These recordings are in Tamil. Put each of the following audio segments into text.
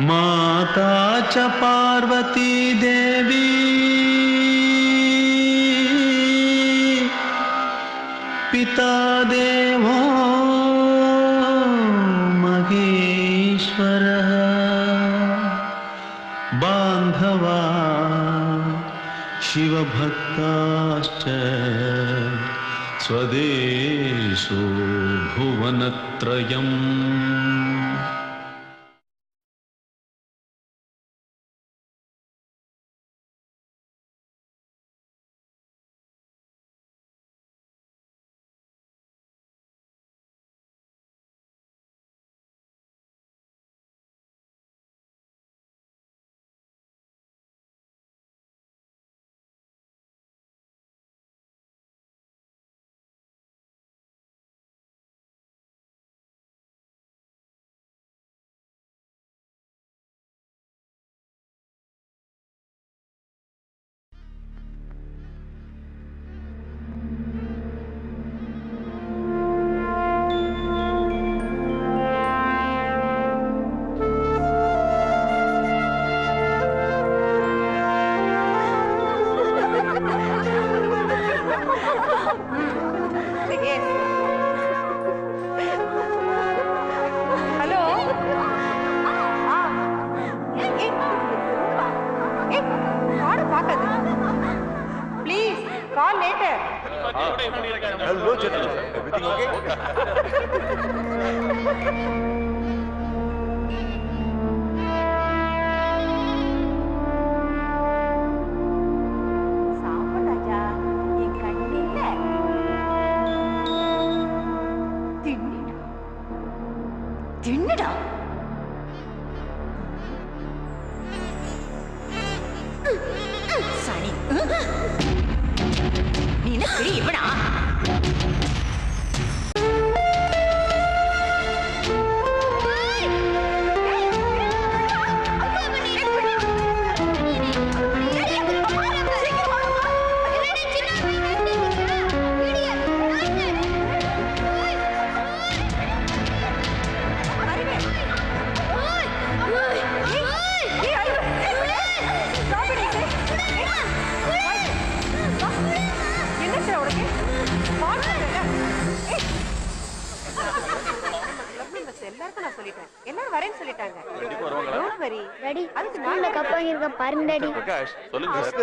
माता च पार्वती देवी। पिता देवो महेश्वरः। बान्धवा शिवभक्ताश्च स्वदेशो भुवनत्रयम्।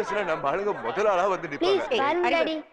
கேஸ்ல நம்ம ஆளுங்க முதலாளா வந்து நிப்பாங்க.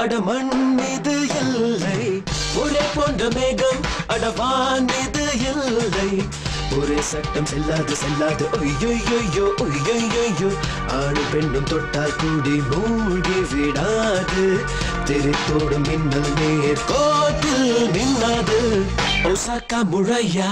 போன்ற வாழ்க்கை அடமண் மீது இல்லை ஒரே போன்ற மேகம் அடவான் மீது இல்லை ஒரே சட்டம் செல்லாது செல்லாது. ஒய்யொய்யோ ஒய்யொய்யோ ஆணு பெண்ணும் தொட்டால் கூடி மூழ்கி விடாது. தெரித்தோடும் மின்னல் நேர் கோட்டில் மின்னாது ஒசாக்கா முழையா.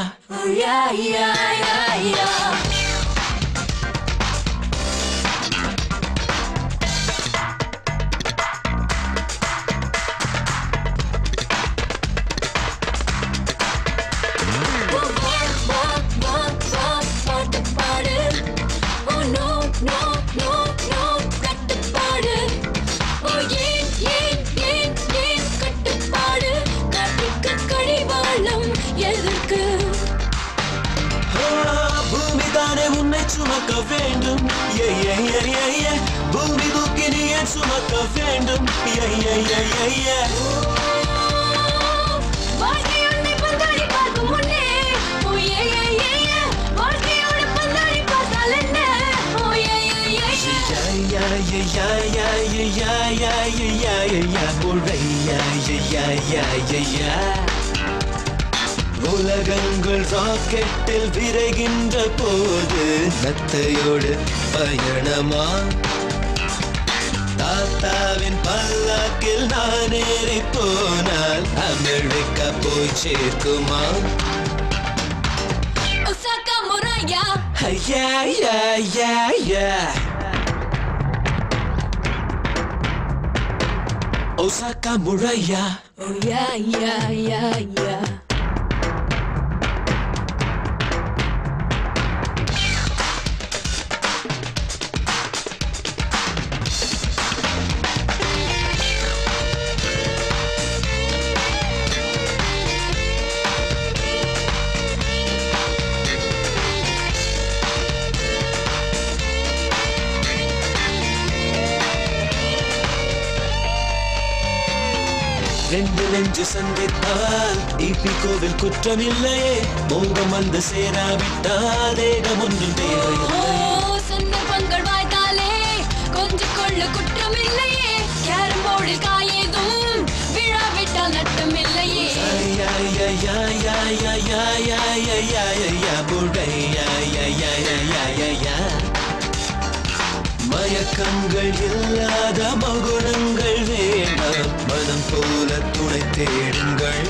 முழக்கா முழையா யா யா யா குற்றமில்லையே மோகம் வந்து சேராவிட்டால் தேகம் ஒன்றும் தேவையில்லை சந்தர்ப்பங்கள் வாய்த்தாலே கொஞ்சம் கொள்ள குற்றமில்லையே. கேரம் போர்டில் காயேதும் விழாவிட்டால் நட்டம் இல்லையே மயக்கங்கள் இல்லாத மகுடங்கள் வேண்டாம் மனம் போல துணை தேடுங்கள்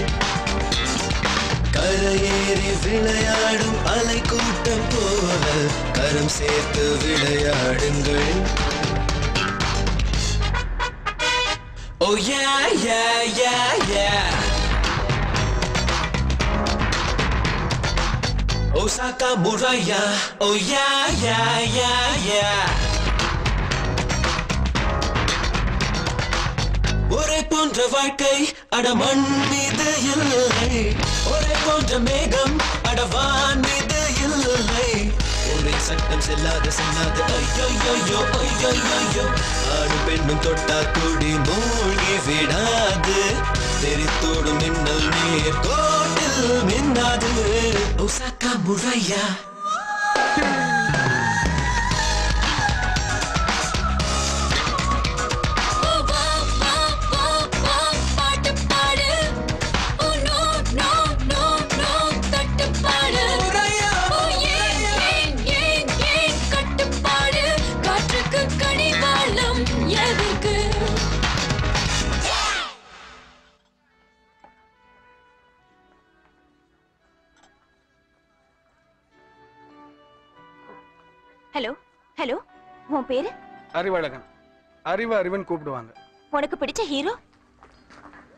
ஏறி விளையாடும் அலை கூட்டம் போல கரம் சேர்த்து விளையாடுங்கள் Oh yeah, yeah, yeah, yeah. Osaka Muraya. Oh yeah, yeah, yeah, yeah. ஒரே போன்ற வாழ்க்கை அடமண் மீது இல்லை. ஒரே போன்ற மேகம் அடவான் மீது இல்லை. ஒரே சட்டம் செல்லாத செல்லாத ஐயோ ஐயோ ஐயோ ஆணும் பெண்ணும் தொட்டா கூடி மூழ்கி விடாது தெரித்தோடும் மின்னல் நீர் கோட்டில் மின்னாது. ஒசாக்கா முறையா? அறிவழகன். அறிவு அறிவன் கூப்பிடுவாங்க. உனக்கு பிடிச்ச ஹீரோ?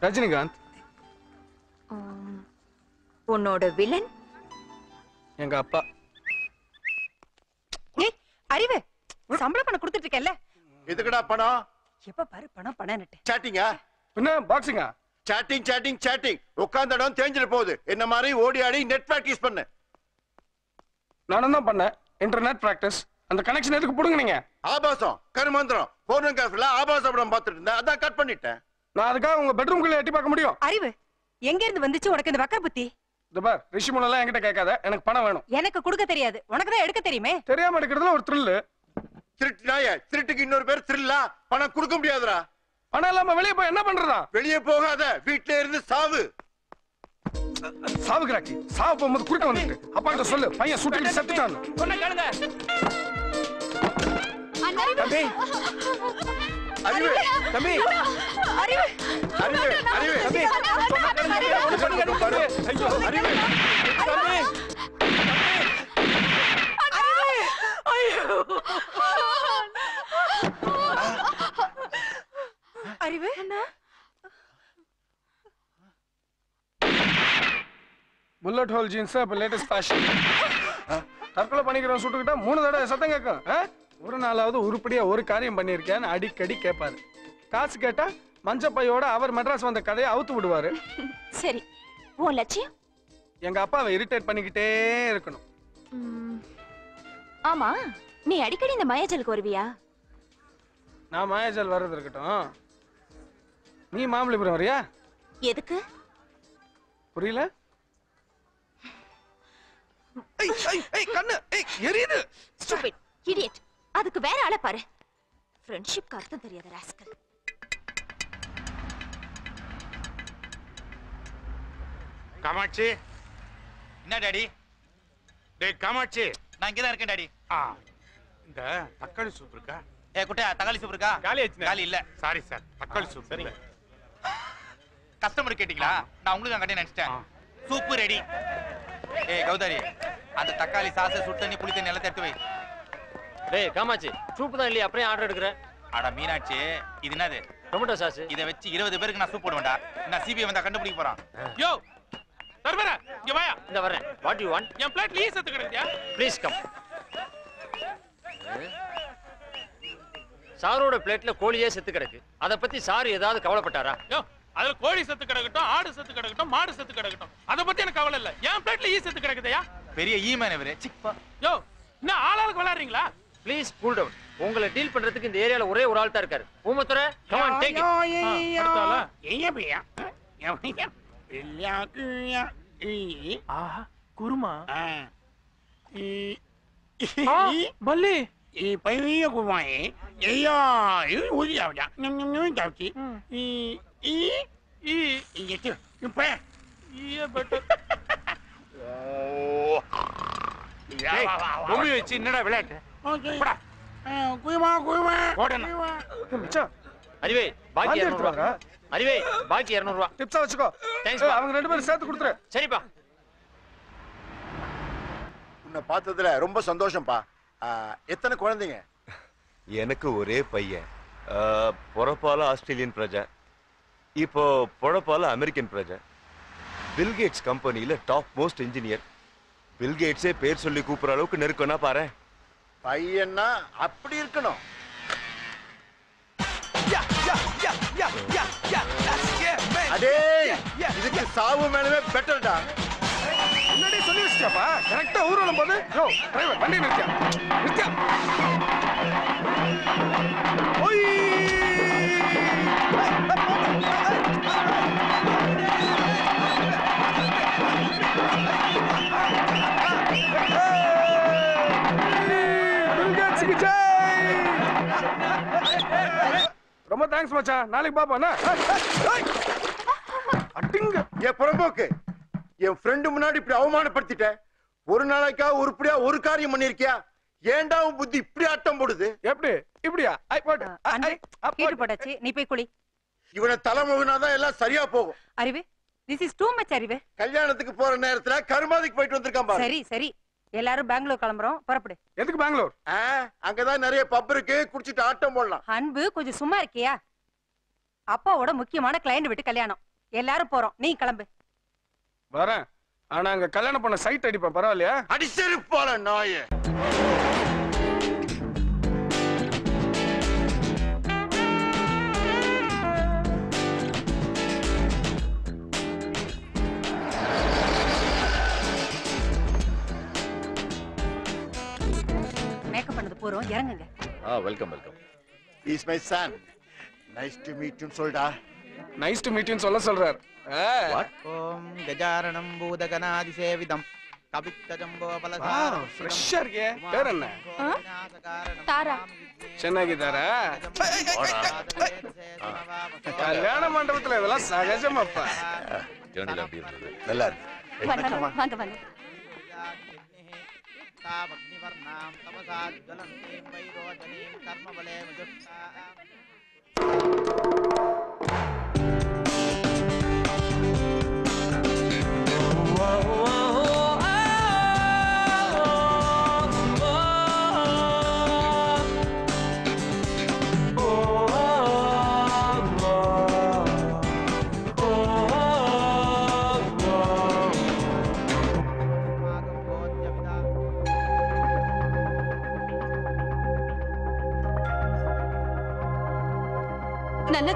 ரஜினிகாந்த். உன்னோட வில்லன்? எங்க அப்பா. ஏய் அறிவு சம்பள பணம் கொடுத்துட்டு இருக்கேன்ல. எதுக்குடா பணம்? எப்ப பாரு பணம் பணம்னுட்டு. சாட்டிங்கா பின்ன பாக்ஸிங்கா சாட்டிங் சாட்டிங் சாட்டிங் உட்கார்ந்த இடம் தேஞ்சிட்டு போகுது. என்ன மாதிரி ஓடி ஆடி நெட் பிராக்டிஸ் பண்ணு. நானும் தான் பண்ணேன். இன்டர்நெட் பிராக்டிஸ் அந்த கனெக்ஷன் எதுக்கு போடுங்க நீங்க? ஆபாசம் கருமந்திரம் போர்னோகிராஃபில ஆபாச படம் பார்த்துட்டு இருந்தேன். அதான் கட் பண்ணிட்டேன். நான் அதுக்காக உங்க பெட்ரூம்குள்ள எட்டி பார்க்க முடியும். அறிவு எங்க இருந்து வந்துச்சு உனக்கு இந்த வக்கர புத்தி? இந்த பார் ரிஷி எல்லாம் என்கிட்ட கேட்காத. எனக்கு பணம் வேணும். எனக்கு கொடுக்க தெரியாது. உனக்கு தான் எடுக்க தெரியுமே? தெரியாம எடுக்கிறதுல ஒரு த்ரில்லு திருட்டு நாய திருட்டுக்கு இன்னொரு பேர் திருல்லா பணம் கொடுக்க முடியாதுடா. பணம் இல்லாம வெளியே போய் என்ன பண்றதா? வெளியே போகாத. வீட்ல இருந்து சாவு. சாவுகிறாக்கி சாவு போகும்போது குறுக்க வந்துட்டு. அப்பா கிட்ட சொல்லு. பையன் சுட்டுக்கிட்டு செத்துட்டான் சொன்ன கேளுங்க தம்பி அறிவு தம்பி அறிவு அறிவு தம்பி சொன்னா கேளுங்க. ஒண்ணு பண்ணுங்க, பாரு. ஐயோ, அறிவு. தம்பி அறிவு புல்லட் ஹோல் ஜீன்ஸ் இப்ப லேட்டஸ்ட் ஃபேஷன் தற்கொலை பண்ணிக்கிறவன் சுட்டுக்கிட்டா மூணு தடவை சத்தம் கேட்கும் ஆ? ஒரு நாளாவது உருப்படியா ஒரு காரியம் பண்ணியிருக்கேன்னு அடிக்கடி கேட்பாரு காசு கேட்டா மஞ்ச பையோட அவர் மெட்ராஸ் வந்த கதையை அவுத்து விடுவாரு. சரி உன் லட்சியம்? எங்க அப்பாவை இரிட்டேட் பண்ணிக்கிட்டே இருக்கணும். ஆமா நீ அடிக்கடி இந்த மயாஜலுக்கு வருவியா? நான் மாயாஜால் வர்றது இருக்கட்டும். நீ மாமல்லிபுரம் வரியா? எதுக்கு? புரியல? கண்ணு எரியுது. ஸ்டூபிட் இடியட் அதுக்கு வேற ஆளை பாரு. ஃப்ரெண்ட்ஷிப்க்கு அர்த்தம் தெரியாத ராஸ்கல் காமாட்சி. என்ன டாடி? டேய் காமாட்சி. நான் இங்கதான் இருக்கேன் டாடி. ஆ இந்த தக்காளி சூப் இருக்கா? ஏ குட்டா தக்காளி சூப் இருக்கா? காலி ஆச்சுண்ணே. காலி இல்ல. சாரி சார் தக்காளி சூப் சரிங்க கஸ்டமர் கேட்டீங்களா? நான் உங்களுக்கு அங்கே நினைச்சிட்டேன். சூப்பு ரெடி ஏய் கௌதாரி அந்த தக்காளி சாசை சுடு தண்ணி புளி தண்ணி எல்லாம் எடுத்து வை. டேய் காமாச்சி சூப்பு தான் இல்லையா? அப்புறம் ஆர்டர் எடுக்கிறேன். அட மீனாட்சி இது என்னது? டொமேட்டோ சாஸ் இதை வச்சு இருபது பேருக்கு நான் சூப் போடுவேன்டா நான் சிபிஐ வந்தா கண்டுபிடிக்க போறான். யோ தர்மரா இங்க வாயா. இந்த வரேன் வாட் யூ வாண்ட் என் பிளேட்ல ஈ சத்து கிடக்குதியா ப்ளீஸ் கம் சாரோட பிளேட்ல கோழியே செத்து கிடக்கு. அத பத்தி சார் ஏதாவது கவலைப்பட்டாரா? யோ அதுல கோழி சத்து கிடக்கட்டும் ஆடு சத்து கிடக்கட்டும் மாடு சத்து கிடக்கட்டும். அத பத்தி எனக்கு கவலை இல்ல. என் பிளேட்ல ஈ சத்து கிடக்குதையா? பெரிய ஈமேன் இவரு. சிப்பா யோ என்ன ஆளாளுக்கு விளையாடுறீங்களா? ப்ளீஸ் கூல் டவுன் உங்களை டீல் பண்றதுக்கு இந்த ஏரியால ஒரே ஒரு ஆள் தான் இருக்காரு ஊமத்துறை கம் ஆன் டேக் அடுத்தால ஆஹா குருமா பல்லி ஈய பெட்டர் பொம்மி வச்சு என்னடா விளையாட்டு. மச்சான். அறிவே பாக்கி வாந்தி இருநூறு ரூபா. எடுத்துருவாங்க அறிவே பாக்கி இருநூறு ரூபா. டிப்ஸா வச்சுக்கோ. பா. அவங்க ரெண்டு பேரும் சேர்த்து கொடுத்துரு. சரிப்பா. உன்னை பார்த்ததுல ரொம்ப சந்தோஷம்ப்பா எத்தனை குழந்தைங்க? எனக்கு ஒரே பையன். ஆஹ், பொறப்பால ஆஸ்திரேலியன் பிரஜை. இப்போ பொழப்பால அமெரிக்கன் பிரஜை. பில்கேட்ஸ் கம்பெனியில டாப் மோஸ்ட் இன்ஜினியர் பில்கேட்ஸே பேர் சொல்லி கூப்பிடுற அளவுக்கு நெருக்கம்னா பாரு. பையன்னா அப்படி இருக்கணும். அடே இதுக்கு சாவு மேலவே பெட்டர்டா முன்னாடி சொல்லி வச்சிட்டியாப்பா? கரெக்டா ஊர்வலம் போது யோ டிரைவர் வண்டி நிறுத்தியா? நிறுத்தியா? ஓய்! ரொம்ப தேங்க்ஸ் மச்சான் நாளைக்கு ஏய்! அடிங்க. என் புறம்போக்கு. என் ஃப்ரெண்டு முன்னாடி இப்படி அவமானப்படுத்திட்ட. ஒரு நாளைக்கா உருப்படியா ஒரு காரியம் பண்ணிருக்கியா ஏன்டா உன் புத்தி இப்படி ஆட்டம் போடுது? எப்படி? இப்படியா? ஐ போட்டு. போட்டு. போட்டாச்சு. நீ போய் குளி. இவனை தலைமுகனாதான் எல்லாம் சரியா போகும். அறிவு? திஸ் இஸ் டூ மச் அறிவு. கல்யாணத்துக்கு போற நேரத்துல கருமாதிக்கு போயிட்டு வந்திருக்கான் பாரு. சரி சரி. எல்லாரும் பெங்களூர் கிளம்புறோம். புறப்படு. எதுக்கு பெங்களூர்? ஆ, அங்கதான் நிறைய பப் இருக்கு. குடிச்சிட்டு ஆட்டம் போடலாம். அன்பு கொஞ்சம் சும்மா இருக்கியா? அப்பாவோட முக்கியமான கிளையண்ட் விட்டு கல்யாணம். எல்லாரும் போறோம். நீ கிளம்பு. வரேன். ஆனா அங்க கல்யாணம் பண்ண சைட் அடிப்பேன். பரவாயில்லையா? அடிச்சரு போல நாயே. போறோம் இறங்குங்க ஆ welcome welcome is my son nice to meet you சொல்டா நைஸ் டு மீட் சொல்ல சொல்றாரு ஆ. ஓம் கஜாரணம் பூதகணாதிசேவிதம் கபித்தஜம்போ Wow, fresh ஆ இருக்கே. பேர் என்ன? தாரா ಚೆನ್ನಾಗಿದ್ದಾರಾ கல்யாண மண்டபத்துல இதெல்லாம் சகஜமாப்பா ஜேர்னில அப்படி இருந்தது நல்லா இருக்கு வாங்க வாங்க मुक्तावग्निवर्णां तपसा ज्वलन्तीं वैरोचनीं कर्मबले मुजुक्ता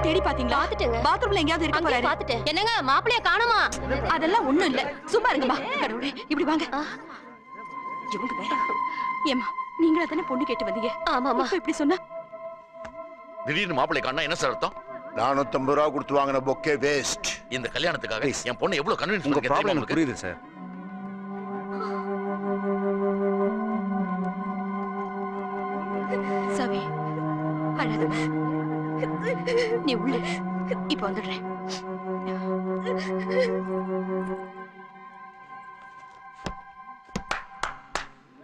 தேடி பாத்தீங்களா? பாத்துட்டேங்க. பாத்ரூம்ல எங்கயாவது இருக்க போறாரு. பாத்துட்டேன். என்னங்க மாப்பிளைய காணுமா? அதெல்லாம் ஒண்ணும் இல்ல. சும்மா இருங்கம்மா கடவுளே இப்படி வாங்க. இவங்க வேற. ஏமா நீங்களா தானே பொண்ணு கேட்டு வந்தீங்க? ஆமாமா இப்ப இப்படி சொன்னா? திடீர்னு மாப்பிள்ளை காணா என்ன சார் அர்த்தம்? நானூத்தம்பது ரூபா கொடுத்து வாங்கின பொக்கே வேஸ்ட் இந்த கல்யாணத்துக்காக என் பொண்ணு எவ்வளவு கன்வின்ஸ் உங்க ப்ராப்ளம் எனக்கு புரியுது சார். சவி அழாதம்மா நீ உள்ள இப்ப வந்துடுறேன்.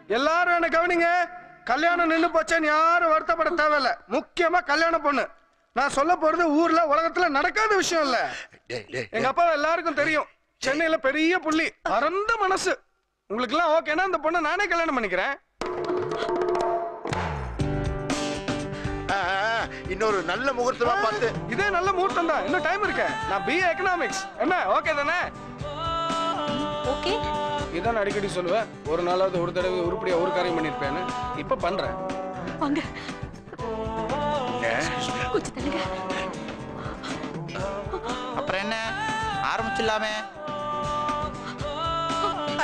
எல்லாரும் என்ன கவனிங்க. கல்யாணம் நின்னு போச்சேன்னு யாரும் வருத்தப்பட தேவையில்ல. முக்கியமா கல்யாண பொண்ணு. நான் சொல்ல போறது ஊர்ல உலகத்துல நடக்காத விஷயம் இல்ல. எங்க அப்பா எல்லாருக்கும் தெரியும். சென்னையில பெரிய புள்ளி. பரந்த மனசு. உங்களுக்கு எல்லாம் ஓகேனா இந்த பொண்ணை நானே கல்யாணம் பண்ணிக்கிறேன். இன்னொரு நல்ல முகூர்த்தமா பார்த்து. இதே நல்ல முகூர்த்தம் தான். இன்னும் டைம் இருக்கு. நான் பிஏ எக்கனாமிக்ஸ் என்ன? ஓகே தானே? ஓகே இதான் அடிக்கடி சொல்லுவேன். ஒரு நாளாவது ஒரு தடவை உருப்படியா ஒரு காரியம் பண்ணிருப்பேன்னு. இப்ப பண்றேன். வாங்க. கொஞ்சம் தள்ளுங்க அப்புறம் என்ன? ஆரம்பிச்சிடலாமே.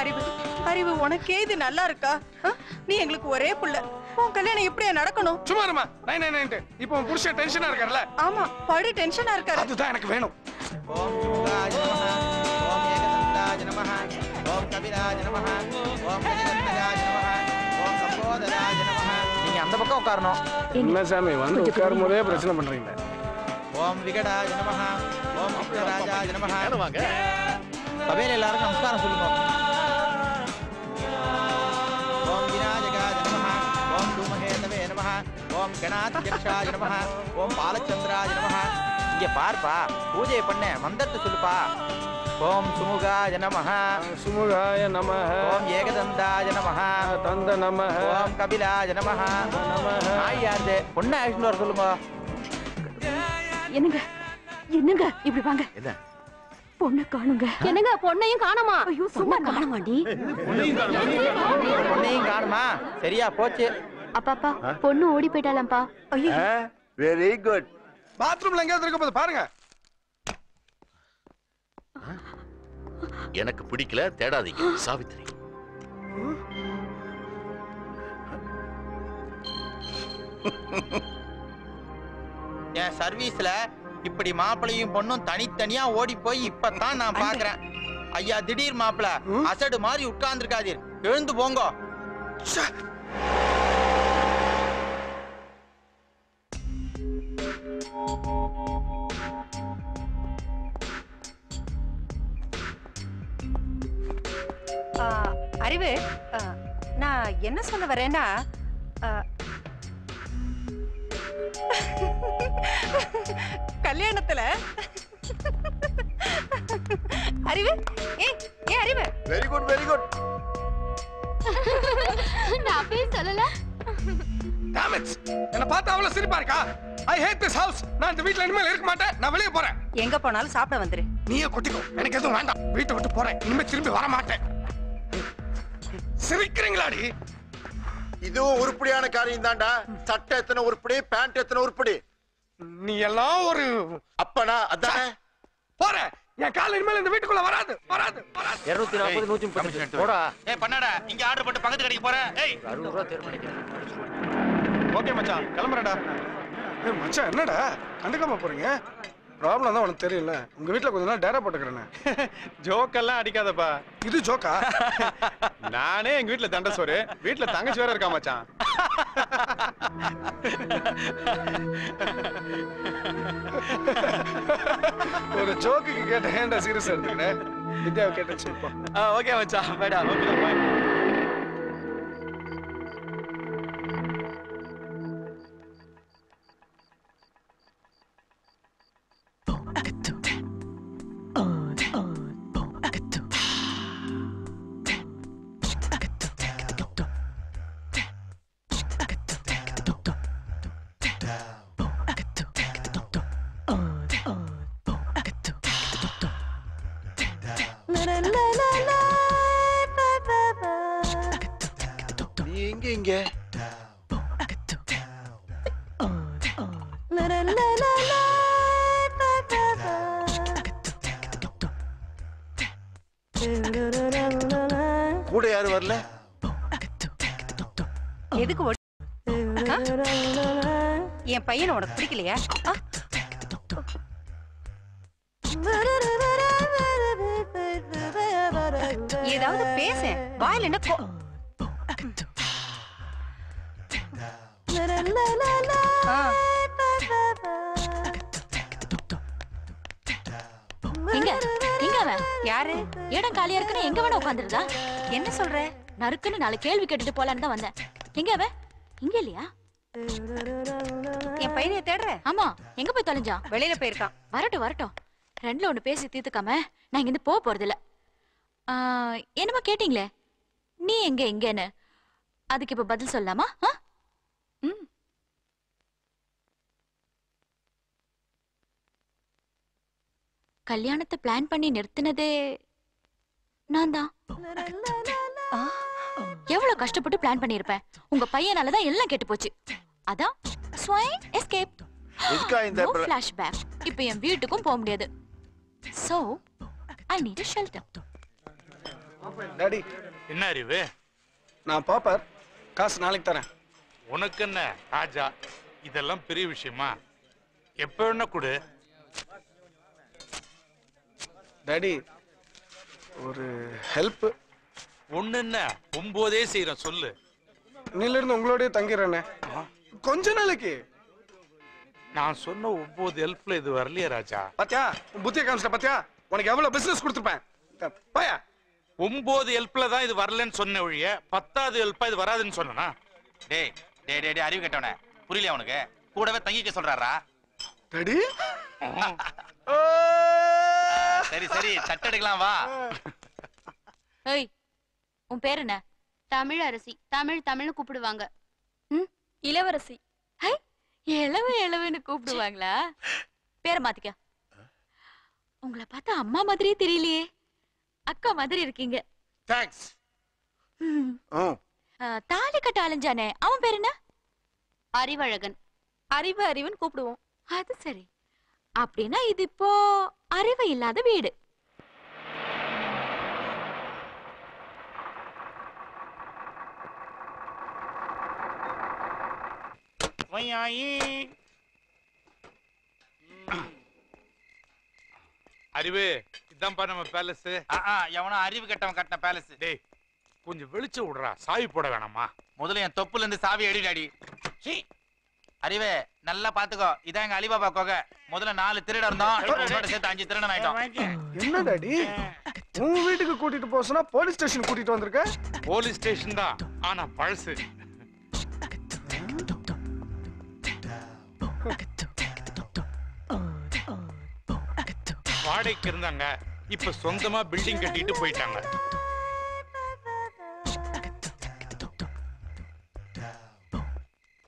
அறிவு. அறிவு உனக்கே இது நல்லா இருக்கா? நீ எங்களுக்கு ஒரே புள்ள. உன் கல்யாணம் எப்படியா நடக்கணும்? சும்மா இருமா. நைன் நைன் நைன் இப்போ உன் புருஷன் டென்ஷனா இருக்கார்ல ஆமா படு டென்ஷனா இருக்காரு. அதுதான் எனக்கு வேணும். ஓம் நமः ஓம் ஏகதந்தாய நமः ஓம் கபிலாய நமः ஓம் கஜகந்தகாய நமः ஓம் லம்போதராய நமः நீங்க அந்த பக்கம் உட்காரணும். என்ன சாமி வந்து உட்காரும் போதே பிரச்சனை பண்றீங்க. ஓம் விகடாய நமः ஓம் அப்சராஜாய நமः வாங்க சபையில எல்லாருக்கும் நமஸ்காரம் சொல்லுங்க. ஓம் கணாத்யக்ஷாய நமः ஓம் பாலச்சந்திராய நமः இங்க பார்ப்பா பூஜை பண்ண மந்திரத்தை சொல்லுப்பா. ஓம் சுமுகாய நமः சுமுகாய நமஹ. ஓம் ஏகதந்தாய நமः தந்த நமஹ. ஓம் கபிலாய நமः நாய் யாருது? பொண்ணு அழைச்சிட்டு வர சொல்லுங்க என்னங்க? என்னங்க? இப்படி வாங்க. என்ன? பொண்ணு காணுங்க. என்னங்க? பொண்ணையும் காணுமா? ஐயோ சும்மா காணுமாண்டி? பொண்ணையும் காணுமா? சரியா போச்சு. அப்பாப்பா பொண்ணு ஓடி போயிட்டாலாம்ப்பா வெரி குட் பாத்ரூம்ல எங்கேயாவது இருக்க போது பாருங்க. எனக்கு பிடிக்கல தேடாதீங்க சாவித்திரி. என் சர்வீஸ்ல இப்படி மாப்பிளையும் பொண்ணும் தனித்தனியா ஓடி போய் இப்பதான் நான் பாக்குறேன். ஐயா திடீர் மாப்பிள அசடு மாதிரி உட்கார்ந்துருக்காதீர். எழுந்து போங்க. அறிவு ஆ, நான் என்ன சொல்ல வரேன்னா ஆ, கல்யாணத்துல அறிவு? ஏ ஏ அறிவு? வெரி குட் வெரி குட் நான் அப்பயே சொல்லல. It! என்ன பார்த்தா அவ்வளவு சிரிப்பா இருக்கா? ஐ ஹேட் திஸ் ஹவுஸ் நான் இந்த வீட்ல இனிமேல் இருக்க மாட்டேன். நான் வெளியே போறேன். எங்க போனாலும் சாப்பிட வந்துரு. நீயே கொட்டிக்கோ. எனக்கு எதுவும் வேண்டாம். வீட்டை விட்டு போறேன். இனிமே திரும்பி வர மாட்டேன். சிரிக்கிறீங்களாடி? இதுவும் உருப்படியான காரியம் தான்டா. சட்டை எத்தனை உருப்படி பேண்ட் எத்தனை உருப்படி? நீ எல்லாம் ஒரு அப்பனா அதானே? போறேன் என் கால் இனிமேல் இந்த வீட்டுக்குள்ள வராது. வராது. போடா. ஏய் பண்ணாடா. இங்க ஆர்டர் போட்டு பக்கத்து கடைக்கு போறேன். ஏய். ஓகே மச்சான். கிளம்புறடா மச்சான் என்னடா? கண்டுக்காம போறீங்க? ப்ராப்ளம் தான் உனக்கு தெரியல. உங்க வீட்ல கொஞ்ச நாள் டேரா போட்டுக்கிறேனே ஜோக்கெல்லாம் அடிக்காதப்பா. இது ஜோக்கா? நானே எங்க வீட்ல தண்டை சோறு. வீட்ல தங்கச்சி வேற இருக்கா மச்சான்? ஒரு ஜோக்குக்கு கேட்ட ஏன்டா சீரியஸ் எடுத்துக்கிறேன் வித்யாவை சொல்லிப்போம் ஓகே மச்சான். பேடா ஓகே பாய் நறுக்குன்னு நாலு கேள்வி கேட்டுட்டு போலான்னு தான் வந்தேன். எங்க அவன் இங்க இல்லையா? என் பையனைய தேடுற? ஆமா. எங்க போய் தொலைஞ்சான் வெளியில போயிருக்கான். வரட்டும் வரட்டும். ரெண்டுல ஒண்ணு பேசி தீர்த்துக்காம நான் இங்க இருந்து போக போறது இல்ல என்னமோ கேட்டீங்களே? நீ எங்க எங்கன்னு அதுக்கு இப்ப பதில் சொல்லலாமா? ம். கல்யாணத்தை பிளான் பண்ணி நிறுத்தினதே நான் தான். எவ்வளவு கஷ்டப்பட்டு பிளான் பண்ணிருப்பேன் உங்க பையனால தான் எல்லாம் கெட்டு போச்சு. அதான் ஸ்வைன் எஸ்கேப் எதுக்கா இந்த ஃபிளாஷ்பேக் இப்போ என் வீட்டுக்கும் போக முடியாது. So I need a shelter. Daddy. என்ன அறிவு? நான் பாப்பர். காசு நாளைக்கு தரேன். உனக்கு என்ன ராஜா? இதெல்லாம் பெரிய விஷயமா? எப்ப வேணா கொடு. டாடி ஒரு ஹெல்ப் ஒண்ணு என்ன ஒன்பதே செய்யறேன் சொல்லு. இன்னில இருந்து உங்களோடய தங்கிடுறேனே கொஞ்ச நாளைக்கு. நான் சொன்ன ஒன்பது ஹெல்ப்ல இது வரலையே ராஜா. பாத்தியா? உன் புத்திய காமிச்சிட்ட பாத்தியா? உனக்கு எவ்வளவு பிசினஸ் கொடுத்துருப்பேன். பாயா. ஒன்பது ஹெல்ப்ல தான் இது வரலன்னு சொன்ன ஒழிய பத்தாவது ஹெல்ப்பா இது வராதுன்னு சொன்னா டேய் டேய் டேய் டேய் அறிவு கெட்டவனே. புரியலையா உனக்கு? கூடவே தங்கிக்க சொல்றாரா? டாடி. சரி சரி தட்டெடுக்கலாம் வா. ஏய் உன் பேர் என்ன? தமிழ் அரசி தமிழ் தமிழ்னு கூப்பிடுவாங்க. ம்? இளவரசி. ஹை இளவ இளவன்னு கூப்பிடுவாங்களா? பேரை மாத்திக்க. உங்களை பார்த்தா அம்மா மாதிரியே தெரியலையே. அக்கா மாதிரி இருக்கீங்க. தேங்க்ஸ் தாலி கட்ட அலைஞ்சானே. அவன் பேர் என்ன? அறிவழகன். அறிவு அறிவுன்னு கூப்பிடுவோம். அது சரி. அப்படின்னா இது இப்போ அறிவு இல்லாத வீடு. அறிவு. இதான்ப்பா நம்ம பேலஸ் எவனோ அறிவு கெட்டவன் கட்டின பேலஸ் டேய் கொஞ்சம் வெளிச்சம் விடுறா. சாவி போட வேணாமா? முதல்ல என் தொப்புல இருந்து சாவி அடிடாடி சீ அறிவே நல்லா பாத்துக்கோ. இதான் எங்க அலிபாபா கொகை. முதல்ல நாலு திருட இருந்தோம். சேர்த்து அஞ்சு திருடன் ஆயிட்டோம். என்ன டாடி? உன் வீட்டுக்கு கூட்டிட்டு போக சொன்னா போலீஸ் ஸ்டேஷன் கூட்டிட்டு வந்திருக்க? போலீஸ் ஸ்டேஷன் தான். ஆனா பழசு. வாடகைக்கு இருந்தாங்க இப்ப சொந்தமா பில்டிங் கட்டிட்டு போயிட்டாங்க.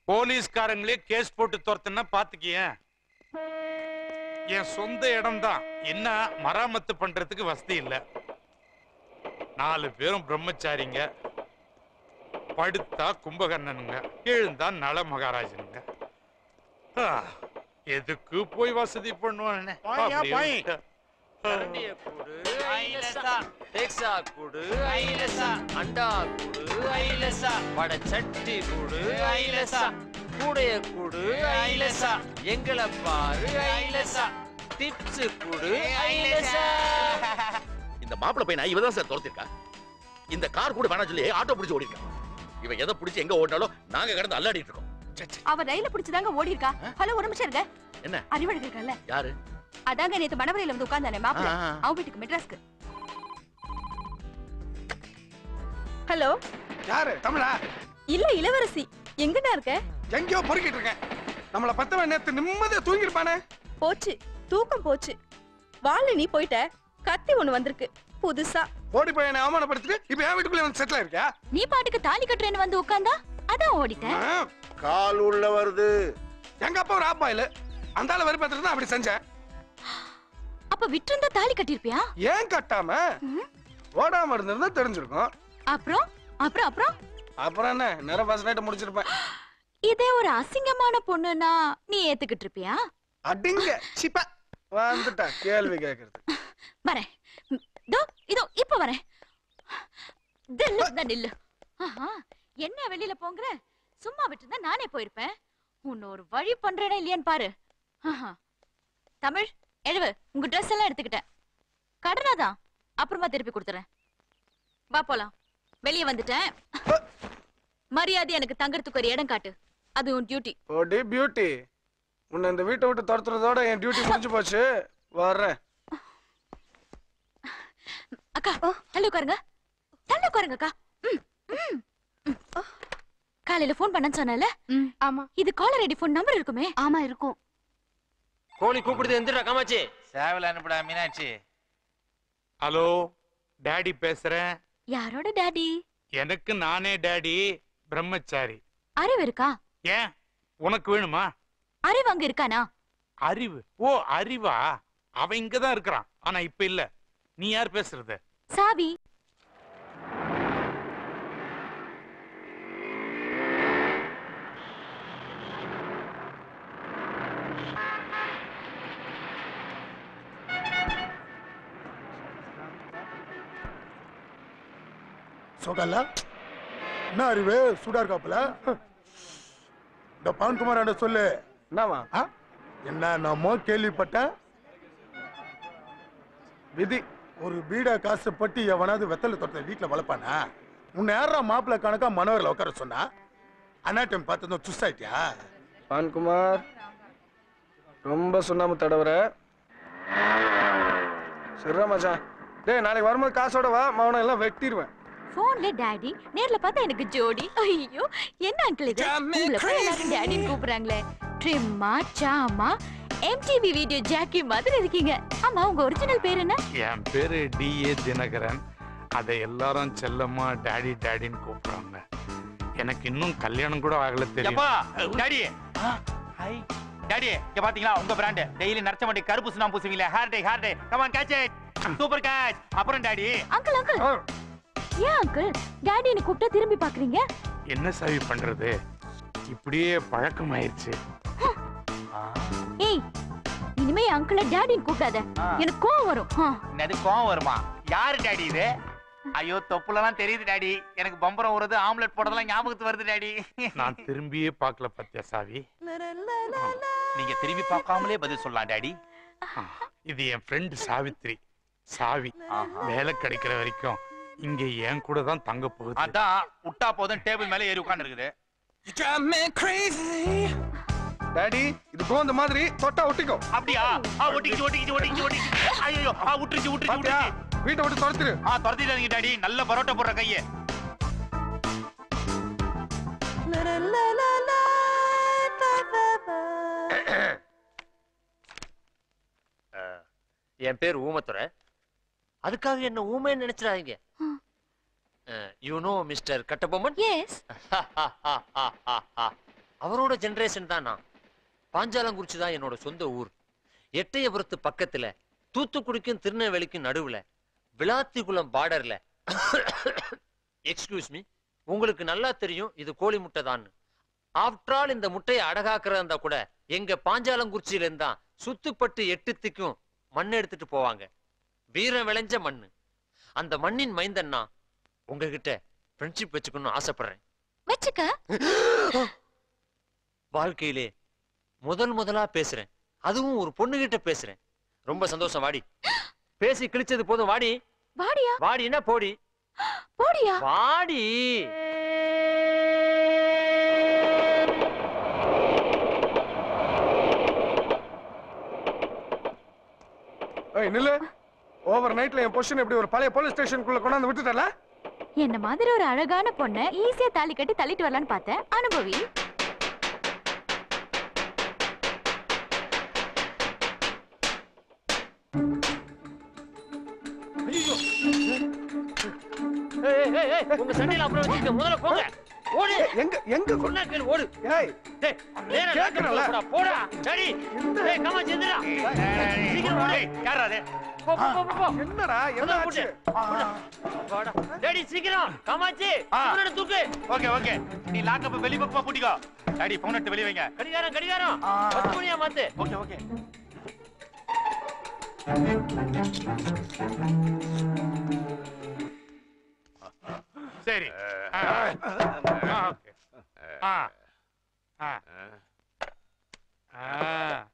போலீஸ்காரங்களே கேஸ் போட்டு துரத்துனா பாத்துக்கிய. என் சொந்த இடம் தான் என்ன மராமத்து பண்றதுக்கு வசதி இல்ல. நாலு பேரும் பிரம்மச்சாரிங்க. படுத்தா கும்பகர்ணனுங்க. எழுந்தா நல மகாராஜனுங்க எதுக்கு போய் வசதி பண்ணுவானே? பாயா, அப்படியே பாய். விட்டா. கரண்டிய குடு ஐலசா. டெக்ஸா குடு ஐலசா. அண்டா குடு ஐலசா. வட சட்டி குடு ஐலசா. கூடைய குடு ஐலசா. எங்களை பாரு ஐலசா. டிப்ஸ் குடு ஐலேசா. இந்த மாப்பிளை பையனை இவ தான் சார் துரத்திருக்கா? இந்த கார் கூட வேணாம் சொல்லி ஆட்டோ பிடிச்சு ஓடிருக்கா இவன் எதை பிடிச்சு எங்க ஓடினாலும் நாங்க கடந்து அல்லாடிட்டு இருக்கோம். அவ ரயில பிடிச்சுதாங்க ஓடி இருக்கா ஹலோ ஒரு நிமிஷம் இருங்க. என்ன? அறிவழகு இருக்கல்ல யாரு? அதாங்க நேத்து மணவரையில வந்து உட்கார்ந்தானே மாப்பிள்ள. அவன் வீட்டுக்கு மெட்ராஸ்க்கு. ஹலோ? யாரு? தமிழா? இல்ல இளவரசி. எங்கடா இருக்க? எங்கேயோ பொறுக்கிட்டு இருக்கேன். நம்மள பத்தவன் நேத்து நிம்மதியா தூங்கிருப்பானே போச்சு. தூக்கம் போச்சு. வாழ நீ போயிட்ட. கத்தி ஒண்ணு வந்திருக்கு. புதுசா. ஓடி போய் என்ன அவமானப்படுத்திட்டு இப்ப என் வீட்டுக்குள்ள வந்து செட்டில் இருக்கியா நீ பாட்டுக்கு தாலி கட்டுறேன்னு வந்து உட்கார்ந்தா அதான் ஓடிட்டேன். கால் உள்ள வருது. எங்க அப்பா ஒரு ஆப்பாயில் அந்த ஆளு வெறுப்பேத்துறது தான் அப்படி செஞ்சேன். அப்ப விட்டிருந்தா தாலி கட்டிருப்பியா ஏன் கட்டாம? ஓடாம இருந்திருந்தா தெரிஞ்சிருக்கும். அப்புறம்? அப்புறம் அப்புறம்? அப்புறம் என்ன? நேரம் ஃபர்ஸ்ட் நைட் முடிச்சிருப்பேன். இதே ஒரு அசிங்கமான பொண்ணுனா நீ ஏத்துக்கிட்டு இருப்பியா? அடிங்க. சிப்ப. வந்துட்டா. கேள்வி கேக்குறது. வரேன். ம், இதோ இதோ இப்ப வரேன். நில்லு ஆஹா, என்ன வெளியில போங்கிற? சும்மா விட்டுருந்தா நானே போயிருப்பேன். உன்னை ஒரு வழி பண்றேனா இல்லையான்னு பாரு. தமிழ் எழுவு. உங்க ட்ரெஸ் எல்லாம் எடுத்துக்கிட்டேன். கடனாதான் அப்புறமா திருப்பி கொடுத்துறேன். வா போலாம். வெளியே வந்துட்டேன். மரியாதை எனக்கு தங்கறதுக்கு ஒரு இடம் காட்டு. அது உன் டியூட்டி ஓடி பியூட்டி உன்னை இந்த வீட்டை விட்டு துரத்துறதோட என் டியூட்டி முடிஞ்சு போச்சு. வர்றேன். அக்கா தள்ளி உட்காருங்க. தள்ளி உட்காருங்க அக்கா. ம், ம், ம். காலையில ஃபோன் பண்ண சொன்னல ஆமா. இது காலர் ஐடி ஃபோன் நம்பர் இருக்குமே? ஆமா இருக்கும். கோழி கூப்பிடுது எந்திரா காமாச்சி சேவல் அனுப்புடா மீனாட்சி. ஹலோ டாடி பேசுறேன். யாரோட டாடி? எனக்கு நானே டாடி பிரம்மச்சாரி. அறிவு இருக்கா? ஏன்? உனக்கு வேணுமா? அறிவு அங்க இருக்கானா? அறிவு. ஓ அறிவா? அவன் இங்கதான் இருக்கிறான். ஆனா இப்ப இல்ல. நீ யார் பேசுறது? சாவி. சோகல்ல என்ன அறிவு? சூடா இருக்காப்புல? இந்த பவன்குமார் சொல்லு. என்னவா என்ன நம்மோ கேள்விப்பட்டேன். விதி. ஒரு பீடா காசு பட்டி எவனாவது வெத்தலை தொட்ட வீட்டுல வளர்ப்பானா? உன்னை யாரா மாப்பிள்ள கணக்கா மனோரில் உட்கார சொன்னா? அனாட்டம் பார்த்து சுஸ் ஆயிட்டியா? பான்குமார் ரொம்ப சுண்ணாம தடவுற. சரிடா மச்சான். டேய் நாளைக்கு வரும்போது காசோட வா மவனை எல்லாம் வெட்டிடுவேன் போன்ல டாடி நேர்ல பார்த்தா எனக்கு ஜோடி. ஐயோ என்ன அங்கிள் இது? உங்களை போய் எல்லாரும் டாடின்னு கூப்பிடுறாங்களே. ட்ரிம்மா சாமா எம்டிவி வீடியோ ஜாக்கி மாதிரி இருக்கீங்க. ஆமா உங்க ஒரிஜினல் பேர் என்ன? என் பேரு டி ஏ தினகரன். அதை எல்லாரும் செல்லம்மா டாடி டாடின்னு கூப்பிடுறாங்க. எனக்கு இன்னும் கல்யாணம் கூட ஆகல தெரியும். டாடி ஹாய் டாடி இங்க பாத்தீங்களா உங்க பிராண்ட் டெய்லி நரச்ச மாட்டி கருப்பு சுண்ணாம்பு பூசுவீங்களே. Hair dye hair dye come on catch it super catch அப்புறம் டாடி அங்கிள் அங்கிள் ஏன் அங்கிள் டாடின்னு கூப்பிட்டா திரும்பி பாக்குறீங்க என்ன சாவி பண்றது? இப்படியே பழக்கமாயிருச்சு ஏய் இனிமே அங்கிள டாடின்னு கூப்பிடாத. எனக்கு கோவம் வரும். என்னது கோவம் வருமா? யாரு டாடி இது? ஐயோ தொப்புலலாம் தெரியுது டாடி எனக்கு பம்பரம் வருது ஆம்லெட் போடுறதெல்லாம் ஞாபகத்து வருது டாடி நான் திரும்பியே பார்க்கல பத்தியா சாவி நீங்க திரும்பி பார்க்காமலே பதில் சொல்லலாம் டாடி இது என் ஃப்ரெண்ட் சாவித்ரி. சாவி. வேலை கிடைக்கிற வரைக்கும் இங்க என் கூட தான் தங்க போகுது. அதான் விட்டா போதும் டேபிள் மேல ஏறி உட்கார்ந்து இருக்குது டாடி இது கோந்த மாதிரி தொட்டா ஒட்டிக்கோ. அப்படியா? ஆ ஒட்டிக்கிச்சு ஒட்டிக்கிச்சு ஒட்டிக்கிச்சு ஒட்டிக்கிச்சு. ஐயோ ஆ விட்டுருச்சு விட்டுருச்சு வீட்டை விட்டு துரத்துரு. ஆ துரத்திட்டாதீங்க டாடி நல்ல பரோட்டா போடுற கையை. என் பேர் ஊமத்துறை அதுக்காக என்ன ஊமைன்னு நினைச்சிடாதீங்க. You know mister Kattabomman? Yes அவரோட ஜெனரேஷன் தான் நான். பாஞ்சாலங்குறிச்சி தான் என்னோட சொந்த ஊர். எட்டயபுரத்து பக்கத்துல தூத்துக்குடிக்கும் திருநெல்வேலிக்கும் நடுவுல விளாத்திக்குளம் பார்டர்ல எக்ஸ்கியூஸ் மீ உங்களுக்கு நல்லா தெரியும் இது கோழி முட்டை தான். ஆஃப்டர் ஆல் இந்த முட்டையை அடகாக்குறதா இருந்தா கூட எங்க பாஞ்சாலங்குறிச்சியில இருந்தா சுத்துப்பட்டு எட்டு திக்கும் மண் எடுத்துட்டு போவாங்க. வீரம் விளைஞ்ச மண்ணு. அந்த மண்ணின் மைந்தன்னா உங்ககிட்ட ஃப்ரெண்ட்ஷிப் வச்சுக்கணும்னு ஆசைப்படுறேன். வச்சுக்க. வாழ்க்கையிலே முதல் முதலா பேசுறேன். அதுவும் ஒரு பொண்ணுகிட்ட பேசுறேன். ரொம்ப சந்தோஷம் வாடி. பேசி கிழிச்சது போதும் வாடி. வாடியா? வாடின்னா போடி. போடியா? வாடி. ஏய் நில்லு. ஓவர் நைட்ல என் பொசிஷன் இப்படி ஒரு பழைய போலீஸ் ஸ்டேஷனுக்குள்ள கொண்டாந்து விட்டுட்டல? என்ன மாதிரி ஒரு அழகான பொண்ண ஈஸியா தாலி கட்டி தள்ளிட்டு வரலான்னு பார்த்தேன். அனுபவி. உங்க சண்டையில அப்புறம் வச்சுக்க முதல்ல போங்க. ஓடு. எங்க எங்க சொன்னா கேளு ஓடு. ஏய் டேய் நேரா கேக்குறல. போடா டேடி டேய் கமா செந்திரா சீக்கிரம் ஓடு யாரா போ போ போ, போ போ. என்னடா என்ன ஆச்சு? வாடா. டேடி சீக்கிரம். கமாச்சி இவனோட தூக்கு. Okay okay. நீ லாக்கப் வெளிய பக்கமா பூட்டிக்கோ. டாடி போன் எடுத்து வெளிய வைங்க. கடிகாரம் கடிகாரம். பத்து மணியா மாத்து. Okay okay. சரி. ஆ. ஆ. ஆ.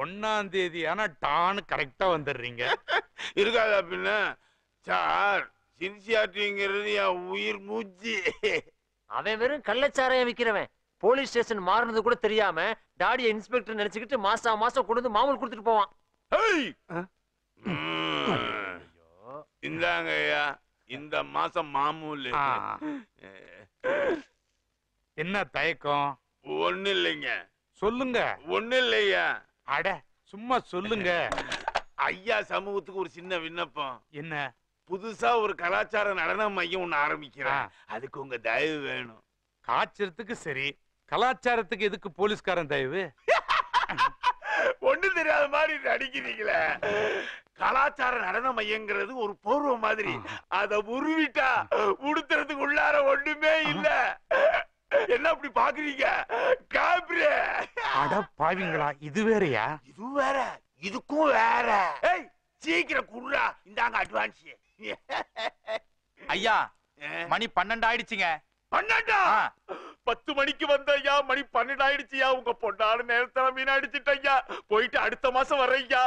ஒண்ணாம் தேதி ஆனா டான்னு கரெக்டா வந்துடுறீங்க. இருக்காதா பின்ன? சார் சின்சியாரிட்டிங்கிறது என் உயிர் மூச்சு. அவன் வெறும் கள்ளச்சாராயம் விக்கிறவன். போலீஸ் ஸ்டேஷன் மாறினது கூட தெரியாம டாடிய இன்ஸ்பெக்டர் நினைச்சுக்கிட்டு மாசம் மாசம் கொண்டு வந்து மாமூல் கொடுத்துட்டு போவான். இந்தாங்க ஐயா இந்த மாசம் மாமூல். என்ன தயக்கம்? ஒண்ணு இல்லைங்க சொல்லுங்க. ஒண்ணு இல்லையா அட சும்மா சொல்லுங்க. ஐயா சமூகத்துக்கு ஒரு சின்ன விண்ணப்பம். என்ன? புதுசா ஒரு கலாச்சார நடன மையம் ஒண்ணு ஆரம்பிக்கிறேன். அதுக்கு உங்க தயவு வேணும். காய்ச்சறதுக்கு சரி கலாச்சாரத்துக்கு எதுக்கு போலீஸ்காரன் தயவு? ஒண்ணு தெரியாத மாதிரி நடிக்கிறீங்களே கலாச்சார நடன மையங்கிறது ஒரு போர்வ மாதிரி. அத உருவிட்டா உடுத்துறதுக்கு உள்ளார ஒண்ணுமே இல்ல. என்ன அப்படி பாக்குறீங்க? காபிரே. அட பாவிங்களா இது வேறயா? இது வேற. இதுக்கும் வேற. ஏய் சீக்கிரம் குடுறா இந்தாங்க அட்வான்ஸ் ஐயா மணி பன்னெண்டு ஆயிடுச்சுங்க. பன்னெண்டா? பத்து மணிக்கு வந்த ஐயா மணி பன்னெண்டு ஆயிடுச்சுயா உங்க பொண்ணாடு நேரத்துல மீன் அடிச்சிட்டய்யா போயிட்டு அடுத்த மாசம் வர்றய்யா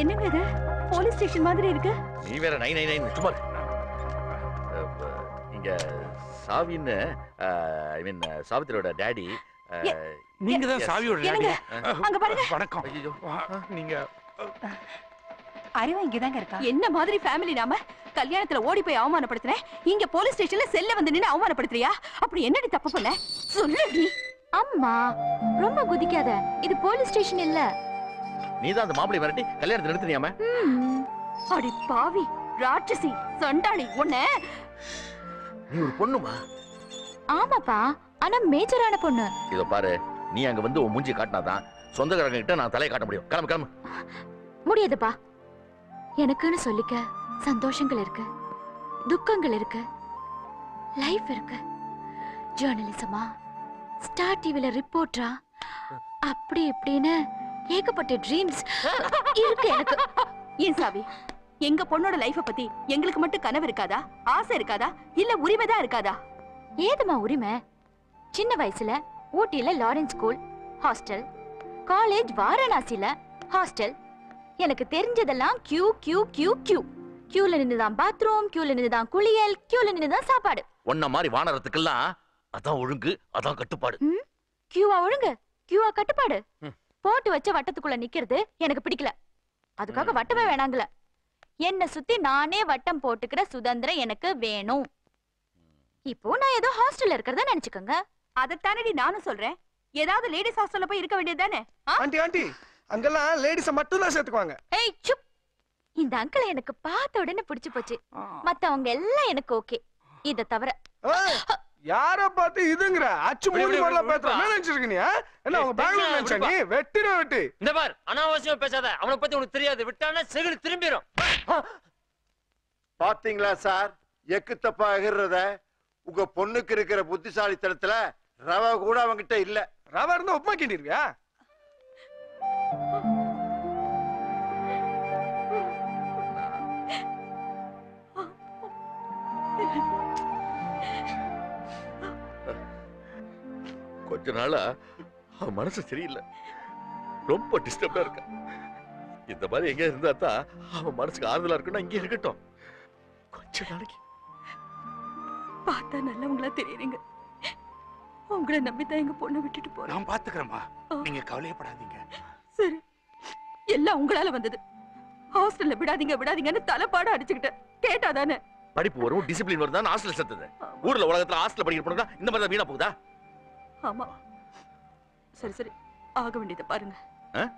என்னங்க இது? போலீஸ் ஸ்டேஷன் மாதிரி இருக்கு. நீ வேற நை நை நைன் சும்மா இங்க சாவின்னு ஐ மீன் சாவித்திரியோட டேடி நீங்க தான் சாவியோட? டாடி. அங்க பாருங்க. வணக்கம். நீங்க. அறிவா இங்கதாங்க இருக்கா? என்ன மாதிரி ஃபேமிலி நாம? கல்யாணத்துல ஓடி போய் அவமானப்படுத்துறேன். இங்க போலீஸ் ஸ்டேஷன்ல செல்ல வந்து நின்னு அவமானப்படுத்துறியா? அப்படி என்னடி தப்பு பண்ண? சொல்லுடி அம்மா ரொம்ப குதிக்காத. இது போலீஸ் ஸ்டேஷன் இல்ல. நீ தான் அந்த மாப்பிளை மிரட்டி கல்யாணத்தை நிறுத்தினியாம. அடி பாவி ராட்சசி சண்டாளி உன்ன. நீ ஒரு பொண்ணுமா? ஆமாப்பா ஆனா மேஜரான பொண்ணு. இதோ பாரு நீ அங்க வந்து உன் மூஞ்சி காட்டினாதான் சொந்தக்காரங்க கிட்ட நான் தலையை காட்ட முடியும். கிளம்பு கிளம்பு. முடியாதுப்பா. எனக்குன்னு சொல்லிக்க சந்தோஷங்கள் இருக்கு துக்கங்கள் இருக்கு லைஃப் இருக்கு. ஜேர்னலிசமா ஸ்டார் டிவில ரிப்போர்ட்டரா அப்படி இப்படின்னு ஏகப்பட்ட ட்ரீம்ஸ் இருக்கு எனக்கு. ஏன் சாவி? எங்க பொண்ணோட லைஃப பத்தி எங்களுக்கு மட்டும் கனவு இருக்காதா? ஆசை இருக்காதா? இல்ல உரிமைதான் இருக்காதா? ஏதுமா உரிமை? சின்ன வயசுல ஊட்டியில லாரன்ஸ் ஸ்கூல் ஹாஸ்டல் காலேஜ் வாரணாசில ஹாஸ்டல். எனக்கு தெரிஞ்சதெல்லாம் கியூ கியூ கியூ கியூ கியூல நின்னுதான் பாத்ரூம் கியூல நின்னுதான் குளியல் கியூல நின்னுதான் சாப்பாடு. உன்ன மாதிரி வானரத்துக்கெல்லாம் அதான் ஒழுங்கு அதான் கட்டுப்பாடு. கியூவா ஒழுங்கு? கியூவா கட்டுப்பாடு? போட்டு வச்ச வட்டத்துக்குள்ள நிக்கிறது எனக்கு பிடிக்கல. அதுக்காக வட்டமே வேணாங்கல. என்ன சுத்தி நானே வட்டம் போட்டுக்கிற சுதந்திரம் எனக்கு வேணும். இப்போ நான் ஏதோ ஹாஸ்டல்ல இருக்கிறதா நினைச்சுக்கோங்க. அதைத்தானடி நானும் சொல்றேன். ஏதாவது லேடிஸ் ஹாஸ்டல்ல போய் இருக்க வேண்டியதுதானே ஆண்டி ஆண்டி அங்கெல்லாம் லேடிஸ மட்டும் தான் சேர்த்துக்குவாங்க. ஏய் சுப். இந்த அங்கிளை எனக்கு பார்த்த உடனே பிடிச்சு போச்சு. மத்தவங்க எல்லாம் எனக்கு ஓகே. இத தவிர. யார பார்த்து இதுங்கற? அச்சு மூடி மாடல பேசுற. என்ன நினைச்சிருக்க நீ என்ன உங்க பெங்களூர் நினைச்ச நீ? வெட்டிரோ வெட்டி. இந்த பார் அனாவசியம் பேசாத. அவன பத்தி உனக்கு தெரியாது. விட்டானே செகில் திரும்பிரும். பாத்தீங்களா சார்? எக்கு தப்பா எகிறத உங்க பொண்ணுக்கு இருக்கிற புத்திசாலித்தனத்துல ரவா கூட அவங்கிட்ட இல்ல. ரவா இருந்தா உப்புமா கிண்டிருவியா? Thank you. கொஞ்ச நாளா அவன் மனசு சரியில்லை. ரொம்ப டிஸ்டர்ப்டா இருக்கா. இந்த மாதிரி எங்க இருந்தா தான் அவன் மனசுக்கு ஆறுதலா இருக்குன்னா இங்கே இருக்கட்டும். கொஞ்ச நாளைக்கு. பார்த்தா நல்லவங்களா தெரியுறீங்க. உங்களை நம்பி தான் எங்க பொண்ணை விட்டுட்டு போறேன். நான் பாத்துக்கிறேம்மா. நீங்க கவலையப்படாதீங்க. சரி. எல்லாம் உங்களால வந்தது. ஹாஸ்டல்ல விடாதீங்க விடாதீங்கன்னு தலைப்பாடு அடிச்சுக்கிட்டேன். கேட்டாதானே படிப்பு வரும் டிசிப்ளின் வரும் தான் ஹாஸ்டல் சேர்த்தது. ஊர்ல உலகத்துல ஹாஸ்டல் படிக்கிற பொண்ணுங்க இந்த மாதிரி தான் வீணா போகுதா? ஆமா. சரி சரி. ஆக வேண்டியதை பாருங்க. ஆ?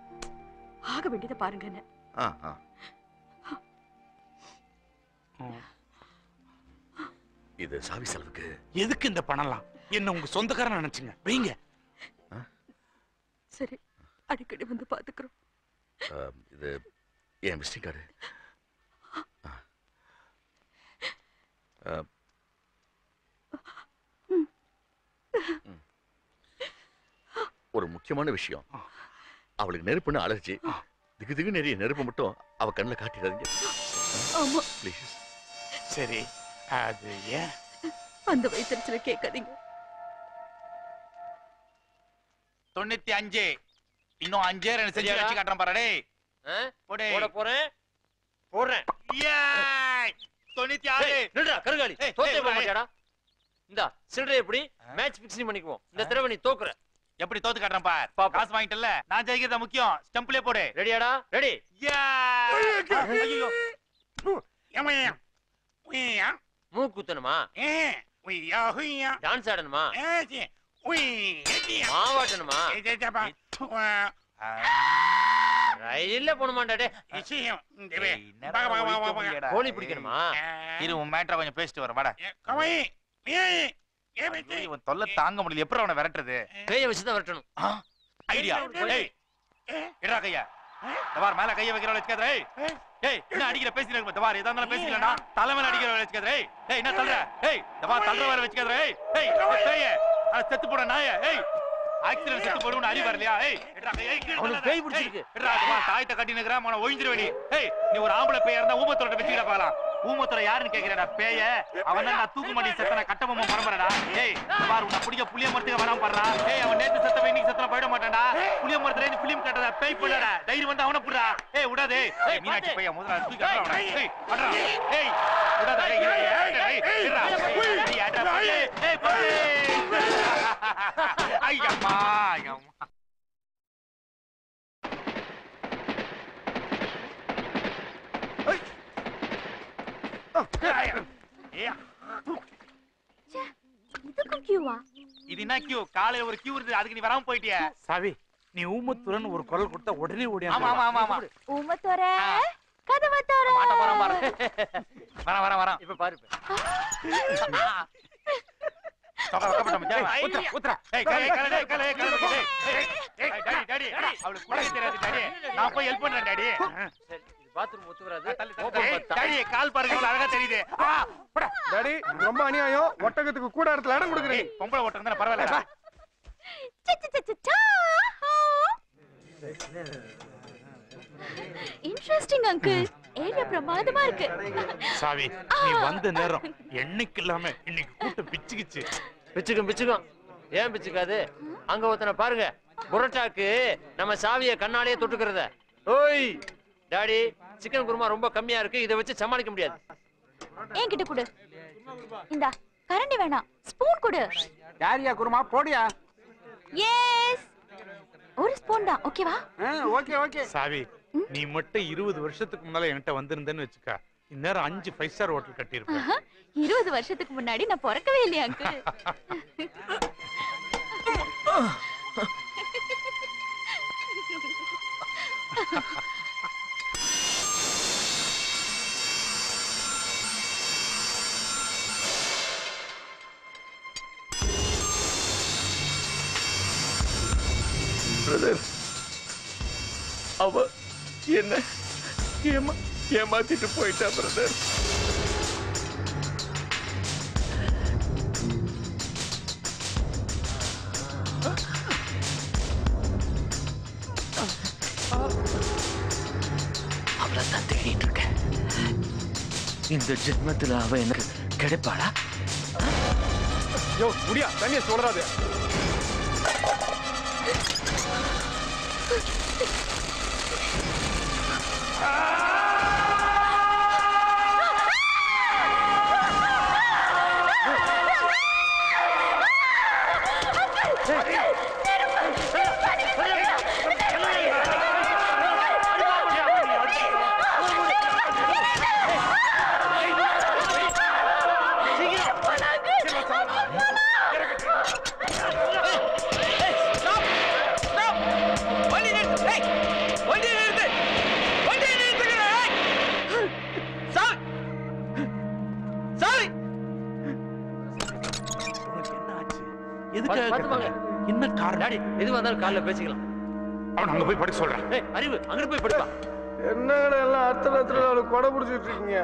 ஆக வேண்டியதை பாருங்கன்னு. ஆ, ஆ. இது சாவி செலவுக்கு. எதுக்கு இந்த பணம்லாம்? என்ன உங்க சொந்தக்காரன் நினைச்சுங்க? வைங்க. சரி அடிக்கடி வந்து பாத்துக்கிறோம். இது என் விசிட்டிங் கார்டு? ஒரு முக்கியமான விஷயம். அவளுக்கு நெருப்புன்னு அலர்ஜி. திகு திகு நிறைய நெருப்பு மட்டும் அவ கண்ணில் காட்டிடாதீங்க. ஆமா. ப்ளீஸ் சரி அது ஏன்? அந்த வயிற்றுல கேட்காதீங்க. தொண்ணூத்தி அஞ்சு. இன்னும் அஞ்சே ரெண்டு செஞ்சு? வச்சு காட்டுறேன் பாரு? போடே. போட போறேன். போடுறேன். தொண்ணூத்தி ஆறு. ஏய், தோத்தே ஏய். மாட்டியாடா? இந்தா சில்லறை எப்படி? மேட்ச் பிக்ஸிங் பண்ணிக்குவோம். இந்த தடவை நீ தோக்குற. எப்படி தோத்து காட்டுறேன் பார். காசு வாங்கிட்டல நான் ஜெயிக்கிறதா முக்கியம். ஸ்டம்ப்லயே போடு. ரெடியாடா? ரெடி. மூக்கு குத்தணுமா டான்ஸ் ஆடணுமா? மாவாட்டணுமா ரயில்ல போகணுமாண்டா டே கோழி பிடிக்கணுமா? இரு உன் மேட்டரை கொஞ்சம் பேசிட்டு வர. வாடா. இவன் தொல்லை தாங்க முடியல. எப்படி அவனை விரட்டுறது? கையை வச்சுதான் வரட்டணும். ஐடியா. ஏய். இடா கையா. பார் மேல கைய வைக்கிற வச்சுக்காத ஏய். ஏய் என்ன அடிக்கிற பேசிட்டு இருக்க பார்? ஏதா இருந்தாலும் பேசிக்கலடா தலை மேல அடிக்கிற வச்சுக்காத ஏய். ஏய் என்ன தள்ளுற? ஏய் பார் தள்ளுற வேற வச்சுக்காத ஏய். பேய. அட செத்து போட நாய ஏய். ஆக்சிடென்ட் செத்து போடுன்னு அறி வரலையா? ஏய் இடா கையை, அவனுக்கு. பேய் பிடிச்சிருக்கு. இடா பார் தாயத்தை கட்டி நிக்கிற மன ஒழிஞ்சிருவேடி ஏய் நீ ஒரு ஆம்பளை பேயா இருந்தா ஊமத்தோட வச்சுக்கிட பார்க்கலாம். ஊமத்தோட யாருன்னு கேக்குறடா பேய. அவன் நான் தூக்கு மாட்டி செத்தன கட்டபொம்மை பரம்பரடா. ஏய் பார் உன்னை பிடிக்க புளிய மரத்துக்கு வராம பாடுறா. ஏய் அவன் நேத்து செத்த இன்னைக்கு செத்தன போயிட மாட்டான்டா. புளிய மரத்துல இருந்து பிலிம் கட்டதா பேய் பண்ணடா தைரியம் வந்து அவனை புடுறா. ஏய் விடாதே. ஏய் மீனாட்சி பையன் முதல்ல தூக்கி கட்டுறா ஏய் படுறா. ஏய் விடாத. ஏய் ஏய் ஏய். ஐயம்மா ஐயம்மா. இதுக்கும் கியூவா? இது என்ன கியூ? காலையில ஒரு கியூ இருந்து அதுக்கு நீ வராம போயிட்டியே. சாவி நீ ஊமத்துறன்னு ஒரு குரல் கொடுத்தா உடனே ஓடி ஆமா ஆமா ஆமா ஆமா. ஊமத்தோர கதவை தோர. மாட்ட போறான் பாரு. வரேன் வரேன் வரேன். இப்ப பாரு அவளுக்கு தெரியாது, டாடி. நான் போய் help பண்றேன், டாடி. பாத்ரூம் ஒத்து வராது. கால் பாருங்க, அழகா தெரியுது. டாடி ரொம்ப அநியாயம். ஒட்டகத்துக்கு கூட இடத்துல இடம் கொடுக்குறீங்க. பொம்பளை ஓட்டம் தானே பரவாயில்ல. இன்ட்ரெஸ்டிங் அங்கிள் ஏரியா பிரமாதமா இருக்கு. சாவி நீ வந்த நேரம் என்னைக்கு இல்லாம இன்னைக்கு கூட்டம் பிச்சுக்கிச்சு. பிச்சுக்கும் பிச்சுக்கும். ஏன் பிச்சுக்காது? அங்க ஒருத்தனை பாருங்க. புரோட்டாக்கு நம்ம சாவிய கண்ணாலேயே தொட்டுக்கிறத. ஓய் டாடி சிக்கன் குருமா ரொம்ப கம்மியா இருக்கு. இதை வச்சு சமாளிக்க முடியாது. என்கிட்ட கொடு. இந்தா கரண்டி வேணாம். ஸ்பூன் கொடு. யாரியா குருமா? போடியா? எஸ் ஒரு ஸ்பூன் தான். ஓகேவா ஓகே ஓகே சாவி நீ மட்டும் இருபது வருஷத்துக்கு முன்னால என்கிட்ட வந்திருந்தேன்னு வச்சுக்கா. இந்நேரம் அஞ்சு ஃபைவ் ஸ்டார் ஹோட்டல் கட்டியிருப்பேன் இருபது வருஷத்துக்கு முன்னாடி நான் பிறக்கவே இல்லையா அங்கிள் பிரதர் ஏமாத்திட்டு போயிட்டா பிரதர் அவ்வளோதான் தேடிட்டு இருக்கேன். இந்த ஜென்மத்தில் அவ எனக்கு கிடைப்பாளா? யோ முடியா. தண்ணியை சொல்றாது காலில் பேசிக்கலாம். அவன் அங்க போய் படிக்க சொல்றேன் அறிவு அங்க போய் படிப்பா. என்ன எல்லாம் அத்தனை அத்தனை கொடை பிடிச்சிட்டு இருக்கீங்க?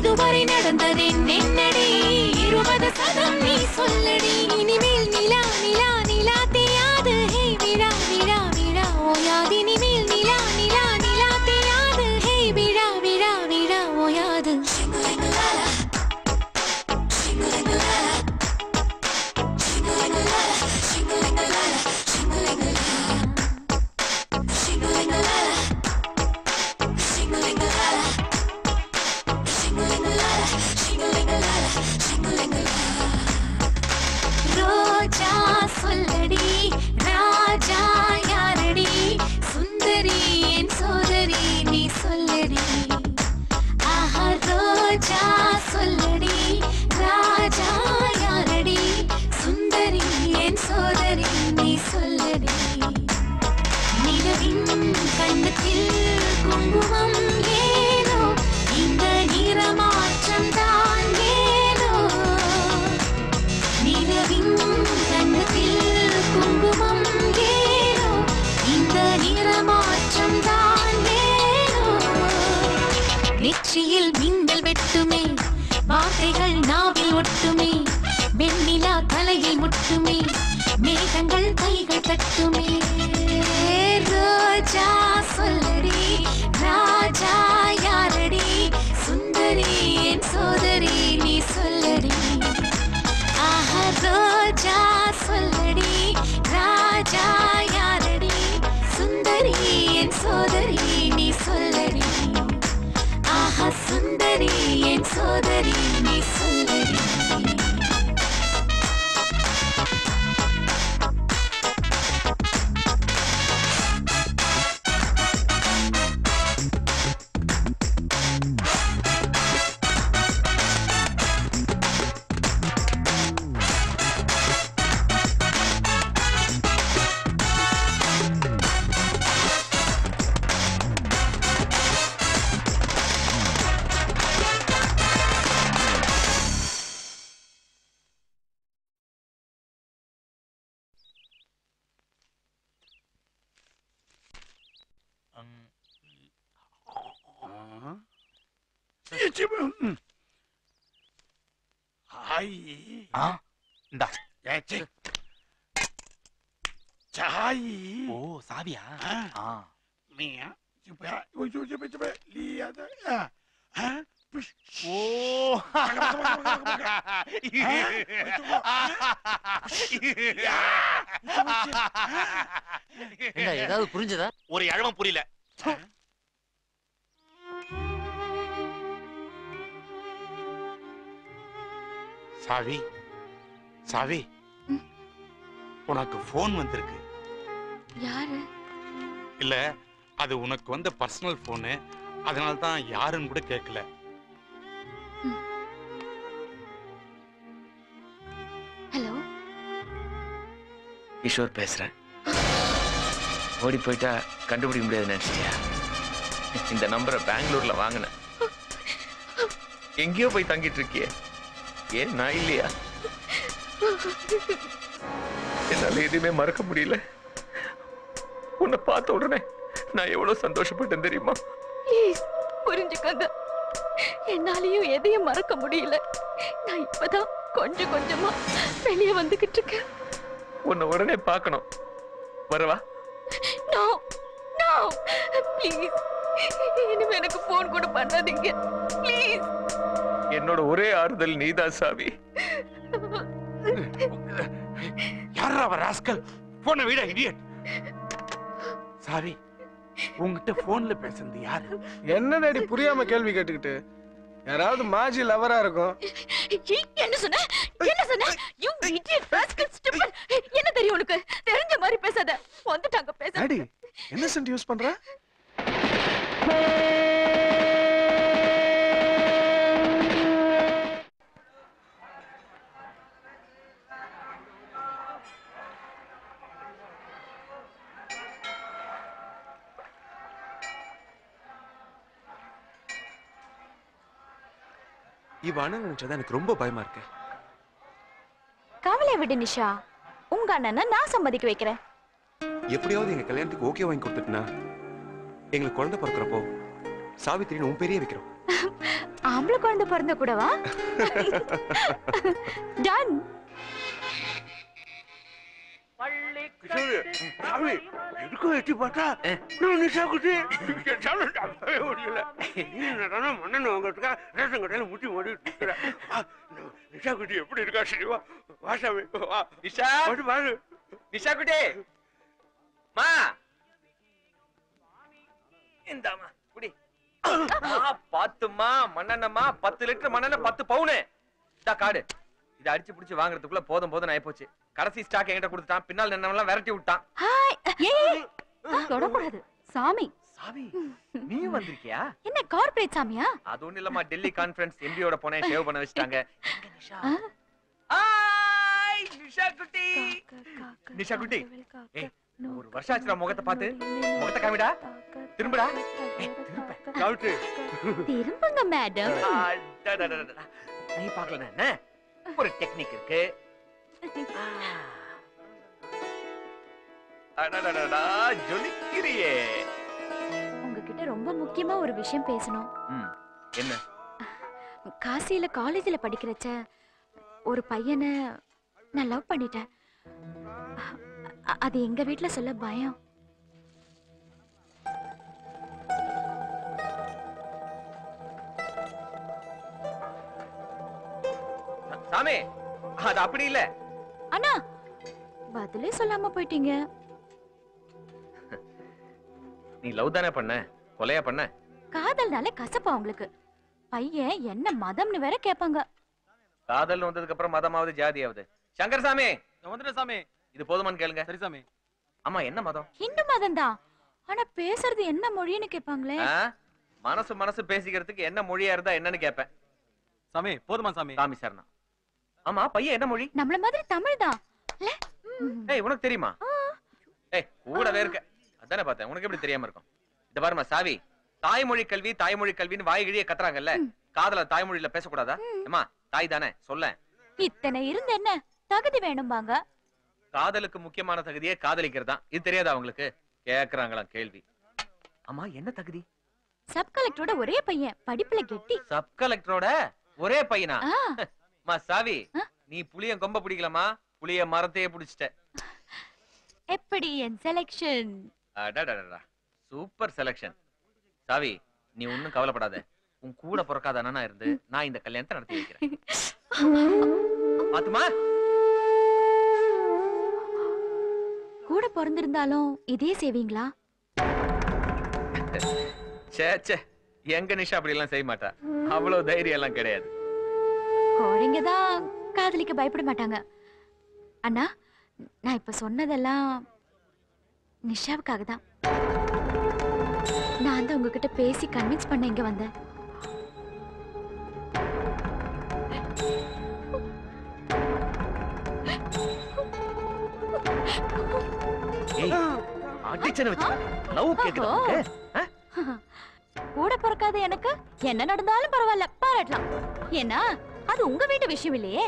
இதுவரை நடந்ததே நின்னடி இருபது சதம் நீ சொல்லடி. இனிமேல் நிலா பர்சனல் போனு அதனால தான் யாருன்னு கூட கேட்கல ஹலோ? கிஷோர் பேசுறேன். ஓடி போயிட்டா கண்டுபிடிக்க முடியாது நினைச்சிட்டியா? இந்த நம்பரை பெங்களூர்ல வாங்கினேன். எங்கேயோ போய் தங்கிட்டு இருக்கியே. ஏன் நான் இல்லையா? என்னால எதுவுமே மறக்க முடியல. உன்னை பார்த்த உடனே நான் எவ்வளவு சந்தோஷப்பட்டேன் தெரியுமா? ப்ளீஸ் புரிஞ்சுக்கங்க. என்னாலயும் எதையும் மறக்க முடியல. நான் இப்பதான் கொஞ்சம் கொஞ்சமா வெளியே வந்துகிட்டு இருக்கேன். உன்னை உடனே பார்க்கணும். வரவா? நோ நோ ப்ளீஸ் இனிமே எனக்கு ஃபோன் கூட பண்ணாதீங்க. ப்ளீஸ் என்னோட ஒரே ஆறுதல் நீதான் சாவி. யாரா அவ ராஸ்கல்? போன விட இடியட் சாவி உங்ககிட்ட போன்ல பேசுறது யாரு? என்னடி புரியாம கேள்வி கேட்டுக்கிட்டு? யாராவது மாஜி லவரா இருக்கும். என்ன சொன்ன? என்ன சொன்ன? யூ இடியட் ராஸ்கல் ஸ்டூபிட் என்ன தெரியும் உனக்கு? தெரிஞ்ச மாதிரி பேசாத. வந்துட்டாங்க பேச டாடி என்ன சென்ட் யூஸ் பண்ற? இவ அண்ணன் நினைச்சதான் எனக்கு ரொம்ப பயமா இருக்கு. கவலை விடு நிஷா. உங்க அண்ணனை நான் சம்மதிக்க வைக்கிறேன். எப்படியாவது எங்க கல்யாணத்துக்கு ஓகே வாங்கி கொடுத்துட்டுனா எங்களுக்கு குழந்தை பிறக்கிறப்போ சாவித்திரின்னு உன் பெரிய வைக்கிறோம். ஆம்பளை குழந்தை பிறந்த கூடவா? டன் சாமி எதுக்கும் எட்டி பார்த்தா நான் நிஷா குட்டி நம்பவே முடியல நீ என்னடா மண்ணெண்ண வாங்கறதுக்கா ரேஷன் கடையில முட்டி நி- நிஷா குட்டி எப்படி இருக்கா சரி வா. வா சாமி வா. நிஷா. வந்து பாரு. நிஷா குட்டி மா. இந்தாமா குடி. ஆ, பாத்தும்மா மண்ணெண்ணம்மா பத்து லிட்டர் மண்ணெண்ணெய் பத்து பவுனு. காடு. இதை அடிச்சு புடிச்சு வாங்குறதுக்குள்ள போதும் போதும் ஆயிப்போச்சு. கடைசி ஸ்டாக் என்கிட்ட கொடுத்துட்டான். பின்னால் நின்னவெல்லாம் விரட்டி விட்டான். ஹாய். ஏய் தொடக்கூடாது. சாமி. சாவி நீ வந்திருக்கியா? என்ன கார்ப்பரேட் சாமியா? அது ஒண்ணு இல்லம்மா டெல்லி கான்ஃபரன்ஸ் எம்பியோட போனேன் சேவ் பண்ண வச்சிட்டாங்க? ஹாய் நிஷா? குட்டி. நிஷா குட்டி. ஏய் வருஷம் ஆச்சுடா முகத்தை பார்த்து. முகத்தை காமிடா. திரும்புடா. கவுட்டு திரும்புங்க மேடம். நீ பார்க்கல என்ன? ஒரு டெக்னிக் இருக்கு. ஜொலிக்கிறியே. உங்ககிட்ட ரொம்ப முக்கியமா ஒரு விஷயம் பேசணும். என்ன? காசியில காலேஜ்ல படிக்கிறச்ச ஒரு பையனை நான் லவ் பண்ணிட்டேன். அது எங்க வீட்ல சொல்ல பயம். சாமி அது அப்படி இல்ல. அண்ணா பதிலே சொல்லாம போயிட்டீங்க. நீ லவ் தானே பண்ண கொலையா பண்ண? காதல்னால கசப்பா உங்களுக்கு. பையன் என்ன மதம்னு வேற கேட்பாங்க காதல் வந்ததுக்கு அப்புறம் மதமாவது ஜாதியாவது. சங்கர் சாமி! வந்துட்டேன் சாமி. இது போதுமான்னு கேளுங்க. சரி சாமி. ஆமா என்ன மதம்? ஹிந்து மதம் தான் ஆனா பேசுறது என்ன மொழின்னு கேட்பாங்களே ஆ? மனசு மனசு பேசிக்கிறதுக்கு என்ன மொழியா இருந்தா என்னன்னு கேட்பேன் சாமி போதுமா சாமி? சாமி சரணா ஆமா பையன் என்ன மொழி? நம்மள மாதிரி தமிழ் தான் ஏய் உனக்கு தெரியுமா? ஏய் கூடவே இருக்க. அதானே பார்த்தேன். உனக்கு எப்படி தெரியாம இருக்கும்? இந்த பாருமா சாவி. தாய்மொழி கல்வி தாய்மொழி கல்வின்னு வாய் கிழிய கத்துறாங்கல்ல? காதல தாய்மொழியில பேசக்கூடாதா? ஏமா தாய் தானே? சொல்ல இத்தனை இருந்து என்ன? தகுதி வேணும்பாங்க? காதலுக்கு முக்கியமான தகுதியே காதலிக்கிறதா? இது தெரியாதா அவங்களுக்கு கேக்குறாங்களாம் கேள்வி. ஆமா என்ன தகுதி? சப் கலெக்டரோட ஒரே பையன். படிப்புல கெட்டி. சப் கலெக்டரோட ஒரே பையனா. மா சாவி நீ புளிய கொம்ப பிடிக்கலாமா புளிய மரத்தையே பிடிச்சிட்ட எப்படி என் செலெக்ஷன் அடடடடா சூப்பர் செலக்ஷன் சாவி நீ ஒண்ணும் கவலைப்படாத உன் கூட பிறக்காத அண்ணனா இருந்து நான் இந்த கல்யாணத்தை நடத்தி வைக்கிறேன் பாத்துமா கூட பிறந்திருந்தாலும் இதே செய்வீங்களா சே சே எங்க நிஷா அப்படி எல்லாம் செய்ய மாட்டா அவ்வளவு தைரியம் எல்லாம் கிடையாது கோழைங்க தான் காதலிக்க பயப்பட மாட்டாங்க. அண்ணா நான் இப்ப சொன்னதெல்லாம் நிஷாவுக்காக தான் நான் தான் உங்ககிட்ட பேசி கன்வின்ஸ் பண்ண இங்க வந்தேன்? கூட பிறக்காத எனக்கு என்ன நடந்தாலும் பரவாயில்ல பாராட்டலாம். ஏன்னா அது உங்க வீட்டு விஷயம் இல்லையே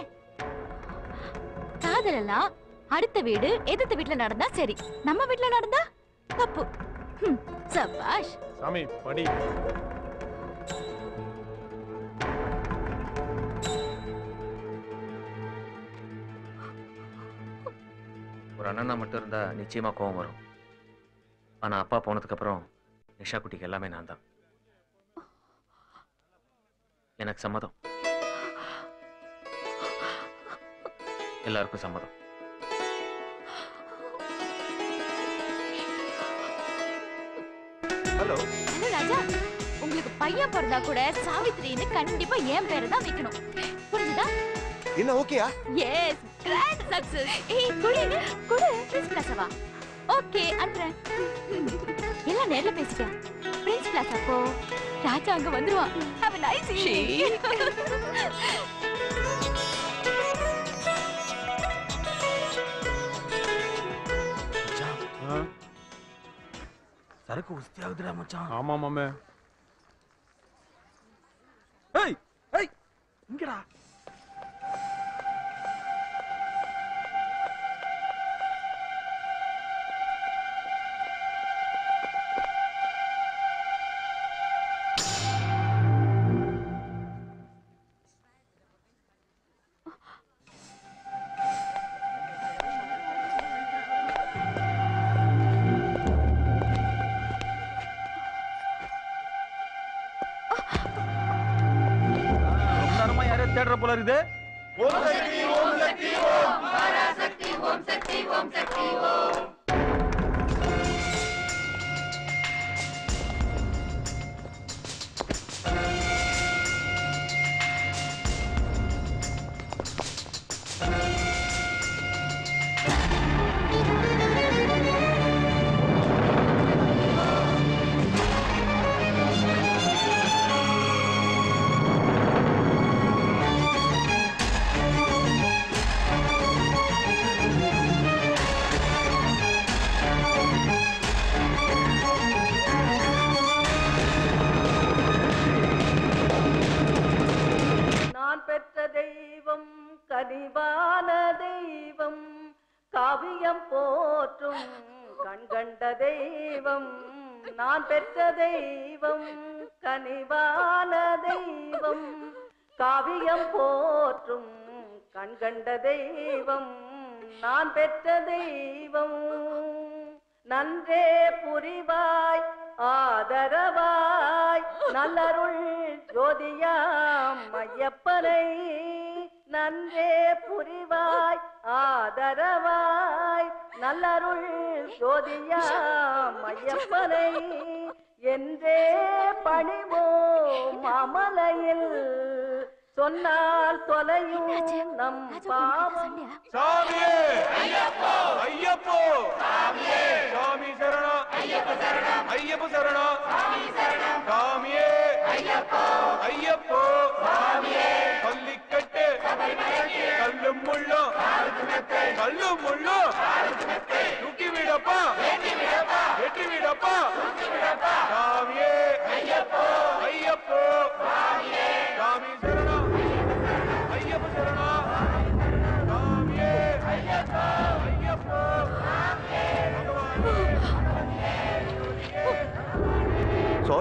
காதலெல்லாம் அடுத்த வீடு எதிர்த்த வீட்டுல நடந்தா சரி. நம்ம வீட்டுல நடந்தா தப்பு. சபாஷ். சாமி படி. ஒரு அண்ணனா மட்டும் இருந்தா நிச்சயமா கோவம் வரும். ஆனா அப்பா போனதுக்கு அப்புறம் நிஷா குட்டிக்கு எல்லாமே நான் தான். எனக்கு சம்மதம். எல்லாருக்கும் சம்மதம். ஹலோ. ராஜா உங்களுக்கு பையன் பிறந்தா கூட சாவித்திரின்னு கண்டிப்பா என் பேரை தான் வைக்கணும். புரிஞ்சுதா? என்ன ஓகேயா? எஸ் கிராண்ட் சக்சஸ் ஏய் குடு குடு பிரின்ஸ் பிளாசாவா ஓகே அனுப்புறேன். எல்லாம் நேர்ல பேசிட்டேன் பிரின்ஸ் பிளாசா போ ராஜா அங்க வந்துருவான். Have a nice evening. சரக்கு உஸ்தி ஆகுதுடா மச்சான். ஆமா மாமே. ஏய் ஏய் இங்கடா. நான் கண்ட தெய்வம் நான் பெற்ற தெய்வம். நன்றே புரிவாய் ஆதரவாய் நல்லருள் ஜோதியாம் ஐயப்பனை. நன்றே புரிவாய் ஆதரவாய் நல்லருள் ஜோதியாம் ஐயப்பனை. என்றே பணிவோ மாமலையில் சொன்னால் தொலையும் நம் பாவம். சாமியே? ஐயப்போ! ஐயப்போ! சாமியே! சாமி சரணம் ஐயப்ப சரணம் ஐயப்ப சரணம் சாமி சரணம் சாமியே! ஐயப்போ! ஐயப்போ! சாமியே! பள்ளிக்கட்டு கல்லும் முள்ளும்! கல்லும் முள்ளும்! தூக்கி விடப்பா! வெற்றி விடப்பா! சாமியே ஐயப்போ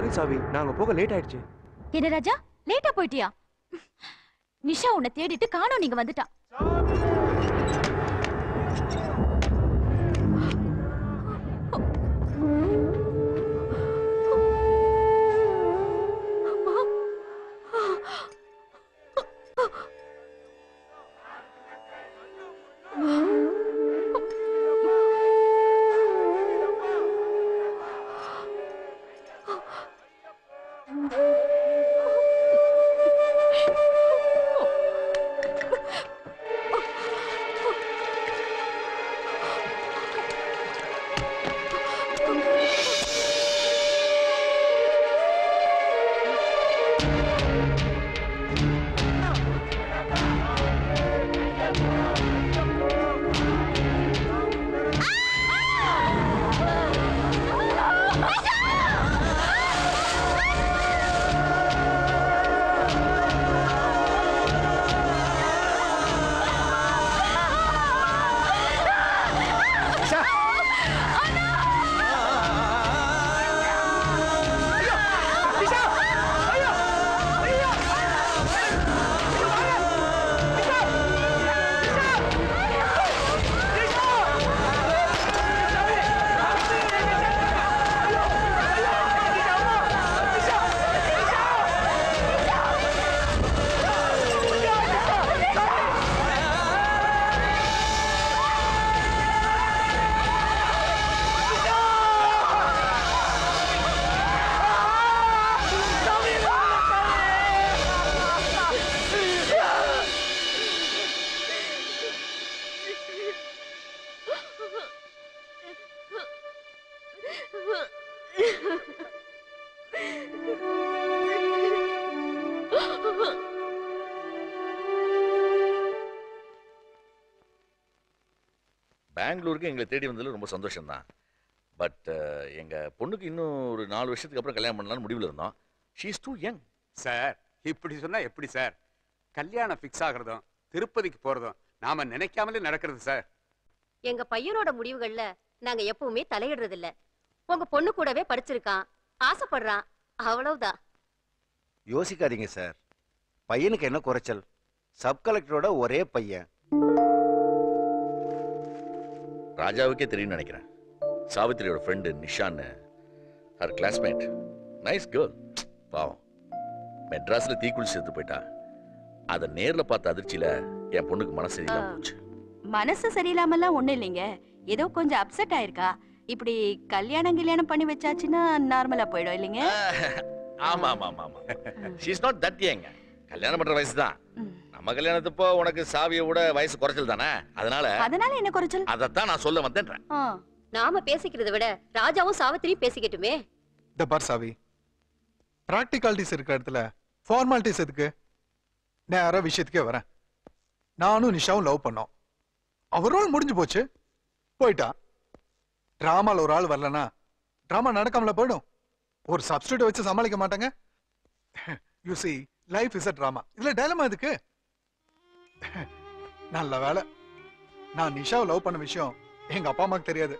சாரி சாவி நாங்க போக லேட் ஆயிடுச்சு. என்ன ராஜா? லேட்டா போயிட்டியா? நிஷா உன்னை தேடிட்டு காணோம் நீங்க வந்துட்டா. பெங்களூருக்கு எங்களை தேடி வந்ததுல ரொம்ப சந்தோஷம் தான் பட் எங்க பொண்ணுக்கு இன்னும் ஒரு நாலு வருஷத்துக்கு அப்புறம் கல்யாணம் பண்ணலாம்னு முடிவில் இருந்தோம். She is too young sir இப்படி சொன்னா எப்படி சார் கல்யாணம் ஃபிக்ஸ் ஆகுறதும் திருப்பதிக்கு போறதும் நாம நினைக்காமலே நடக்கிறது சார் எங்க பையனோட முடிவுகள்ல நாங்க எப்பவுமே தலையிடுறது இல்ல உங்க பொண்ணு கூடவே படிச்சிருக்கான் ஆசைப்படுறான் அவ்வளவுதான். யோசிக்காதீங்க சார் பையனுக்கு என்ன குறைச்சல்? சப் கலெக்டரோட ஒரே பையன். ராஜாவுக்கே தெரியும்னு நினைக்கிறேன். சாவித்திரியோட ஃப்ரெண்டு நிஷான்னு ஹர் கிளாஸ்மேட் நைஸ் கேர்ள் பாவம். மெட்ராஸ்ல தீக்குளிச்சு செத்து போயிட்டா. அதை நேர்ல பார்த்த அதிர்ச்சியில என் பொண்ணுக்கு மனசு இல்லாம போச்சு. மனசு சரியில்லாமலாம் ஒண்ணும் இல்லைங்க. ஏதோ கொஞ்சம் அப்செட் ஆயிருக்கா. இப்படி கல்யாணம் கல்யாணம் பண்ணி வச்சாச்சுன்னா நார்மலா போயிடும் இல்லைங்க? ஆமா ஆமா ஆமா ஆமா she is not that young கல்யாணம் பண்ற வயசு தான். நம்ம கல்யாணத்தப்போ உனக்கு சாவியை விட வயசு குறைச்சல் தானே? அதனால அதனால என்ன குறைச்சல்? அதைத்தான் நான் சொல்ல வந்தேன்றேன். நாம பேசிக்கிறத விட ராஜாவும் சாவித்திரியும் பேசிக்கட்டுமே. இந்த பார் சாவி. ப்ராக்டிகாலிட்டிஸ் இருக்கிற இடத்துல ஃபார்மாலிட்டிஸ் எதுக்கு? நேரா விஷயத்துக்கே வரேன். நானும் நிஷாவும் லவ் பண்ணோம். அவரோட முடிஞ்சு போச்சு. போயிட்டா டிராமால ஒரு ஆள் வரலனா டிராமா நடக்காமல போயிடும். ஒரு சப்ஸ்டியூட் வச்சு சமாளிக்க மாட்டாங்க. You see life is a drama இதுல டைலமா எதுக்கு? நல்ல வேலை நான் நிஷாவை லவ் பண்ண விஷயம் எங்க அப்பா அம்மாக்கு தெரியாது.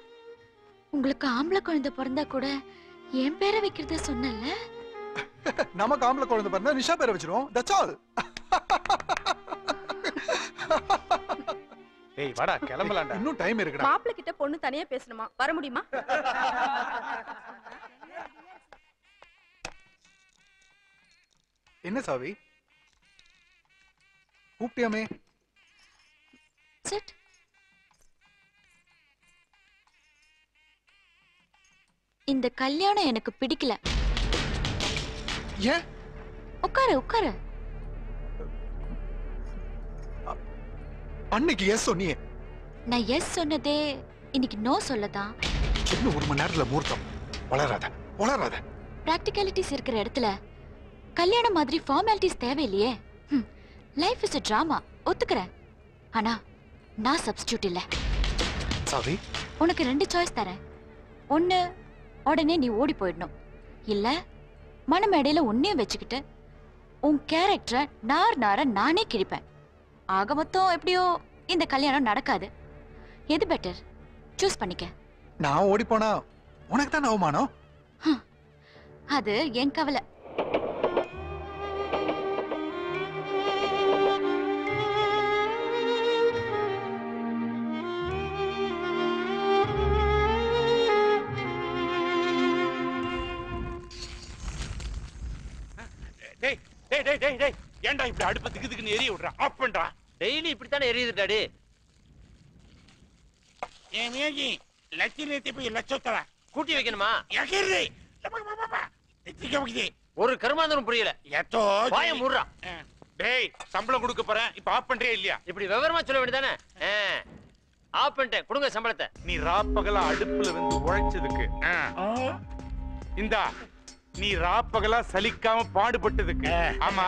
உங்களுக்கு ஆம்பளை குழந்தை பிறந்தா கூட என் பேரை வைக்கிறத சொன்னல நமக்கு ஆம்பளை குழந்தை பிறந்தா நிஷா பேரை வச்சிருவோம். தட்ஸ் ஆல் ஏய் வாடா கிளம்பலாம்டா. இன்னும் டைம் இருக்குடா. மாப்பிள்ளை கிட்ட பொண்ணு தனியா பேசணுமா? வர முடியுமா? என்ன சாவி? கூப்பிட்டியாமே. சிட் இந்த கல்யாணம் எனக்கு பிடிக்கல. ஏன்? உட்காரு உட்காரு. அன்னைக்கு எஸ் சொன்னியே. நான் எஸ் சொன்னதே இன்னைக்கு நோ சொல்லதான். இன்னும் ஒரு மணி நேரத்துல மூர்த்தம். வளராத வளராத. பிராக்டிகாலிட்டிஸ் இருக்கிற இடத்துல கல்யாணம் மாதிரி ஃபார்மாலிட்டிஸ் தேவையில்லையே. Life is a drama. ஒத்துக்கிறேன். ஆனா நான் சப்ஸ்டியூட் இல்ல. சாவி? உனக்கு ரெண்டு சாய்ஸ் தரேன். ஒண்ணு உடனே நீ ஓடி போயிடணும். இல்ல மனமேடையில உன்னையும் வச்சுக்கிட்டு உன் கேரக்டரை நார் நார நானே கிழிப்பேன். ஆக மொத்தம் எப்படியோ இந்த கல்யாணம் நடக்காது. எது பெட்டர் சூஸ் பண்ணிக்க. நான் ஓடி போனா உனக்கு தான் அவமானம்? அது என் கவலை. டேய் டேய் டேய். ஏன்டா இப்படி அடுப்பு திக்கு திக்குன்னு எரிய விடுற? ஆஃப் பண்றா. டெய்லி இப்படித்தானே எரியுது டாடி ஏன் மேகி லட்சி லட்சி போய் லட்சத்தர கூட்டி வைக்கணுமா? எகிரி ஒரு கருமாந்தரம் புரியல. எத்தோ வாய மூடுறா. டேய் சம்பளம் கொடுக்க போறேன். இப்ப ஆஃப் பண்றியா இல்லையா? இப்படி விவரமா சொல்ல வேண்டியதானே? ஆஃப் பண்ணிட்டேன். கொடுங்க சம்பளத்தை. நீ ராப்பகலா அடுப்புல வந்து உழைச்சதுக்கு இந்தா நீ ராப்பகலா சலிக்காம பாடுபட்டதுக்கு. ஆமா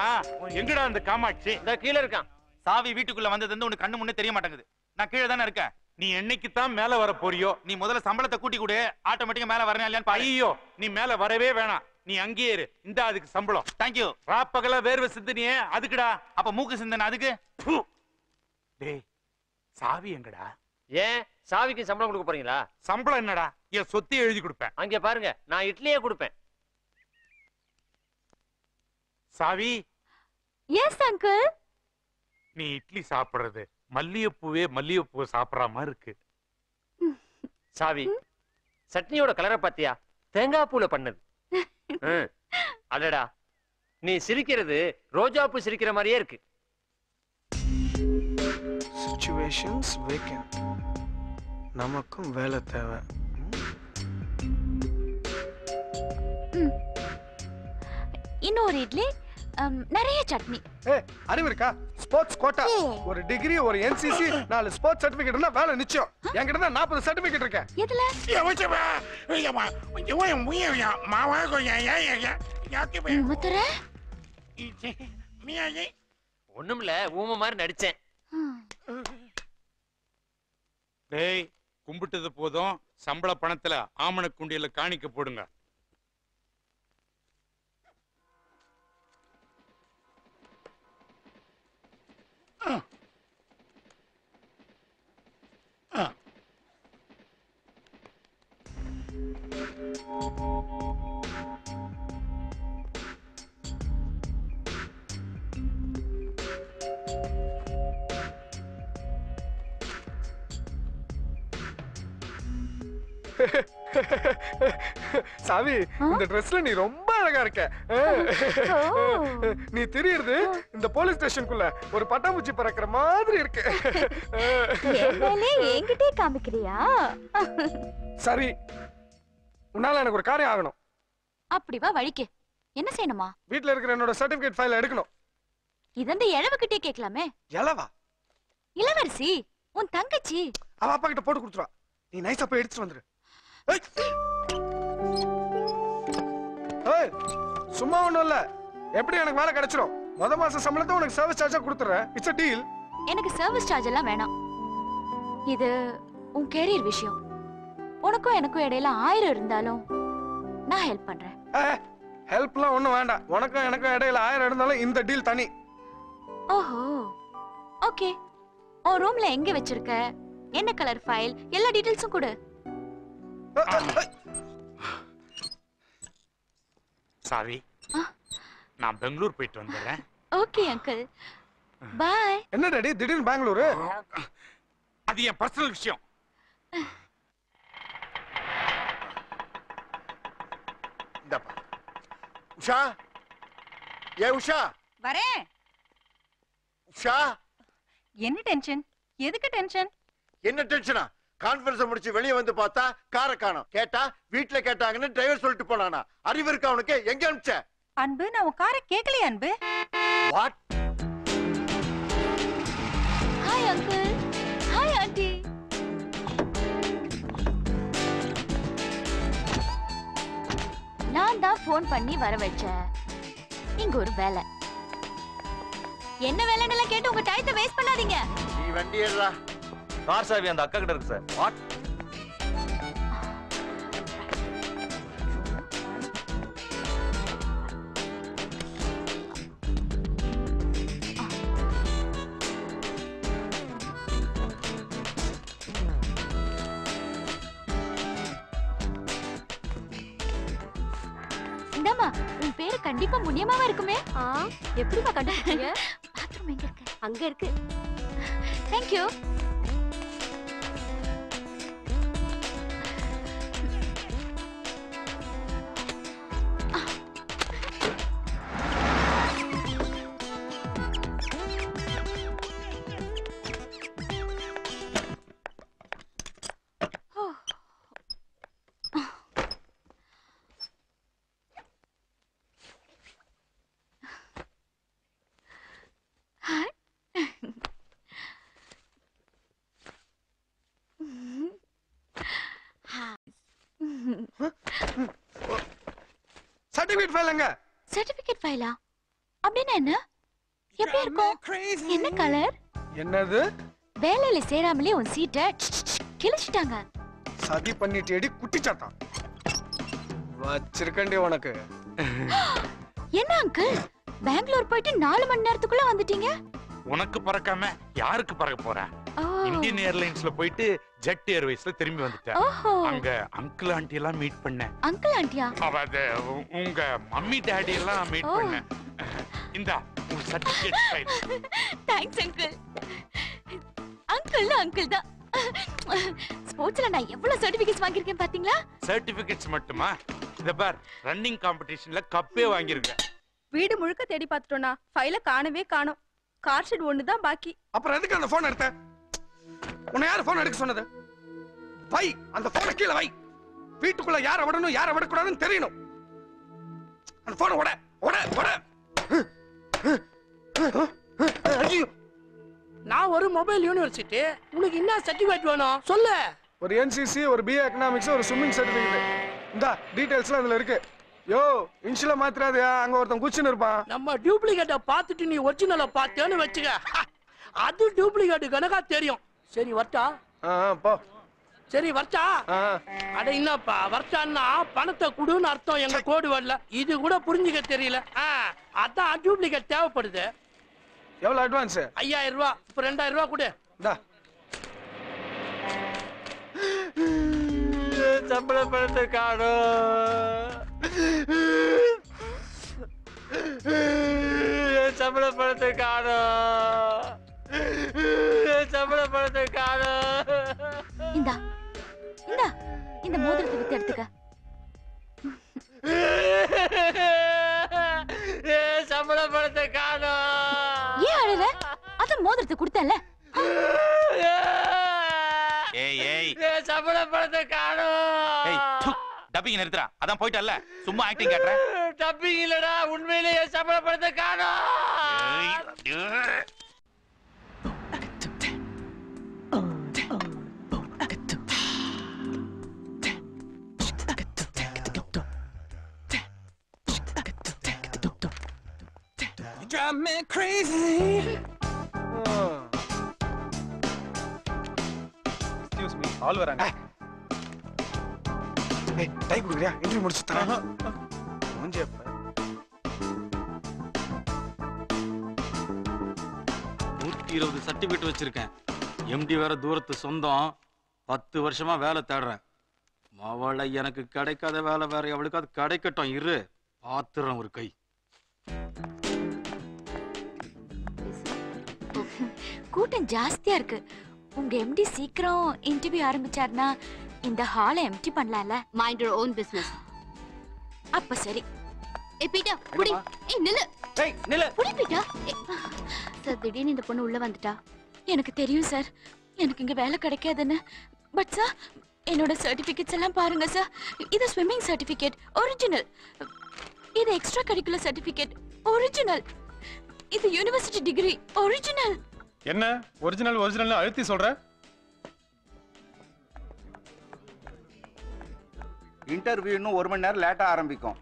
எங்கடா அந்த காமாட்சி? இந்த கீழ இருக்கான். சாவி வீட்டுக்குள்ள வந்தது வந்து உனக்கு கண்ணு முன்னே தெரிய மாட்டேங்குது. நான் கீழே தானே இருக்கேன். நீ என்னைக்கு தான் மேல வர போறியோ? நீ முதல்ல சம்பளத்தை கூட்டி கொடு. ஆட்டோமேட்டிக்கா மேல வரணும் இல்லையான்னு ஐயோ நீ மேல வரவே வேணாம். நீ அங்கேயே இரு. இந்த அதுக்கு சம்பளம். தேங்க்யூ ராப்பகலா வேர்வை சிந்தனியே அதுக்குடா. அப்ப மூக்கு சிந்தனை அதுக்கு. டேய் சாவி எங்கடா? ஏன்? சாவிக்கு சம்பளம் கொடுக்க போறீங்களா? சம்பளம் என்னடா? என் சொத்தி எழுதி கொடுப்பேன். அங்க பாருங்க நான் இட்லியே கொடுப்பேன். சாவி? எஸ் அங்கிள் நீ இட்லி சாப்பிடுறது. மல்லிகைப்பூவே மல்லிகைப்பூ சாப்பிடுற மாதிரி இருக்கு. சாவி சட்னியோட கலரை பாத்தியா? தேங்காய் பூல பண்ணது. அடடா. நீ சிரிக்கிறது ரோஜா பூ சிரிக்கிற மாதிரியே இருக்கு. சுச்சுவேஷன்ஸ் வேக்கன்ட் நமக்கும் வேலை தேவை. இன்னொரு இட்லி. நிறைய சட்னி. ஏ அறிவு இருக்கா? Sports quota. ஒரு டிகிரி ஒரு என்சிசி நாலு ஸ்போர்ட்ஸ் சர்டிபிகேட் இருந்தா வேலை நிச்சயம். என்கிட்ட தான் நாற்பது சர்டிபிகேட் இருக்கேன். எதுல? முத்துற? ஒண்ணுமில்ல ஊம மாதிரி நடிச்சேன். டேய் கும்பிட்டது போதும். சம்பள பணத்துல ஆமண குண்டியல காணிக்க போடுங்க. சாவி இந்த ட்ரெஸ்ல நீ ரொம்ப அழகா இருக்க. நீ தெரியறது இந்த போலீஸ் ஸ்டேஷனுக்குள்ள ஒரு பட்டாம்பூச்சி பறக்கிற மாதிரி இருக்கு. என்கிட்டே காமிக்கிறியா? சரி. உன்னால எனக்கு ஒரு காரியம் ஆகணும். அப்படி வா வழிக்கு. என்ன செய்யணுமா? வீட்ல இருக்கிற என்னோட சர்டிபிகேட் ஃபைல எடுக்கணும். இதந்த இழவுகிட்டே கேட்கலாமே. எலவா இளவரசி உன் தங்கச்சி. அவ அப்பா கிட்ட போட்டு கொடுத்துருவா. நீ நைஸா போய் எடுத்துட்டு வந்துரு. சும்மா ஒண்ணும் இல்ல. எப்படி எனக்கு வேலை கிடைச்சிரும்? முத மாச சம்பளத்தை உனக்கு சர்வீஸ் சார்ஜா கொடுத்துறேன். இட்ஸ் டீல் எனக்கு சர்வீஸ் சார்ஜ் எல்லாம் வேணாம். இது உன் கெரியர் விஷயம். உனக்கும் எனக்கும் இடையில ஆயிரம் இருந்தாலும் நான் ஹெல்ப் பண்றேன். ஹெல்ப்லாம் ஒண்ணும் வேண்டாம். உனக்கும் எனக்கும் இடையில ஆயிரம் இருந்தாலும் இந்த டீல் தனி. ஓஹோ. ஓகே உன் ரூம்ல எங்க வச்சிருக்க? என்ன கலர் ஃபைல் எல்லா டீடைல்ஸும் கொடு. சாவி. நான் பெங்களூர் போயிட்டு வந்துடுறேன். Okay uncle. பாய். என்ன டாடி திடீர்னு பெங்களூரு? அது என் பர்சனல் விஷயம். இந்தாப்பா. உஷா? ஏ உஷா? வரேன். உஷா? என்ன டென்ஷன்? எதுக்கு டென்ஷன்? என்ன டென்ஷனா? கான்ஃபரன்ஸ் முடிச்சு வெளியே வந்து பார்த்தா காரை காணோம். கேட்டா வீட்ல கேட்டாங்கன்னு டிரைவர் சொல்லிட்டு போனானா. அறிவு இருக்கா அவனுக்கு எங்க அனுப்பிச்ச? அன்பு நான் உன் காரை கேட்கலையே Anbu. What hi uncle hi aunty நான் தான் ஃபோன் பண்ணி வர வச்சேன் இங்க ஒரு வேலை. என்ன வேலைன்னு கேட்டு உங்க டயத்தை வேஸ்ட் பண்ணாதீங்க. நீ வண்டி ஏறா கார் சாவி அந்த அக்கா கிட்ட இருக்கு சார். வாட் இந்தாம்மா உன் பேரு கண்டிப்பா முனியமாவா இருக்குமே. எப்படிமா கண்டுபிடிச்சீங்க? பாத்ரூம் எங்க இருக்கு? அங்க இருக்கு. தேங்க்யூ சர்டிபிகேட் ஃபைல் எங்க சர்டிபிகேட் ஃபைலா அப்படின்னா என்ன? எப்படி இருக்கும்? என்ன கலர் என்னது? வேலையில சேராமலே உன் சீட்டை கிழிச்சிட்டாங்க. சதி பண்ணிட்டேடி குட்டிச்சாத்தான் வச்சிருக்கண்டி உனக்கு. என்ன அங்கிள் பெங்களூர் போயிட்டு நாலு மணி நேரத்துக்குள்ள வந்துட்டீங்க? உனக்கு பறக்காம யாருக்கு பறக்க போறேன். இந்தியன் ஏர்லைன்ஸ்ல போயிட்டு ஜெட் ஏர்வேஸ்ல திரும்பி வந்துட்டேன். அங்க அங்கிள் ஆண்டி எல்லாம் மீட் பண்ணேன். அங்கிள் ஆண்டியா அவ அது உ- உங்க மம்மி டாடி எல்லாம் மீட். பண்ணேன். இந்தா உன் certificate file thanks uncle uncle uncle தான். ஸ்போர்ட்ஸ்ல நான் எவ்வளவு சர்டிபிகேட்ஸ் வாங்கியிருக்கேன் பாத்தீங்களா? சர்டிபிகேட்ஸ் மட்டுமா? இத பார் ரன்னிங் காம்படிஷன்ல கப்பே வாங்கியிருக்கேன். வீடு முழுக்க தேடி பார்த்துட்டோம்னா ஃபைல காணவே காணோம். கார் ஷெட் ஒன்று தான் பாக்கி. அப்புறம் எதுக்கு அந்த போன் எடுத்த உன்னை யார் போன் எடுக்க சொன்னது? வை அந்த போனை கீழே வை. வீட்டுக்குள்ள யாரை விடணும் யாரை விடக்கூடாதுன்னு தெரியணும். அந்த போனை உட உட உட நான் ஒரு மொபைல் யூனிவர்சிட்டி உனக்கு என்ன சர்டிபிகேட் வேணும்? சொல்லு. ஒரு என்சிசி ஒரு பிஏ எக்கனாமிக்ஸ் ஒரு ஸ்விம்மிங் சர்டிபிகேட் இந்தா டீடைல்ஸ்லாம் அதுல இருக்கு. யோ இன்ஷியல மாத்திராதயா அங்க ஒருத்தன் குச்சின்னு இருப்பான். நம்ம டூப்ளிகேட்டை பார்த்துட்டு நீ ஒரிஜினலை பார்த்தேன்னு வச்சுக்க. அது டூப்ளிகேட் கணக்கா தெரியும். சரி வரட்டா? போ. சரி வரட்டா? அட என்னப்பா வரட்டான்னா பணத்தை குடுன்னு அர்த்தம். எங்க கோடு வரல. இது கூட புரிஞ்சுக்க தெரியல. அதான் டூப்ளிகேட் தேவைப்படுது. எவ்வளவு அட்வான்ஸ் ஐயாயிரம் ரூபா. இப்ப ரெண்டாயிரம் ரூபா கொடு. இந்தா. சம்பள பணத்தை காணும். சம்பள பணத்தை காணும். சம்பள பணத்தை காணும் இந்தா இந்தா இந்த மோதிரத்தை வித்து எடுத்துக்க. சம்பள பணத்தை காணும் ஏன் அழற அது மோதிரத்தை கொடுத்தல ஏய் ஏய் சம்பள பணத்தை காணும் டப்பிங் நிறுத்துறா அதான் போயிட்டல்ல. சும்மா ஆக்டிங் காட்டுற டப்பிங் இல்லடா உண்மையிலேயே சம்பள பணத்தை காணும் drive me crazy. Excuse me all வராங்க. ஏய் டை குடுக்குறியா? இன்டர்வியூ முடிச்சு தரேன். மூஞ்சி அப்ப நூத்தி இருபது சர்டிபிகேட் வச்சிருக்கேன். எம்டி வேற தூரத்து சொந்தம். பத்து வருஷமா வேலை தேடுறேன். அவளை எனக்கு கிடைக்காத வேலை வேற எவளுக்காவது கிடைக்கட்டும் இரு. பாத்துறேன் ஒரு கை. கூட்டம் ஜாஸ்தியா இருக்கு. உங்க எம்டி சீக்கிரம் இன்டர்வியூ ஆரம்பிச்சாருன்னா இந்த ஹாலை எம்டி பண்ணலாம்ல? மைண்ட் யுவர் ஓன் பிசினஸ் அப்ப சரி. ஏ பீட்டா குடி ஏய் நில்லு. ஏய் நில்லு. குடி பீட்டா. சார் திடீர்னு இந்த பொண்ணு உள்ள வந்துட்டா? எனக்கு தெரியும் சார். எனக்கு இங்க வேலை கிடைக்காதுன்னு. பட் சார் என்னோட சர்டிபிகேட்ஸ் எல்லாம் பாருங்க சார் இது ஸ்விம்மிங் சர்டிபிகேட் ஒரிஜினல் இது எக்ஸ்ட்ரா கரிக்குலர் சர்டிபிகேட் ஒரிஜினல் இது யூனிவர்சிட்டி டிகிரி ஒரிஜினல் என்ன? ஒரிஜினல் ஒரிஜினல் அழுத்தி சொல்ற? இன்டர்வியூ இன்னும் ஒரு மணி நேரம் லேட்டா ஆரம்பிக்கும்.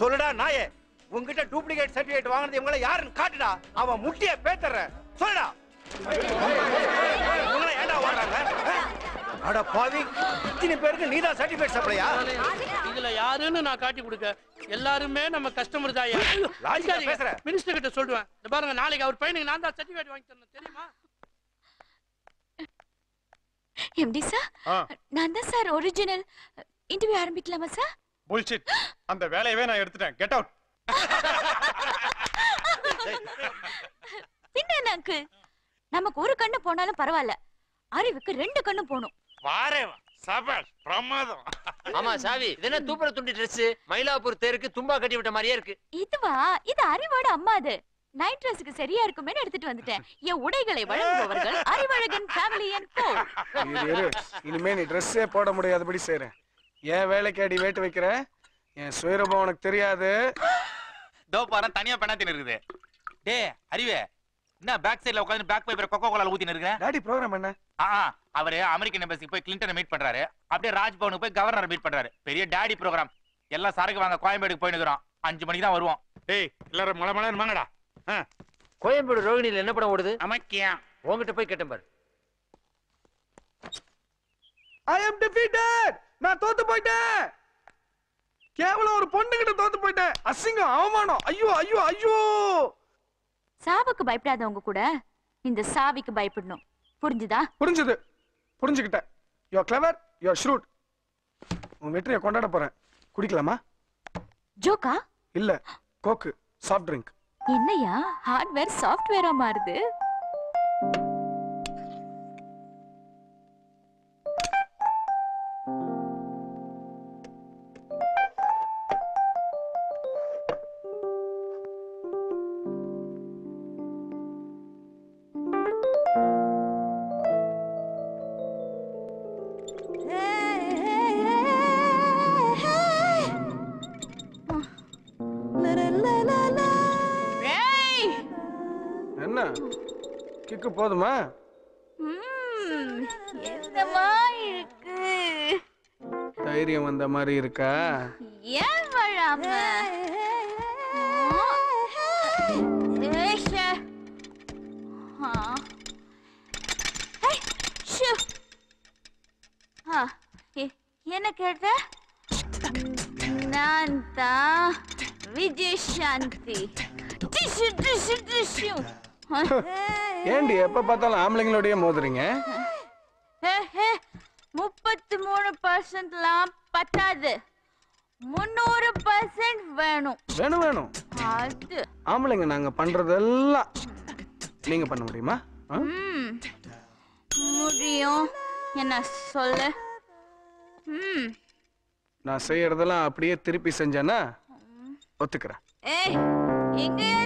சொல்லுடா நாயே. உன்கிட்ட டூப்ளிகேட் சர்டிபிகேட் வாங்குனது இவங்கள யாருன்னு காட்டுடா. அவன் முட்டிய பேத்தற சொல்லுடா. இவங்கள ஏன்டா ஓடுறாங்க? அட பாவி. இத்தனை பேருக்கு நீதான் சர்டிபிகேட் சப்ளையா இதுல யாருன்னு நான் காட்டி கொடுக்க. எல்லாருமே நம்ம கஸ்டமர் தான் லாஜிக்கா பேசுற. மினிஸ்டர் கிட்ட சொல்லுவேன். இந்த பாருங்க நாளைக்கு அவர் பையனுக்கு நான் தான் சர்டிபிகேட் வாங்கி தரணும் தெரியுமா? MD sir? நான் தான் சார் ஒரிஜினல் இன்டர்வியூ ஆரம்பிக்கலாமா சார்? புல்ஷிட் அந்த வேலையவே நான் எடுத்துட்டேன். கெட் அவுட் பின்ன நமக்கு ஒரு கண்ணு போனாலும் பரவாயில்ல. அறிவுக்கு ரெண்டு கண்ணு போகணும். வாரே சபாஷ் பிரமாதம். ஆமா சாவி. இது என்ன தூப்புற துண்டி Dress? மயிலாப்பூர் தேருக்கு தும்பா கட்டி விட்ட மாதிரியே இருக்கு. இதுவா? இது அறிவோட அம்மா அது. நைட் ட்ரெஸ்க்கு சரியா இருக்குமேன்னு எடுத்துட்டு வந்துட்டேன். என் உடைகளை வழங்குபவர்கள் அறிவழகன் ஃபேமிலி அண்ட் கோ. இனிமே நீ ட்ரெஸ்ஸே போட முடியாதபடி செய்றேன். என் வேலைக்கு அடி வேட்டு வைக்கிற? என் சுயரூபம் உனக்கு தெரியாது. தோ பாரு தனியா பெண்ணாத்தின் இருக்குது. டே அறிவே என்ன பேக் சைடுல உட்கார்ந்து பேக் பேப்பர் கொக்கோ கோலா ஊத்தின்னு இருக்கிறேன் டாடி ப்ரோக்ராம் என்ன? ஆ அவரு அமெரிக்கன் எம்பசிக்கு போய் கிளின்டனை மீட் பண்றாரு. அப்படியே ராஜ்பவனுக்கு போய் கவர்னர் மீட் பண்றாரு. பெரிய டாடி ப்ரோக்ராம் எல்லாம் சரக்கு வாங்க கோயம்பேடுக்கு போய் நிக்கிறோம் அஞ்சு மணிக்கு தான் வருவோம். டேய் எல்லாரும் மலை மலை வாங்கடா. கோயம்பேடு ரோகிணியில் என்ன படம் ஓடுது? அமைக்கியா. உங்ககிட்ட போய் கேட்டேன் பாரு. ஐ அம் டிஃபீட்டட் நான் தோத்து போயிட்டேன்! கேவலம் ஒரு பொண்ணுகிட்ட தோத்து போயிட்டேன். அசிங்கம் அவமானம். ஐயோ ஐயோ ஐயோ! சாவுக்கு பயப்படாதவங்க கூட இந்த சாவிக்கு பயப்படணும். புரிஞ்சுதா? புரிஞ்சுது. புரிஞ்சுக்கிட்டேன் யோ கிளவர் யோ ஷ்ரூட் உன் வெற்றியை கொண்டாட போறேன். குடிக்கலாமா? ஜோக்கா? இல்ல கோக்கு சாஃப்ட் ட்ரிங்க் என்னையா ஹார்ட்வேர் சாஃப்ட்வேரா மாறுது. போதுமா? என்னமா இருக்கு. தைரியம் வந்த மாதிரி இருக்கா? ஏன் வராம? என்ன கேட்ட? நான் தான் விஜய் சாந்தி டிஷு டிஷு டிஷு. ஏண்டி எப்ப பார்த்தாலும் ஆம்பளைங்களோடய மோதுறீங்க? முப்பத்தி மூணு பர்சன்ட்லாம் பத்தாது. முந்நூறு பர்சன்ட் வேணும். வேணும் வேணும். அது. ஆம்பளைங்க நாங்க பண்றதெல்லாம் நீங்க பண்ண முடியுமா? முடியும். என்ன சொல்லு? ம். நான் செய்யறதெல்லாம் அப்படியே திருப்பி செஞ்சேன்னா ஒத்துக்கிறேன். ஏய் எங்கேயே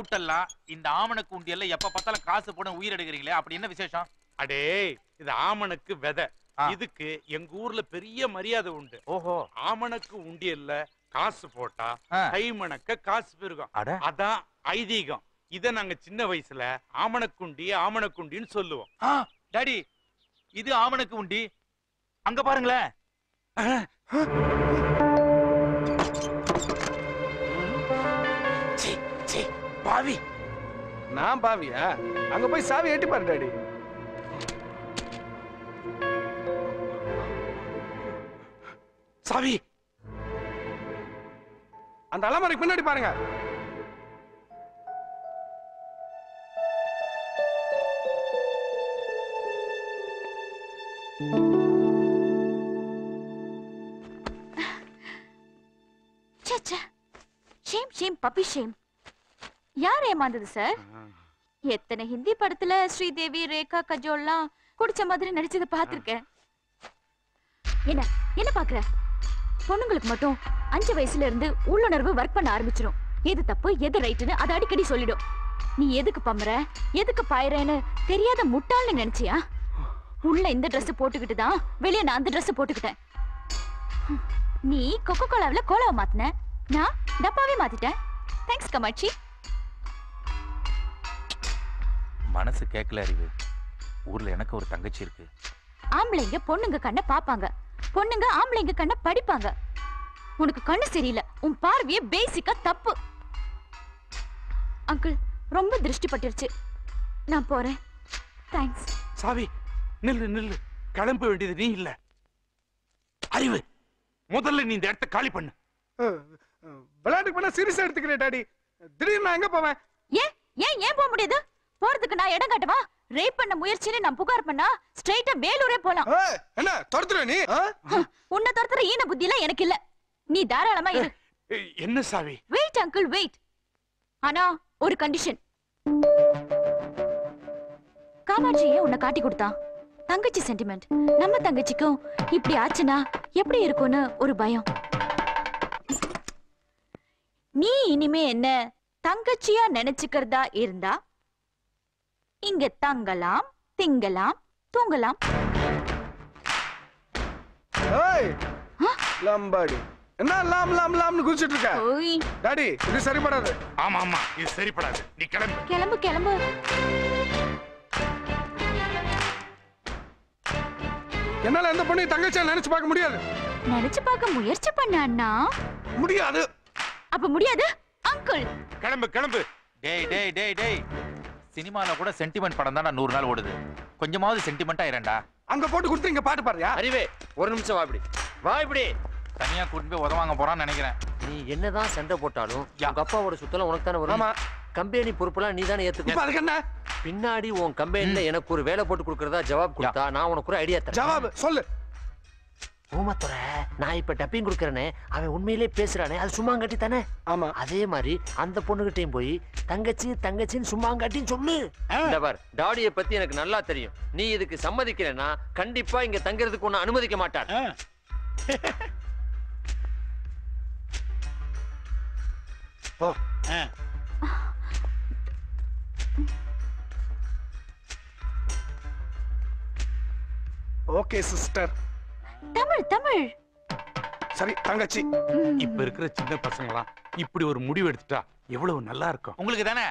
டவுட் எல்லாம் இந்த ஆமணக்கு உண்டியல்ல எப்ப பார்த்தாலும் காசு போட உயிர் எடுக்கிறீங்களே அப்படி என்ன விசேஷம்? அடே இது ஆமணக்கு விதை. இதுக்கு எங்க ஊர்ல பெரிய மரியாதை உண்டு. ஓஹோ. ஆமணக்கு உண்டியல்ல காசு போட்டா கை மணக்க காசு பெருகும். அதான் ஐதீகம். இத நாங்க சின்ன வயசுல ஆமணக்குண்டி ஆமணக்குண்டின்னு சொல்லுவோம். டாடி இது ஆமணக்கு உண்டி. அங்க பாருங்களேன். பாவி. நான் பாவியா? அங்க போய் சாவி எட்டி பாரு டாடி. சாவி. அந்த அலமாரிக்கு பின்னாடி பாருங்க. ஷேம் ஷேம் பப்பி ஷேம் யார் ஏமாந்தது சார் எத்தனை ஹிந்தி படத்துல ஸ்ரீதேவி ரேகா கஜோல்லாம் குடிச்ச மாதிரி நடிச்சத பாத்திருக்கேன் என்ன என்ன பாக்குற பொண்ணுங்களுக்கு மட்டும் அஞ்சு வயசுல இருந்து உள்ளுணர்வு ஒர்க் பண்ண ஆரம்பிச்சிடும் எது தப்பு எது ரைட்டுன்னு அதை அடிக்கடி சொல்லிடும். நீ எதுக்கு பம்புற எதுக்கு பாயறேன்னு தெரியாத முட்டாள்னு நினைச்சியா? உள்ள இந்த ட்ரெஸ் போட்டுக்கிட்டு தான் வெளியே நான் அந்த ட்ரெஸ் போட்டுக்கிட்டேன். நீ கொக்கோ கோலாவில் கோலாவை மாத்தின. நான் டப்பாவே மாத்திட்டேன். தேங்க்ஸ் கமாட்சி. மனசு கேட்கல அறிவு. ஊர்ல எனக்கு ஒரு தங்கச்சி இருக்கு. ஆம்பளைங்க பொண்ணுங்க கண்ணை பாப்பாங்க. பொண்ணுங்க ஆம்பளைங்க கண்ணை படிப்பாங்க. உனக்கு கண்ணு சரியில்லை. உன் பார்வையே பேசிக்கா தப்பு. அங்கிள் ரொம்ப திருஷ்டி பட்டுருச்சு. நான் போறேன். தேங்க்ஸ் சாவி நில்லு நில்லு. கிளம்ப வேண்டியது நீ இல்ல. அறிவு. முதல்ல நீ இந்த இடத்த காலி பண்ணு. விளையாட்டுக்கு பண்ண சீரியஸா எடுத்துக்கிறேன் டாடி. திடீர்னு நான் எங்க போவேன்? ஏன்? ஏன் ஏன் போக முடியாது? போறதுக்கு நான் இடம் காட்டவா? ரேப் பண்ண முயற்சின்னு நான் புகார் பண்ணா ஸ்ட்ரைட்டா வேலூரே போலாம். என்ன துரத்துற நீ? உன்னை துரத்துற ஈன புத்தி எல்லாம் எனக்கு இல்ல. நீ தாராளமா இரு. என்ன சாவி? வெயிட் அங்கிள் வெயிட் ஆனா ஒரு கண்டிஷன் காமாட்சியே உன்னை காட்டி கொடுத்தான் தங்கச்சி சென்டிமெண்ட் நம்ம தங்கச்சிக்கும் இப்படி ஆச்சுன்னா எப்படி இருக்கும்னு ஒரு பயம். நீ இனிமே என்ன தங்கச்சியா நினைச்சுக்கிறதா இருந்தா இங்க தங்கலாம் திங்கலாம் தூங்கலாம். ஏய்! லம்பாடி. என்ன லாம் லாம் லாம்னு குதிச்சிட்டு இருக்க? ஓய். டாடி இது சரிப்படாது. ஆமா ஆமா இது சரிப்படாது. நீ கிளம்பு. கிளம்பு கிளம்பு. என்னால எந்த பொண்ணையும் தங்கச்சியா நினைச்சு பார்க்க முடியாது. நினைச்சு பார்க்க முயற்சி பண்ண அண்ணா. முடியாது. அப்ப முடியாது? அங்கிள். கிளம்பு கிளம்பு. டேய் டேய் டேய் டேய். சினிமால கூட சென்டிமெண்ட் படம் தான் நூறு நாள் ஓடுது. கொஞ்சமாவது சென்டிமெண்டா இரண்டா அங்க போட்டு கொடுத்து இங்க பாட்டு பாருயா அறிவே ஒரு நிமிஷம் வா இப்படி. வா இப்படி. தனியா கூட்டிட்டு போய் உதவாங்க போறான்னு நினைக்கிறேன். நீ என்னதான் சண்டை போட்டாலும் உங்க அப்பாவோட சுத்தலாம் உனக்கு தானே வரும்? கம்பெனி பொறுப்பெல்லாம் நீ தானே இப்ப அதுக்கு என்ன? பின்னாடி உன் கம்பெனில எனக்கு ஒரு வேலை போட்டு கொடுக்கறதா ஜவாப் கொடுத்தா நான் உனக்கு ஒரு ஐடியா தரேன். ஜவாப் சொல்லு. ஊமத்துறை நான் இப்ப டப்பிங் கொடுக்கறேனே அவன் உண்மையிலே பேசுறானே அது சும்மாங்காட்டி தானே? ஆமா. அதே மாதிரி அந்த பொண்ணுகிட்டயும் போய் தங்கச்சி தங்கச்சின்னு சும்மாங்காட்டின்னு சொல்லு. பார் டாடிய பத்தி எனக்கு நல்லா தெரியும். நீ இதுக்கு சம்மதிக்கிறேன்னா கண்டிப்பா இங்க தங்கறதுக்கு ஒண்ணு அனுமதிக்க மாட்டார் போ. Okay sister. தமிழ் தமிழ். சரி தங்கச்சி. இப்ப இருக்கிற சின்ன பசங்களாம் இப்படி ஒரு முடிவு எடுத்துட்டா எவ்வளவு நல்லா இருக்கும்? உங்களுக்கு தானே?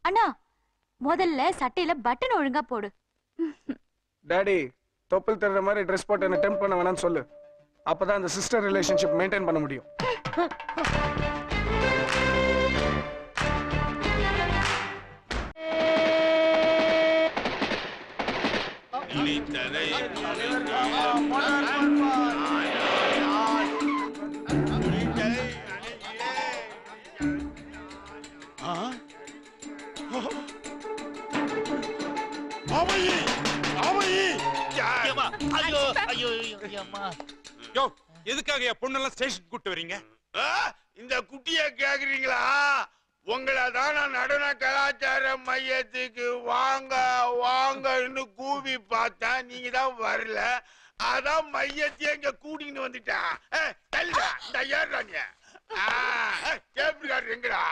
அண்ணா முதல்ல சட்டையில பட்டன் ஒழுங்கா போடு. டாடி தொப்பல் தர்ற மாதிரி ட்ரெஸ் போட்டு என்ன டெம்ப் பண்ண வேணாம்னு சொல்லு. அப்பதான் அந்த சிஸ்டர் ரிலேஷன்ஷிப் மெயின்டைன் பண்ண முடியும். ஐயோ ஐயோ அம்மா யோ எதுக்காக என் பொண்ணெல்லாம் ஸ்டேஷன் கூட்டு வரீங்க? இந்த குட்டிய கேக்குறீங்களா? உங்களை தான் நான் நடன கலாச்சார மையத்துக்கு வாங்க வாங்கன்னு கூவி பார்த்து பார்த்தேன் நீங்க தான் வரல. அதான் மையத்தையே இங்க கூட்டிட்டு வந்துட்டேன் தள்ளுடா. ஏய், டேபிள்காரர் எங்கடா.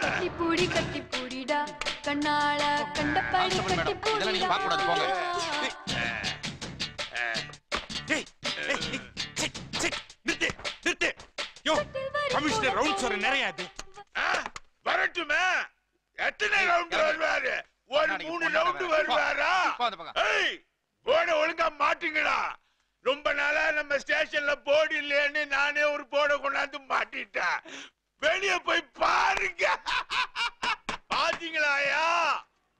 கட்டி பூடி கட்டி பூடிடா. கண்ணால கண்டபடி கட்டி இதெல்லாம் நீங்க பார்க்க கூடாது போங்க. நிறுத்து, நிறுத்து. யோ, கமிஷனர் ரவுண்ட்ஸ் வர நிறைய அது ஆ, வரட்டுமே. எத்தனை ரவுண்ட் வருவாரு? ஒரு மூணு ரவுண்ட் வருவாரா? போர்டை ஒழுங்கா மாட்டுங்கடா ரொம்ப நாளா நம்ம ஸ்டேஷன்ல போர்டு இல்லைன்னு நானே ஒரு போர்டை கொண்டாந்து மாட்டிட்டேன். வெளிய போய் பாருங்க. பாத்தீங்களாயா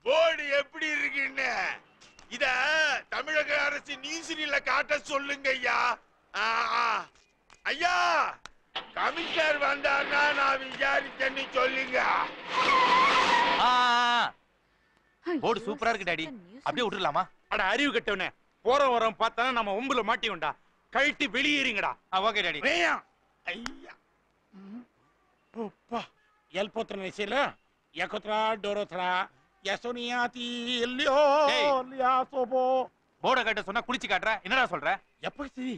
போர்டு எப்படி இருக்குன்னு? இத தமிழக அரசு நியூசிரியில காட்ட சொல்லுங்க ஐயா. ஐயா கமிஷனர் வந்தார்னா நான் விசாரிச்சேன்னு சொல்லுங்க. போர்டு சூப்பரா இருக்கு டாடி. அப்படியே விட்டுலாமா அட அறிவு கட்டவனே. போற வரோம் பார்த்தானா நம்ம ஒம்புல உண்டா கழட்டி வெளியேறிங்கடா. Okay daddy. ஐயா. அப்பா எல்போத்திரன் விஷயில எக்கோத்ரா டோரோத்ரா யசோனியாதி இல்லையோ இல்லையா சோபோ. போர்டை கட்ட சொன்னா குளிச்சு காட்டுற. என்னடா சொல்ற? எப்போ சரி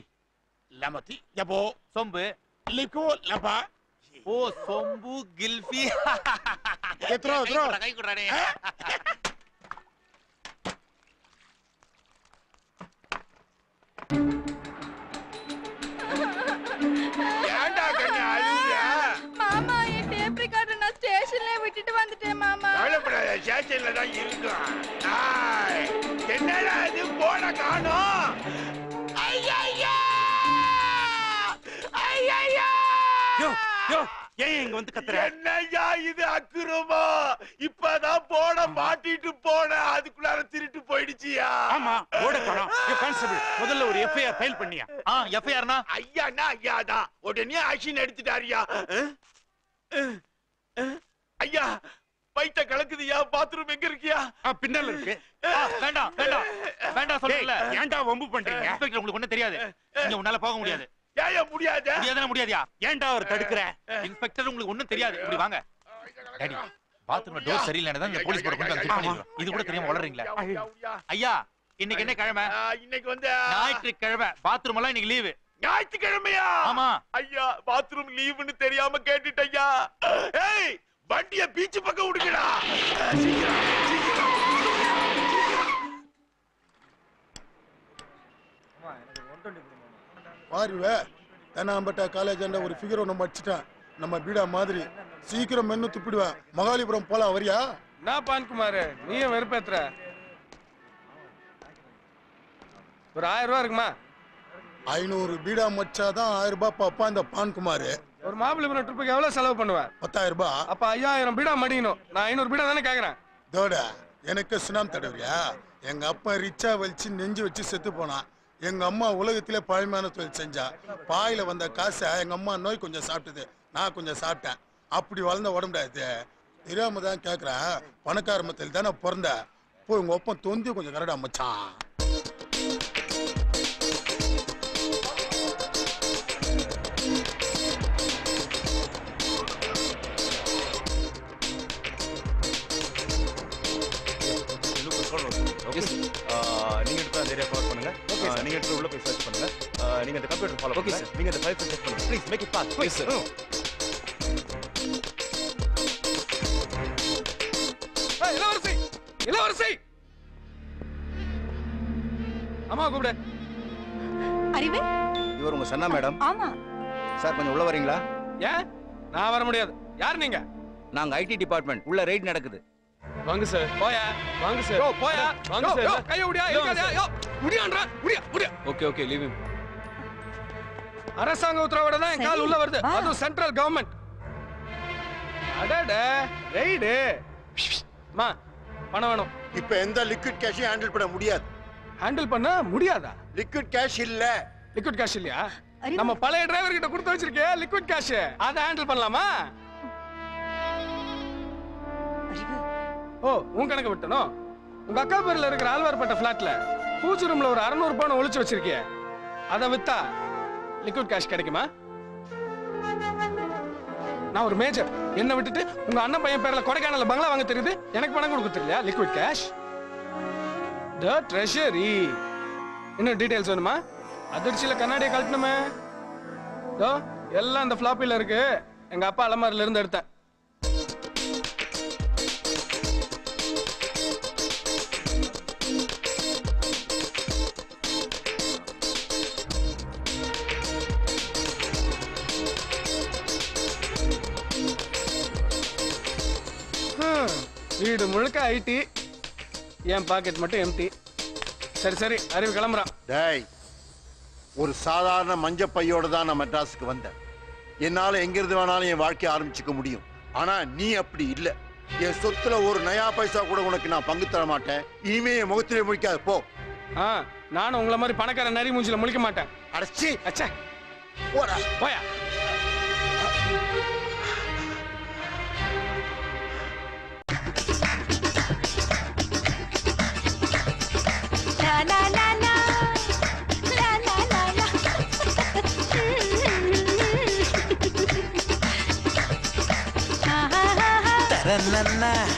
லமத்தி எபோ. சொம்பு. லிகோ லபா ஓ சொம்பு கில்ஃபி எத்ரோ எத்ரோ கை குடுறானே ஏன்டா கண்ணு அழுகுற மாமா என் டேப் ரெக்கார்டர் நான் ஸ்டேஷன்ல விட்டுட்டு வந்துட்டேன் மாமா. கவலைப்படாத ஸ்டேஷன்ல தான் இருக்கும். என்னடா இது போன காணோம்? ஏன் இங்க வந்து கத்துற? என்னய்யா இது அக்குறமா இப்பதான் போன மாட்டிட்டு போன அதுக்குள்ளார திருட்டு போயிடுச்சியா? ஆமா ஓட கான்ஸ்டபிள் முதல்ல ஒரு எஃப்ஐஆர் ஃபைல் பண்ணியா? ஆ எஃப்ஐஆர்னா ஐயாண்ணா ஐயா தான் உடனே ஆக்ஷன் எடுத்துட்டாரியா? ஐயா வயித்த கலக்குதுயா? பாத்ரூம் எங்க இருக்கியா? பின்னால இருக்கு. வேண்டாம் வேண்டாம். வேண்டாம் ஏன்டா வம்பு பண்றீங்க? உங்களுக்கு ஒண்ணும் தெரியாது. இங்க உன்னால போக முடியாது. ஏயா முடியாது. முடியாதுன்னா முடியாதியா? ஏன்டா அவர் தடுக்கிற? இன்ஸ்பெக்டர் உங்களுக்கு ஒண்ணும் தெரியாது. இப்படி வாங்க. டாடி பாத்ரூம்ல டோர் சரியில்லைன்னு தான் இந்த போலீஸ் போர்டு கொண்டு இது கூட தெரியாம வளர்றீங்களா? ஐயா இன்னைக்கு என்ன கிழமை? இன்னைக்கு வந்து ஞாயிற்றுக்கிழமை. பாத்ரூம் எல்லாம் இன்னைக்கு லீவு ஞாயிற்றுக்கிழமையா? ஆமா. ஐயா பாத்ரூம் லீவுன்னு தெரியாம கேட்டுட்டய்யா ஏய் வண்டிய பீச் பக்கம் விடுங்கடா. பாருவே தென்னாம்பட்ட காலேஜ் அண்ட ஒரு ஃபிகர் ஒன்று மடிச்சிட்டேன். நம்ம பீடா மாதிரி. சீக்கிரம் மென்னு துப்பிடுவேன் மகாலிபுரம் போலாம் வரியா? நான் பான்குமார்? நீயும் வெறுப்பேத்துற. ஒரு ஆயிரம் ரூபா இருக்குமா? ஐநூறு பீடா மச்சாதான் ஆயிரம் ரூபாய் பாப்பா இந்த பான்குமார். ஒரு மாப்பிள்ளை ட்ரிப்புக்கு எவ்வளவு செலவு பண்ணுவேன் பத்தாயிரம் ரூபாய் அப்ப ஐயாயிரம் பீடா மடிக்கணும். நான் ஐநூறு பீடா தானே கேக்குறேன். தோட எனக்கு சுனாம் தடவியா எங்க அப்பா ரிச்சா வலிச்சு நெஞ்சு வச்சு செத்து போனான். எங்கள் அம்மா உலகத்திலே பழமையான தொழில் செஞ்சா பாயில் வந்த காசை எங்கள் அம்மா நோய் கொஞ்சம் சாப்பிட்டது. நான் கொஞ்சம் சாப்பிட்டேன். அப்படி வளர்ந்த உடம்புடாது தெரியாம தான் கேட்குறேன் பணக்கார மத்தியில் தானே பிறந்த. போய் உங்கள் ஒப்பம் தொந்தி கொஞ்சம் கரடா மச்சான். Yes, sir. நீங்க எடுத்து அந்த ஏரியா கவர் பண்ணுங்க. நீங்க எடுத்து உள்ள போய் சர்ச் பண்ணுங்க. நீங்க அந்த கம்ப்யூட்டர் ஃபாலோ Okay, பண்ணுங்க. நீங்க அந்த ஃபைல் செக் பண்ணுங்க. Please make it fast Yes, sir. ஏய், இளவரசி! இளவரசி! அம்மா கூப்பிடு. அறிவு? இவர் உங்க சன்னா மேடம். ஆமா. சார் கொஞ்சம் உள்ள வரீங்களா? ஏன்? நான் வர முடியாது. யார் நீங்க? நாங்க ஐடி டிபார்ட்மெண்ட் உள்ள ரைட் நடக்குது. வாங்க சார். போயா. வாங்க சார். யோ போயா. வாங்க சார். யோ கைய முடியா இருக்காதயா யோ முடியான்றா முடியா முடியா ஓகே ஓகே லீவ் ஹிம் அரசாங்க உத்தரவோட தான் என் கால் உள்ள வருது. அதுவும் சென்ட்ரல் கவர்மெண்ட் அடட ரைடு மா பணம் வேணும். இப்ப எந்த லிக்விட் கேஷையும் ஹேண்டில் பண்ண முடியாது. ஹேண்டில் பண்ண முடியாதா? லிக்விட் கேஷ் இல்ல. லிக்விட் கேஷ் இல்லையா? நம்ம பழைய டிரைவர் கிட்ட கொடுத்து வச்சிருக்கே லிக்விட் கேஷ் அதை ஹேண்டில் பண்ணலாமா? ஓ உன் கணக்கு விட்டனோ? உங்க அக்கா பேர்ல இருக்கிற ஆழ்வார்பட்ட பிளாட்ல பூச்சி ரூம்ல ஒரு அறுநூறு பணம் ஒழிச்சு வச்சிருக்கிய. அதை வித்தா லிக்விட் கேஷ் கிடைக்குமா? நான் ஒரு மேஜர் என்ன விட்டுட்டு உங்க அண்ணன் பையன் பேர்ல கொடைக்கானல பங்களா வாங்க தெரியுது? எனக்கு பணம் கொடுக்க தெரியல லிக்விட் கேஷ் த ட்ரெஷரி இன்னும் டீடைல்ஸ் வேணுமா? அதிர்ச்சியில கண்ணாடியை கழட்டணுமே. தோ எல்லாம் அந்த ஃபிளாப்பில இருக்கு. எங்க அப்பா அலமாரில இருந்து எடுத்தேன். வீடு முழுக்க ஐடி என் பாக்கெட் மட்டும் எம்டி சரி சரி அறிவு கிளம்புறான். டேய் ஒரு சாதாரண மஞ்ச பையோட தான் நான் மெட்ராஸுக்கு வந்தேன். என்னால எங்கிருந்து வேணாலும் என் வாழ்க்கையை ஆரம்பிச்சுக்க முடியும். ஆனா நீ அப்படி இல்ல. என் சொத்துல ஒரு நயா பைசா கூட உனக்கு நான் பங்கு தர மாட்டேன். இனிமே என் முகத்திலே முடிக்காது போ. ஆ நானும் உங்களை மாதிரி பணக்கார நரி மூஞ்சில முழிக்க மாட்டேன். அடச்சி! அச்சா! போடா. போயா? na na na.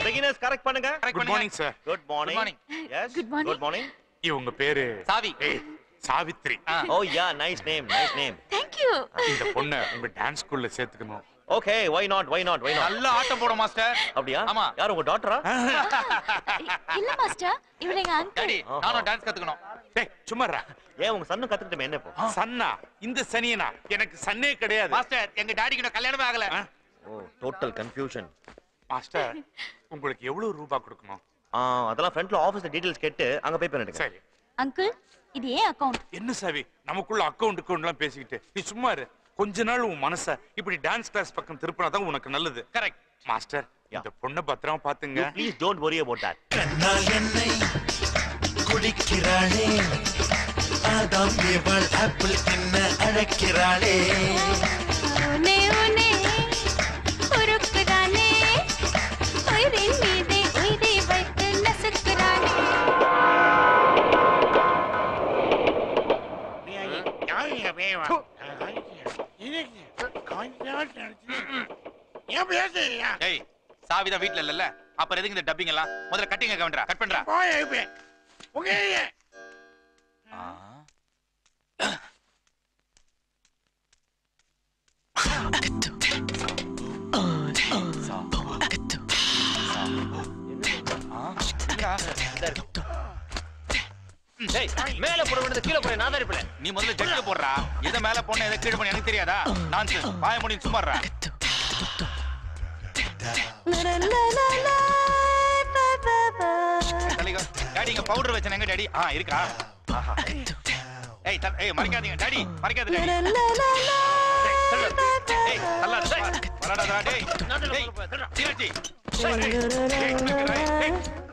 Beginners correct பண்ணுங்க. Good morning sir morning. Yes. Good morning. Good morning. இவங்க பேரு சாவி. ஏய், Savitri Oh yeah, nice name. Nice name. Thank you. இந்த பொண்ணை உங்க டான்ஸ் ஸ்கூல்ல சேர்த்துக்கணும் Okay, why not? Why not? Why not? நல்ல ஆட்டம் போடும் மாஸ்டர் அப்படியா? ஆமா. யார் உங்க டாக்டரா? இல்ல மாஸ்டர் இவரு எங்க அங்கிள் டாடி நானும் டான்ஸ் கத்துக்கணும் டேய் சும்மாடா ஏன் உங்க சன்னு கத்துக்கிட்டமே என்ன இப்போ? சன்னா இந்த சனியனா எனக்கு சன்னே கிடையாது மாஸ்டர் எங்க டாடிக்கு கல்யாணமே ஆகல ஓ, டோட்டல் கன்ஃபியூஷன். மாஸ்டர் உங்களுக்கு எவ்வளவு ரூபாய் கொடுக்கணும்? அதெல்லாம் ஃப்ரண்ட்ல ஆபீஸ்ல டீடைல்ஸ் கேட்டு அங்க பே பண்ணிடுங்க. சரி. அங்கிள் இது ஏன் அக்கவுண்ட் என்ன சாவி? நமக்குள்ள அக்கவுண்ட் அக்கவுண்ட்லாம் பேசிக்கிட்டு. நீ சும்மா இரு. கொஞ்ச நாள் உன் மனச இப்படி டான்ஸ் கிளாஸ் பக்கம் திருப்பினா தான் உனக்கு நல்லது. கரெக்ட் மாஸ்டர் இந்த பொண்ணை பத்திரமா பாத்துங்க don't worry about that. கண்ணால் என்னை குடிக்கிறாளே. ஆதாம் ஏவாள் ஆப்பிள் தின்ன அழைக்கிறாளே. ஏய் சாவி தான் வீட்ல இல்லல்ல. அப்புறம் எதுக்கு இந்த டப்பிங் எல்லாம்? முதல்ல கட்டிங்க கவனிடா. கட் பண்றா. டேய் மேல போட வேண்டியது கீழே போட நான் தான் நீ முதல்ல ஜெட்ல போடுறா. எதை மேல போன எதை கீழே போன எனக்கு தெரியாதா? நான் பாய சும்மாறா டாடி இங்க பவுடர் வச்சேன். எங்க டாடி ஆ இருக்கா. ஏய் மறைக்காதீங்க. டாடி மறைக்காத டாடி ஏய், டேய். டேய்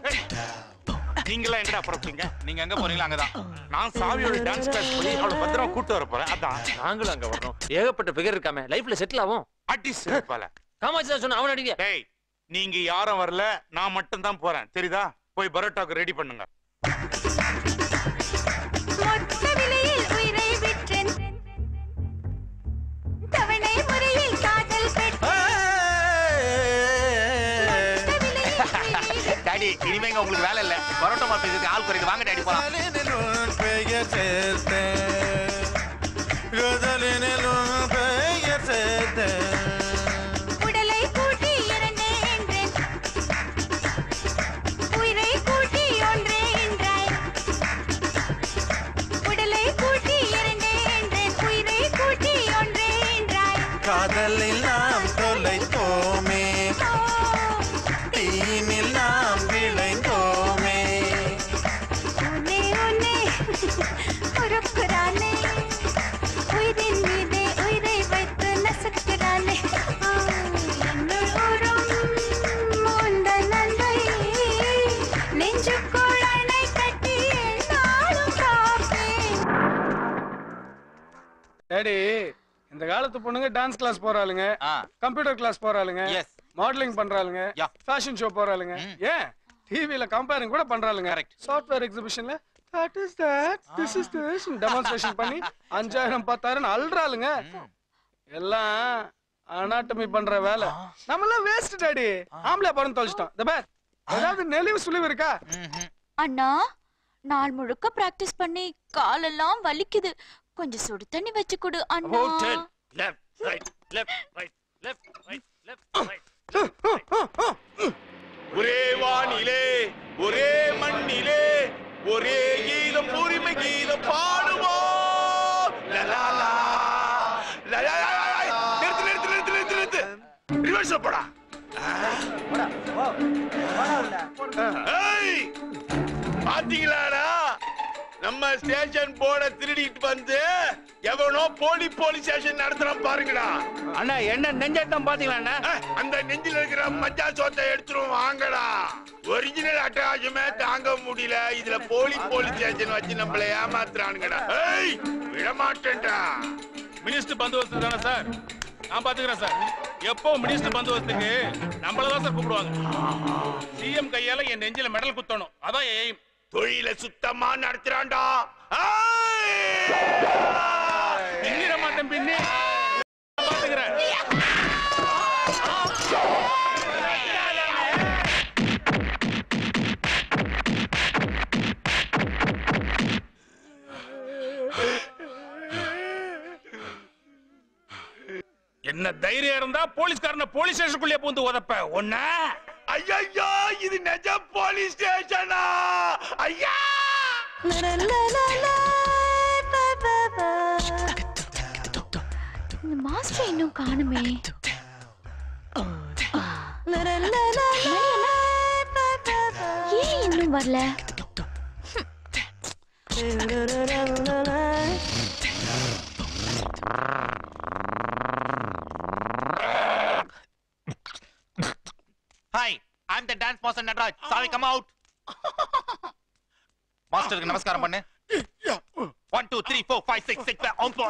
டேய் நீங்களா எங்கடா புறப்பட்டீங்க? நீங்க எங்க போறீங்களோ அங்கதான். நான் சாவியோட டான்ஸ் கிளாஸ் போய் அவளை பத்திரமா கூட்டு வர போறேன். அதான். நாங்களும் அங்க வரணும். ஏகப்பட்ட பிகர் இருக்காம. லைஃப்ல செட்டில் ஆகும் அடி சிறப்பால காமாட்சி தான் சொன்ன அவன் அடிங்க. டேய் நீங்க யாரும் வரல நான் மட்டும் தான் போறேன். தெரியுதா? போய் பரோட்டாக்கு ரெடி பண்ணுங்க. இனிமே உங்களுக்கு வேலை இல்ல. பரோட்டா மாப்பீஸுக்கு ஆள் குறையுது. வாங்க டேடி போலாம். டாடி இந்த காலத்து பொண்ணுங்க டான்ஸ் கிளாஸ் போறாளுங்க கம்ப்யூட்டர் கிளாஸ் போறாளுங்க மாடலிங் பண்றாளுங்க ஃபேஷன் ஷோ போறாளுங்க. ஏன்? டிவில கம்பேரிங் கூட பண்றாளுங்க. Software எக்ஸிபிஷன்ல that is that this is this demonstration பண்ணி அஞ்சாயிரம் பத்தாயிரம் அல்றாளுங்க. எல்லாம் அனாட்டமி பண்ற வேலை. நம்மளாம் வேஸ்ட் டாடி. ஆம்பளை படம் தொலைச்சிட்டோம். இந்த பார் ஏதாவது நெளிவு சுழிவு இருக்கா? அண்ணா நாள் முழுக்க பிராக்டிஸ் பண்ணி காலெல்லாம் வலிக்குது. கொஞ்சம் சுடு தண்ணி வச்சு கொடு அண்ணா. Left, right, left, right, left, right, left, right. ஒரே வானிலே ஒரே மண்ணிலே ஒரே கீதம் உரிமை கீதம் பாடுவோம். லலா லா. லலா. நிறுத்து நிறுத்து நிறுத்து நிறுத்து நிறுத்து. ரிவர்ஸ் போடா. ஏய் பாத்தீங்களாடா? நம்ம ஸ்டேஷன் போர்ட திருடிட்டு வந்து எவனோ போலி போலீஸ் ஸ்டேஷன் நடத்துறான் பாருங்கடா. அண்ணா என்ன நெஞ்சட்டம் பாத்தீங்களா அந்த நெஞ்சில இருக்கிற மஞ்சா சோத்தை எடுத்துரும் வாங்கடா. ஒரிஜினல் அட்டகாசமே தாங்க முடியல. இதுல போலி போலீஸ் ஸ்டேஷன் வச்சு நம்மள ஏமாத்துறானுங்கடா. ஏய் விடமாட்டேன்டா. மினிஸ்டர் பந்தோபஸ்து தானே சார் நான் பாத்துக்கிறேன் சார் எப்போ மினிஸ்டர் பந்தோபஸ்துக்கு நம்மள தான் சார் கூப்பிடுவாங்க. சிஎம் கையால என் நெஞ்சில மெடல் குத்தணும். அதான் எய்ம் தொழில சுத்தமா நடத்துறான்டா. பின்னிட மாட்டேன் பின்னி. பாத்துக்கிறேன் என்ன தைரியம் இருந்தா போலீஸ்காரன போலீஸ் ஸ்டேஷனுக்குள்ளே பூந்து உதப்ப. ஒன்ன ஐயோ இது நிஜ போலீஸ் ஸ்டேஷனா? ஐயா! இந்த மாஸ்டர் இன்னும் காணுமே. ஏன் இன்னும் வரல? Hi I am the dance master Natraj sorry come out மாஸ்டருக்கு நமஸ்காரம் பண்ணு. One two three four five six six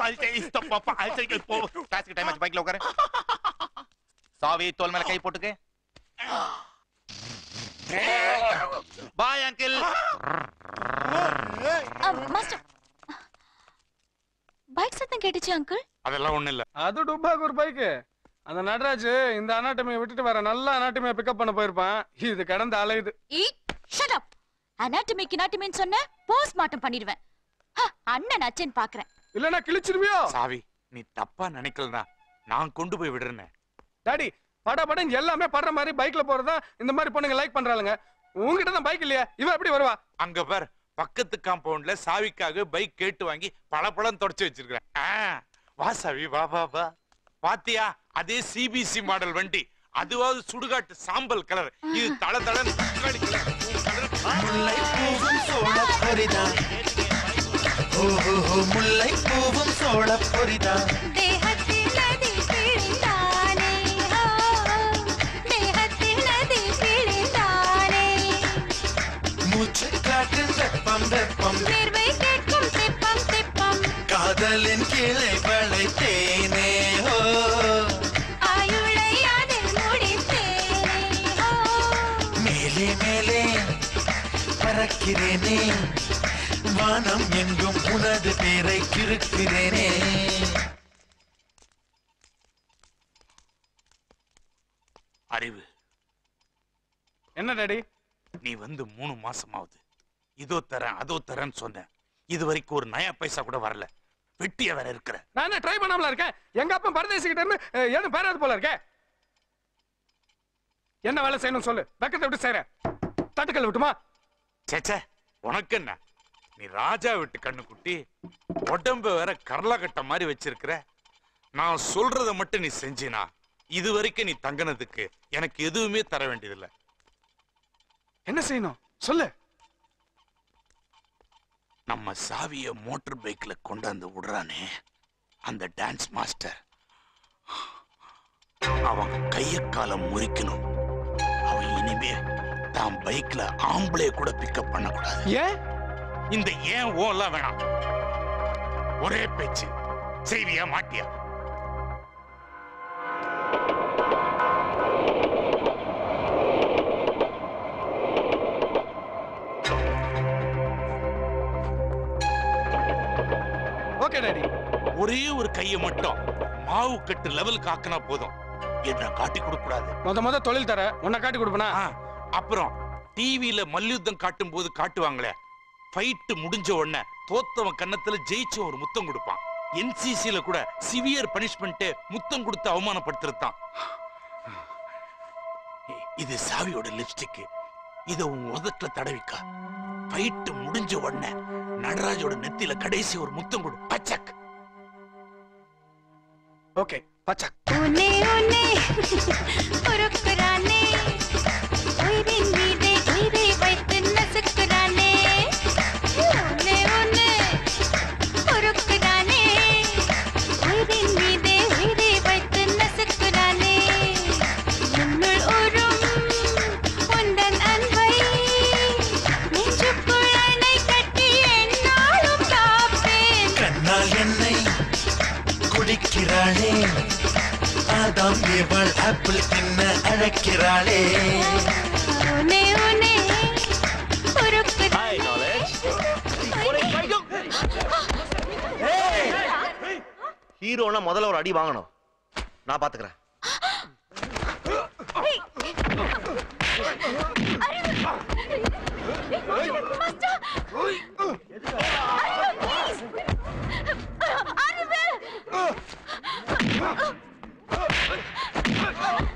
I say stop பாப்பா ஐ சே ஃபோர் கிளாஸுக்கு டைம் ஆச்சு பைக்ல உட்காரு. சாவி தோல் மேல கை போட்டுக்க. பாய் அங்கிள் மாஸ்டர் பைக் சத்தம் கேட்டுச்சு அங்கிள் அதெல்லாம் ஒண்ணு இல்ல. அது டுபாக் ஒரு பைக்கு அந்த நடராஜ் இந்த அனாட்டமியை விட்டுட்டு வேற நல்ல அனாட்டமியை பிக்கப் பண்ண போயிருப்பான். இது கடந்து அலையுது ஈ ஷட் அப் அனாட்டமி கினாட்டமின்னு சொன்ன போஸ்ட்மார்ட்டம் பண்ணிடுவேன். ஹ, அண்ணன் அச்சன் பாக்குறேன். இல்லனா கிழிச்சிருவியோ? சாவி நீ தப்பா நினைக்கலனா நான் கொண்டு போய் விடுறேனே டாடி பட படம் எல்லாமே படுற மாதிரி பைக்ல போறதா இந்த மாதிரி பொண்ணுங்க லைக் பண்றாளுங்க. உங்ககிட்ட தான் பைக் இல்லையா இவ எப்படி வருவா? அங்க பார் பக்கத்து காம்பவுண்ட்ல சாவிக்காக பைக் கேட்டு வாங்கி பளபளன்னு தொடச்சு வச்சிருக்கிறேன். ஆ, வா சாவி வா வா வா. பாத்தியா? அதே சிபிசி மாடல் வண்டி. அதுவாவது சுடுகாட்டு சாம்பல் கலர் இது தள தளன்னு தக்காளி கலர் முல்லை பூவும் பொரிதான் முல்லை பூவும் பொரிதான் மூச்சு வெப்பம் பறக்கிறேனே வானம் எங்கும் உனது பேரை கிறுக்கிறேனே அறிவு. என்ன டாடி? நீ வந்து மூணு மாசம் ஆகுது இதோ தரேன் அதோ தரேன்னு சொன்னேன். இது வரைக்கும் ஒரு நயா பைசா கூட வரல. வெட்டியா வேற இருக்கிற. நான் என்ன ட்ரை பண்ணாமல இருக்கேன்? எங்க அப்பா பரதேசிக்கிட்ட இருந்து எதுவும் பேராது போல இருக்கே. என்ன வேலை செய்யணும் சொல்லு. பக்கத்தை விட்டு செய்றேன் தட்டுக்கல் விட்டுமா? சேச்சே உனக்கு என்ன நீ ராஜா விட்டு கண்ணு குட்டி உடம்ப வேற கரலகட்ட மாதிரி வச்சிருக்கிற. நான் சொல்றத மட்டும் நீ செஞ்சினா இது வரைக்கும் நீ தங்கினதுக்கு எனக்கு எதுவுமே தர வேண்டியதில்ல. என்ன செய்யணும்? சொல்லு. நம்ம சாவிய மோட்டார் பைக்ல கொண்டாந்து விடுறானே அந்த டான்ஸ் மாஸ்டர். அவன் கைய காலம் முறிக்கணும். அவன் இனிமே தான் பைக்ல ஆம்பளை கூட பிக்கப் பண்ணக்கூடாது. ஏன்? இந்த ஏன் ஓலாம் வேணாம். ஒரே பேச்சு. செய்வியா மாட்டியா? ஓகே டாடி ஒரே ஒரு கையை மட்டும் மாவு கட்டு லெவலுக்கு ஆக்கினா போதும். என்ன காட்டி கொடுக்க கூடாது. முத முத தொழில் தர. உன்னை காட்டி கொடுப்பனா? அப்புறம் டிவியில மல்யுத்தம் காட்டும் போது காட்டுவாங்களே. ஃபைட் முடிஞ்ச உடனே தோத்தவன் கன்னத்துல ஜெயிச்ச ஒரு முத்தம் கொடுப்பான். என்சிசில கூட சிவியர் பனிஷ்மெண்ட் முத்தம் கொடுத்து அவமானப்படுத்துறதுதான் இது சாவியோட லிப்ஸ்டிக் இத உன் உதட்டுல தடவிக்கா. ஃபைட் முடிஞ்ச உடனே நடராஜோட நெத்தியில கடைசி ஒரு முத்தம் கொடு. பச்சக். ஓகே பச்சக். உன்னை உன்னை. உயிரின் ஏவாள் ஆப்பிள் தின்ன அழைக்கிறாளே ஹீரோனா முதல்ல ஒரு அடி வாங்கணும் நான் பாத்துக்கிறேன் No!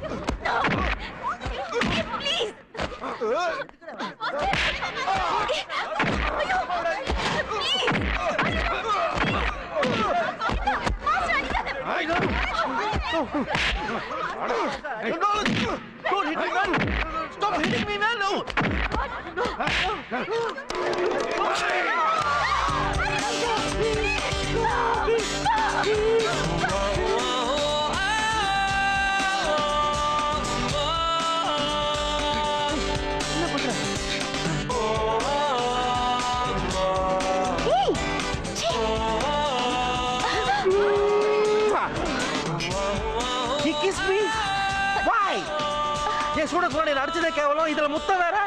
சூட சூட நீ அடிச்சதே கேவலம். இதுல முத்தம் வேற?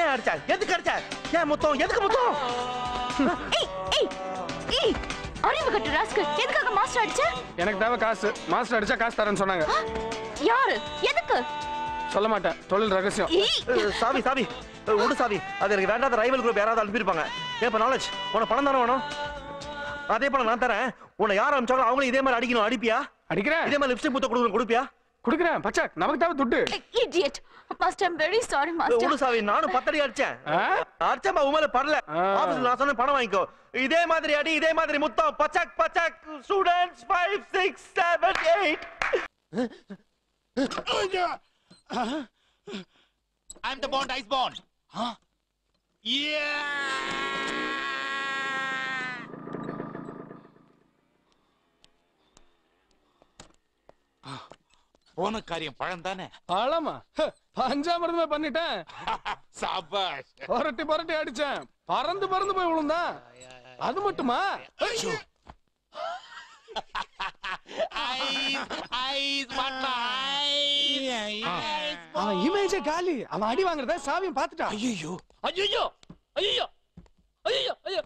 ஏன் அடிச்சா? எதுக்கு அடிச்சா? ஏன் முத்தம்? எதுக்கு முத்தம்? ஏய் ஏய் ஏய் அறிவு கட்டு ராஸ்கல். எதுக்காக மாஸ்டர் அடிச்ச? எனக்கு தேவை காசு. மாஸ்டர் அடிச்சா காசு தரேன்னு சொன்னாங்க. யாரு? எதுக்கு? சொல்ல மாட்டேன். தொழில் ரகசியம். சாவி சாவி விடு சாவி அது எனக்கு வேண்டாத ரைவல் குரூப் யாராவது அனுப்பியிருப்பாங்க. ஏப்ப நாலேஜ் உனக்கு பணம் தானே வேணும்? அதே போல நான் தரேன். உன்னை யார் அனுப்பிச்சாலும் அவங்களும் இதே மாதிரி அடிக்கணும். அடிப்பியா? அடிக்கிறேன். இதே மாதிரி லிப்ஸ்டிக் முத்த கொடுக்கணும். கொடுப்பியா? கொடுக்குறேன் பச்சக் நமக்கு தேவை துட்டு. Idiot master I'm very sorry master Savi நானும் பத்தடி அடிச்சேன்? அடிச்சேன் உமேல படல. ஆபீஸ்ல நான் சொன்ன பணம் வாங்கிக்கோ. இதே மாதிரி அடி இதே மாதிரி முத்தம். பச்சக் பச்சக் students five six seven eight I'm the Bond Ice Bond. Huh? Yeah! போன காரியம் பழம் தானே? பழமா? பஞ்சாமிரதமே பண்ணிட்டேன். சாபாஷ். புரட்டி புரட்டி அடிச்சேன். பறந்து பறந்து போய் விழுந்தான் அது மட்டுமா? அவன் இமேஜே காலி. அவன் அடி வாங்குறத சாவியம் பார்த்துட்டான் ஐயோ ஐயோ ஐயோ ஐயோ ஐயோ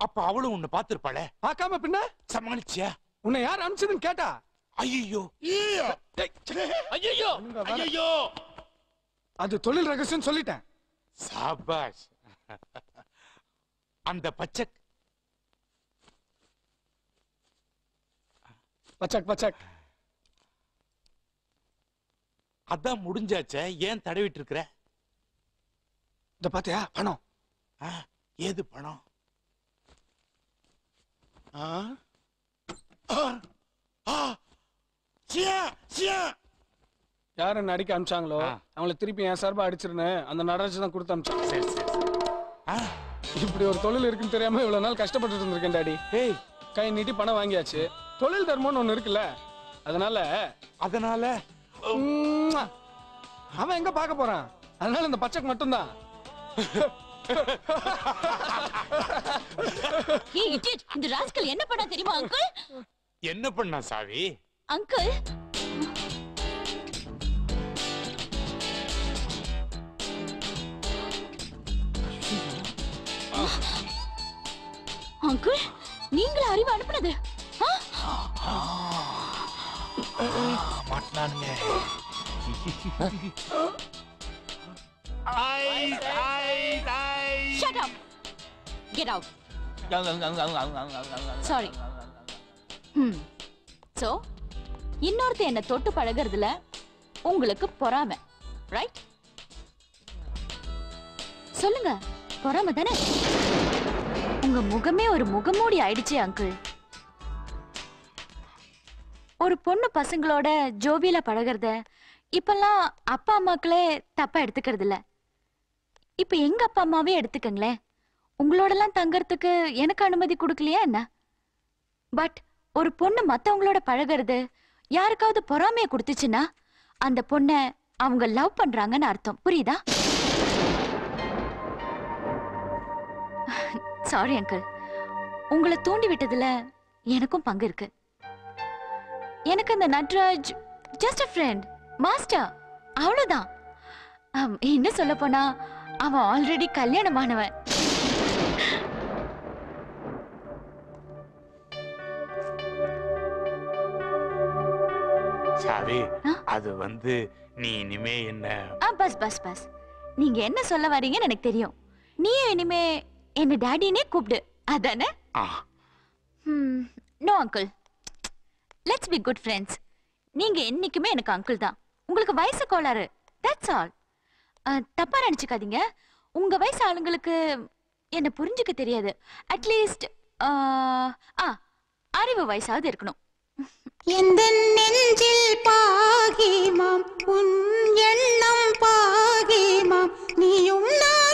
அப்ப அவளும் உன்னை பாத்திருப்பாளே பார்க்காம பின்ன? சமாளிச்சியா? உன்னை யார் அனுப்பிச்சதுன்னு கேட்டா? ஐயோ ஐயோ ஐயோ அது தொழில் ரகசியம் சொல்லிட்டேன். சாபாஷ். அந்த பச்சை பச்சக் பச்சக். அதான் முடிஞ்சாச்சே. ஏன் தடவிட்டு இருக்கிற இந்த பாத்தியா? பணம். ஆ, ஏது பணம்? ஆ? ஆ! ஆ! சியா சியா. யார் என்ன அடிக்க அனுப்பிச்சாங்களோ? அவங்கள திருப்பி என் சார்பா அடிச்சிருன்னு அந்த நடராஜ் தான் கொடுத்து சரி இப்படி ஒரு தொழில் இருக்குன்னு தெரியாம இவ்வளவு நாள் கஷ்டப்பட்டு இருந்திருக்கேன் டாடி. ஏய். கை நீட்டி பணம் வாங்கியாச்சு. தொழில் தர்மம்னு ஒண்ணு இருக்குல்ல? அதனால அதனால? உம்மா. அவன் எங்க பார்க்க போறான்? அதனால இந்த பச்சைக்கு மட்டும்தான். இந்த ராஸ்கல் என்ன பண்ணா தெரியுமா அங்கிள் என்ன பண்ணா சாவி? அங்கிள் அங்கிள் நீங்களா அறிவு அனுப்புனது ஆ? மாட்டினானுங்க Shut up. Get out. Sorry. ம் சோ இன்னொருத்த என்ன தொட்டு பழகிறதுல உங்களுக்கு பொறாமை. ரைட் சொல்லுங்க. பொறாமை தானே? உங்க முகமே ஒரு முகமூடி ஆயிடுச்சு அங்கிள் ஒரு பொண்ணு பசங்களோட ஜோபியில பழகுறத இப்பெல்லாம் அப்பா அம்மாக்களே தப்பா எடுத்துக்கிறது இல்ல இப்ப எங்க அப்பா அம்மாவே எடுத்துக்கங்களேன். உங்களோடலாம் தங்கறதுக்கு எனக்கு அனுமதி கொடுக்கலையா என்ன? பட் ஒரு பொண்ணு மத்தவங்களோட பழகுறது யாருக்காவது பொறாமைய கொடுத்துச்சுன்னா அந்த பொண்ண அவங்க லவ் பண்றாங்கன்னு அர்த்தம். புரியுதா? சாரி அங்கிள் உங்களை தூண்டி விட்டதுல எனக்கும் பங்கு இருக்கு. எனக்கு அந்த Natraj just a friend master அவ்வளவுதான். என்ன சொல்ல போனா அவன் ஆல்ரெடி கல்யாணமானவன். சாவி அது வந்து நீ இனிமே என்ன? Bus bus bus. நீங்க என்ன சொல்ல வரீங்கன்னு எனக்கு தெரியும். நீயும் இனிமே என்ன டாடினே கூப்பிடு. அதானே? No uncle let's be good friends நீங்க என்னைக்குமே எனக்கு அங்கிள் தான். உங்களுக்கு வயசு கோளாறு. தட்ஸ் ஆல் தப்பா நினைச்சுக்காதீங்க. உங்க வயசு ஆளுங்களுக்கு என்ன புரிஞ்சுக்க தெரியாது. அட்லீஸ்ட் ஆ அறிவு வயசாவது இருக்கணும். எந்த நெஞ்சில் பாகிமாம்? உன் எண்ணம் பாகிமாம்? நீயும் நான்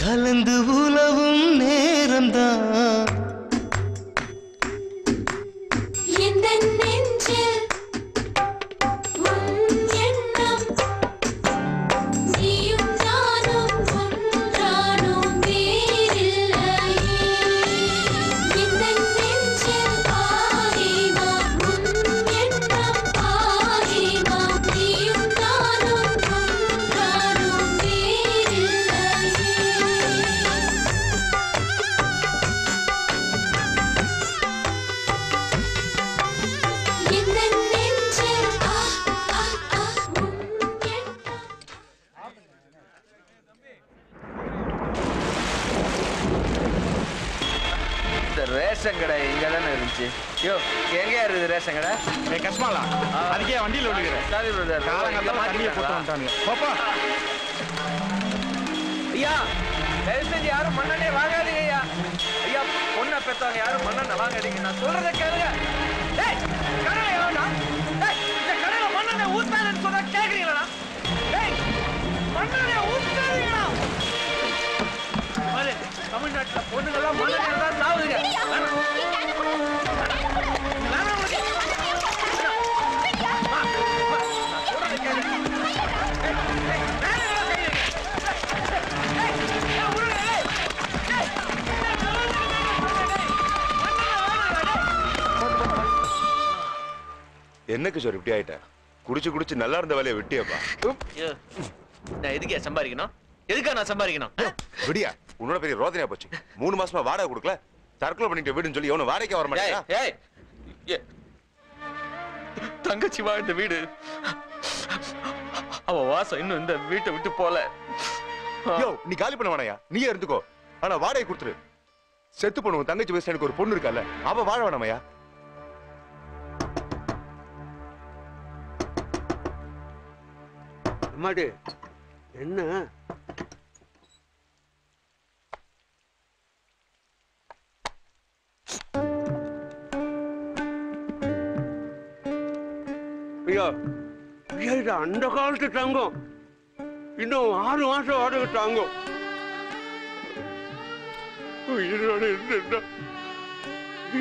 கலந்து உலவும் இப்படி ஆயிட்ட குடிச்சு குடிச்சு நல்லா இருந்த வேலையை விட்டியப்பா. நான் எதுக்கு சம்பாதிக்கணும்? எதுக்கா நான் சம்பாதிக்கணும்? விடியா. உன்னோட பெரிய ரோதனையா போச்சு. மூணு மாசமா வாடகை கொடுக்கல. தற்கொலை பண்ணிட்டு வீடுன்னு சொல்லி எவனும் வாடகைக்கு வர மாட்டேன் தங்கச்சி வாழ்ந்த வீடு. அவ வாசம் இன்னும் இந்த வீட்டை விட்டு போல. யோ நீ காலி பண்ண வேணாயா? நீயே இருந்துக்கோ. ஆனா வாடகை கொடுத்துரு. செத்து உன் தங்கச்சி வயசுல எனக்கு ஒரு பொண்ணு இருக்கால அவ வாழ வேணாமையா? அம்மாடி. என்ன? ஐயா ஐயா இது அந்த காலத்து தங்கம். இன்னும் ஆறு மாசம் வாடகை தாங்கும். உயிரோட இருந்தா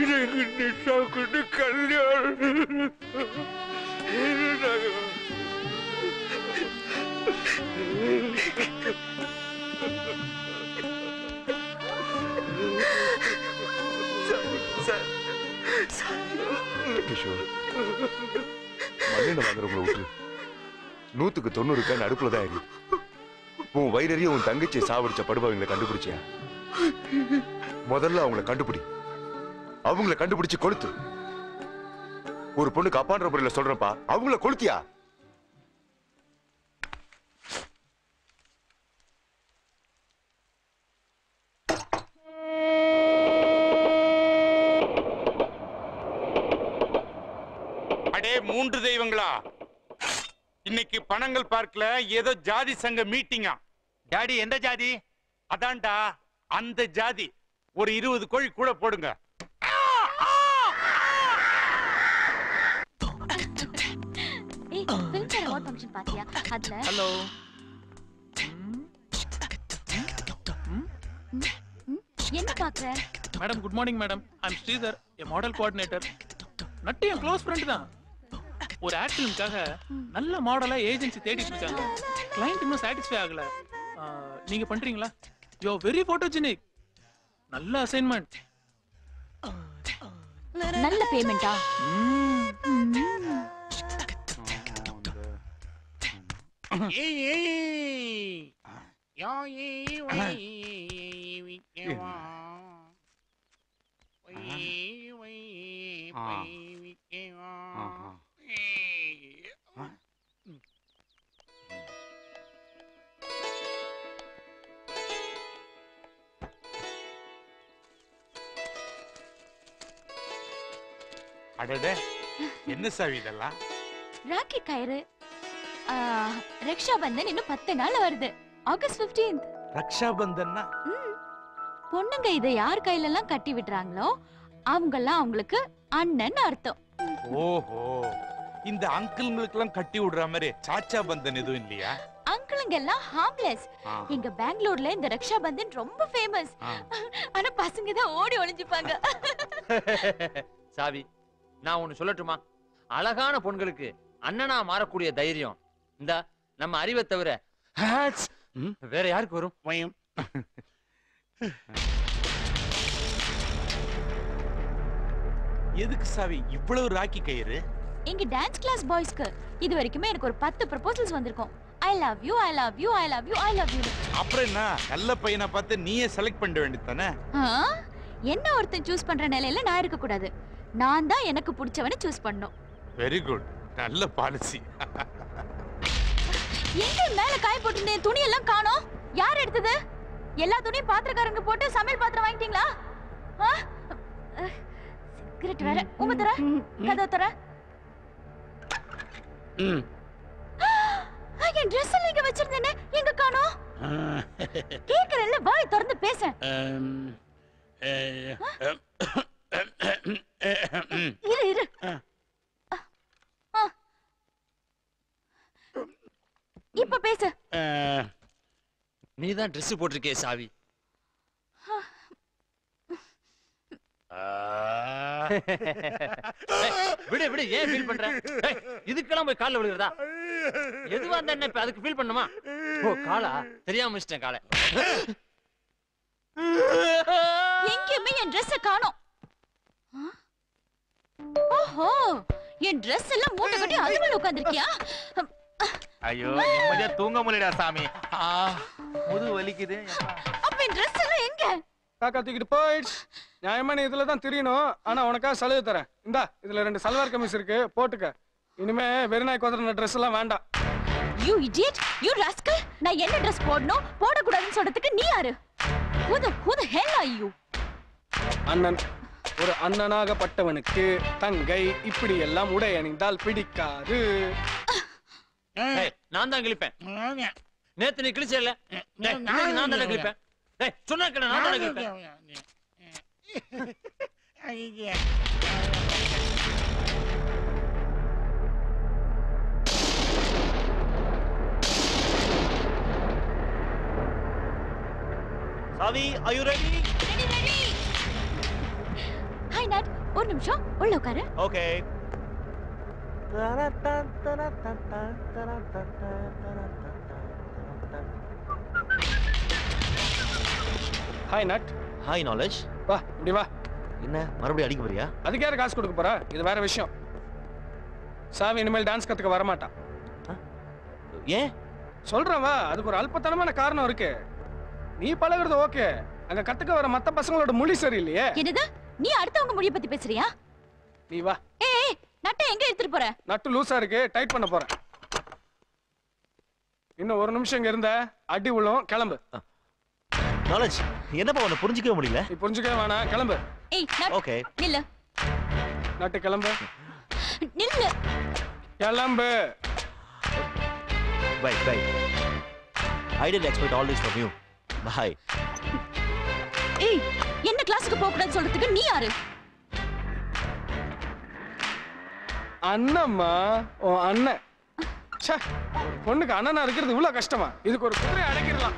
எனக்கு நிஷாவுக்கு கல்யாணம். கிஷோர் மண்ணெண்ண வாங்குறவங்களை விட்டு நூத்துக்கு தொண்ணூறு கண் அடுப்புல தான் எரியும் உன் வயிறறிய உன் தங்கச்சியை சாவடிச்ச படுபாவங்களை கண்டுபிடிச்சியா? முதல்ல அவங்கள கண்டுபிடி. அவங்கள கண்டுபிடிச்சு கொளுத்து. ஒரு பொண்ணுக்கு அப்பான்ற முறையில சொல்றப்பா அவங்கள கொளுத்தியா? மூன்று தெய்வங்களா? இன்னைக்கு பனங்கள் பார்க்ல ஏதோ ஜாதி சங்க மீட்டிங்கா டாடி எந்த ஜாதி? அதான்டா அந்த ஜாதி. ஒரு இருபது கோழி கூட போடுங்க. ஹலோ. என்ன பாக்குற madam good morning madam. I'm Sridhar a model coordinator Nattu N close friend தான். ஒரு ஆட் நல்ல மாடலா ஏஜென்சி தேடிட்டு இருக்காங்க. கிளைண்ட் இன்னும் சாட்டிஸ்ஃபை ஆகல. நீங்க பண்றீங்களா? யோ வெரி போட்டோஜெனிக் நல்ல அசைன்மெண்ட் நல்ல பேமெண்டா அடடே என்ன சாவி இதெல்லாம்? ராக்கி கயிறு. ஆ, ரக்ஷா பந்தன் இன்னும் பத்து நாள் வருது. ஆகஸ்ட் 15th ரக்ஷா பந்தன்னா பொண்ணுங்க இதை யார் கையில எல்லாம் கட்டி விடுறாங்களோ அவங்கெல்லாம் அவங்களுக்கு அண்ணன் அர்த்தம். ஓஹோ. இந்த அங்கிள்ங்களுக்கு எல்லாம் கட்டி விடுற மாதிரி சாச்சா பந்தன் எதுவும் இல்லையா? அங்கிளுங்க எல்லாம் ஹார்ம்லெஸ். எங்க பெங்களூர்ல இந்த ரக்ஷா பந்தன் ரொம்ப ஃபேமஸ். ஆனா பசங்க தான் ஓடி ஒளிஞ்சுப்பாங்க. சாவி நான் ஒண்ணு சொல்லட்டுமா? அழகான பொண்களுக்கு அண்ணனா மாறக்கூடிய தைரியம். இந்த நம்ம அறிவை தவிர வேற யாருக்கு வரும்? வயம். எதுக்கு சாவி இவ்வளவு ராக்கி கயிறு? எங்க டான்ஸ் கிளாஸ் பாய்ஸ்க்கு இது வரைக்குமே எனக்கு ஒரு பத்து ப்ரப்போசல்ஸ் வந்திருக்கும். I love you I love you I love you I love you அப்புறம் என்ன? நல்ல பையனை பார்த்து நீயே செலக்ட் பண்ண வேண்டியது தானே? என்ன ஒருத்தன் சூஸ் பண்ற நிலையில நான் இருக்க கூடாது நான் தான் எனக்கு பிடிச்சவனை சூஸ் பண்ணணும் வெரி குட் நல்ல பாலிசி எங்க மேல காய போட்டிருந்தேன் துணி எல்லாம் காணோம். யார் எடுத்தது? எல்லா துணியும் பாத்திரக்காரங்க போட்டு சமையல் பாத்திரம் வாங்கிட்டீங்களா? சிகரெட் வேற. உங்க தர கதவு தர. என் ட்ரெஸ் எல்லாம் இங்க வச்சிருந்தேனே. எங்க காணோம்? கேக்குறல்ல வாய் திறந்து பேச இரு இரு. ஆ. இப்ப பேசு. நீ தான் ட்ரெஸ் போட்டிருக்கே சாவி ஏய், விடு விடு ஏன் ஃபீல் பண்ற? இதுக்கெல்லாம் போய் கால்ல விழுகிறதா? எதுவா இருந்தா என்ன அதுக்கு ஃபீல் பண்ணுமா? ஓ காலா? தெரியாம வச்சிட்டேன் காலை. எங்கேயுமே என் Dress காணோம்? ஓஹோ என் Dress எல்லாம் மூட்டை கட்டி அது மேல உட்கார்ந்திருக்கியா? ஐயோ நிம்மதியா தூங்க முடியலடா சாமி. ஆ, முதுகு வலிக்குது. அப்ப என் Dress எல்லாம் எங்க? காக்கா தூக்கிட்டு போயிடுச்சு. நியாயமா நீ இதுல தான் தெரியணும். ஆனா உனக்காக சலுகை தரேன். இந்தா இதுல ரெண்டு சல்வார் கமிஸ் இருக்கு. போட்டுக்க. இனிமே வெறிநாய் குதிரை ட்ரெஸ் எல்லாம் வேண்டாம். யூ இடியட் யூ ராஸ்கல் நான் என்ன Dress போடணும்? போடக்கூடாதுன்னு சொல்றதுக்கு நீ யாரு? Who the who the hell are you? அண்ணன். ஒரு அண்ணனாகப்பட்டவனுக்கு தங்கை இப்படி எல்லாம் உடை அணிந்தால் பிடிக்காது. நான் தான் கிழிப்பேன். நேத்து நீ கிழிச்சல நான் தானே கிழிப்பேன்? சொன்னா கேளு, நான் தானே கிழிப்பேன் Savi are you ready? Hi Nat ஒரு நிமிஷம். உள்ள உட்காரு. Okay hi Nat hi knowledge வா இப்படி வா. என்ன மறுபடியும் அடிக்க போறியா? அதுக்கு யாரு காசு கொடுக்க போறா? இது வேற விஷயம். சாவி இனிமேல் டான்ஸ் கத்துக்க வரமாட்டான். ஏன்? சொல்றேன் வா. அதுக்கு ஒரு அல்பத்தனமான காரணம் இருக்கு. நீ பழகுறது ஓகே. அங்க கத்துக்க வர மத்த பசங்களோட மொழி சரியில்லையே. என்னது? நீ அடுத்தவங்க மொழிய பத்தி பேசுறியா? நீ வா. ஏய் நட்டை எங்க எடுத்துட்டு போற? நட்டு லூசா இருக்கு டைட் பண்ண போறேன். இன்னும் ஒரு நிமிஷம் இங்க இருந்த அடி உள்ளோம் கிளம்பு. நாலேஜ் என்னப்பா உன்னை புரிஞ்சிக்கவே முடியல? நீ புரிஞ்சுக்கவே வேணாம். கிளம்பு. ஏய் நட் ஓகே நில்லு. நட்டு கிளம்பு. நில்லு. கிளம்பு. Bye bye I didn't expect all this from you bye ஏய் என்ன கிளாஸுக்கு போக கூடாதுன்னு சொல்றதுக்கு நீ யாரு? அண்ணம்மா உன் அண்ணன். பொண்ணுக்கு அண்ணனா இருக்கிறது இவ்வளவு கஷ்டமா? இதுக்கு ஒரு குதிரை அடைக்கிடலாம்.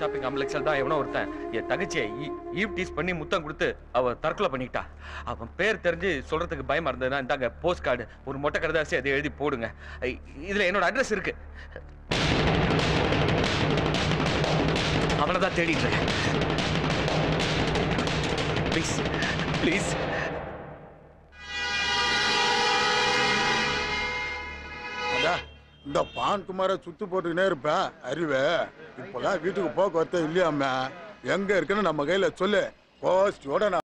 ஷாப்பிங் காம்ப்ளெக்ஸ்ல தான் எவனோ ஒருத்தன் என் தகச்சியை ஈவ் டீஸ் பண்ணி முத்தம் கொடுத்து அவ தற்கொலை பண்ணிட்டா அவன் பேர் தெரிஞ்சு சொல்கிறதுக்கு பயமாக இருந்ததுன்னா இந்தாங்க போஸ்ட் கார்டு ஒரு மொட்டை கடைதாசி அதை எழுதி போடுங்க. இதில் என்னோட அட்ரஸ் இருக்கு. அவனை தான் தேடிட்டு இருக்கேன். ப்ளீஸ் ப்ளீஸ் இந்த பான் குமார சுத்து போட்டுக்கினே இருப்பேன் அறிவு? இப்பெல்லாம் வீட்டுக்கு போக்குவரத்து இல்லையாம எங்க இருக்குன்னு நம்ம கையில சொல்லு. கோஸ்டியோட நான்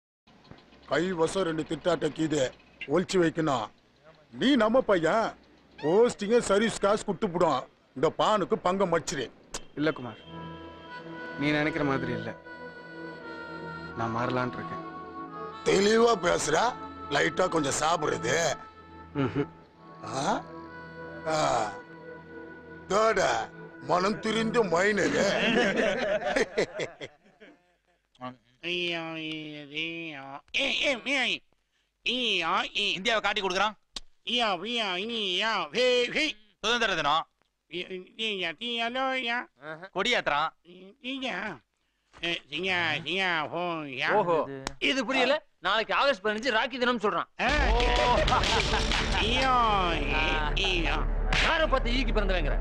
கை வசம் ரெண்டு திட்டாட்ட கீது. ஒழிச்சு வைக்கணும். நீ நம்ம பையன் போஸ்டிங்க சர்வீஸ் காசு கொடுத்துப்படும் இந்த பானுக்கு பங்கம் மடிச்சிரு இல்ல குமார். நீ நினைக்கிற மாதிரி இல்ல. நான் மாறலான் இருக்கேன். தெளிவா பேசுற. லைட்டா கொஞ்சம் சாப்பிடுறது. ஆ? ஆ. தோட மனம் திரிந்த மைனரு இந்தியாவை காட்டி கொடுக்குறான். சுதந்திர தினம் கொடியேத்துறான். ஓஹோ. இது புரியல. நாளைக்கு ஆகஸ்ட் பதினஞ்சு ராக்கி தினம் சொல்றான். யாரை பார்த்து ஈக்கி பிறந்தவங்கிற.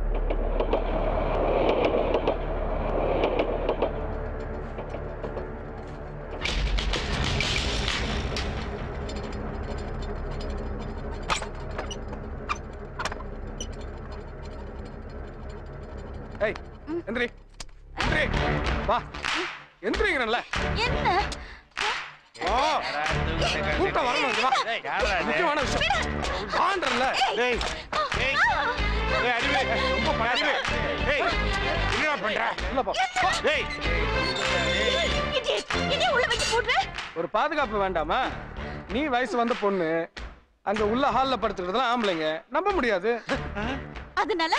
எந்திரி. எந்திரி. வா. எந்திரிங்கிறல்ல என்ன? கூட்டம் வரணும் முக்கியமான விஷயம் டேய் டேய் அறிவே ரொம்ப டேய் பண்ற டேய் உள்ள போடுற ஒரு பாதுகாப்பு வேண்டாமா நீ வயசு வந்த பொண்ணு அங்க உள்ள ஹால்ல படுத்துக்கிறதுலாம் ஆம்பளைங்க நம்ப முடியாது அதனால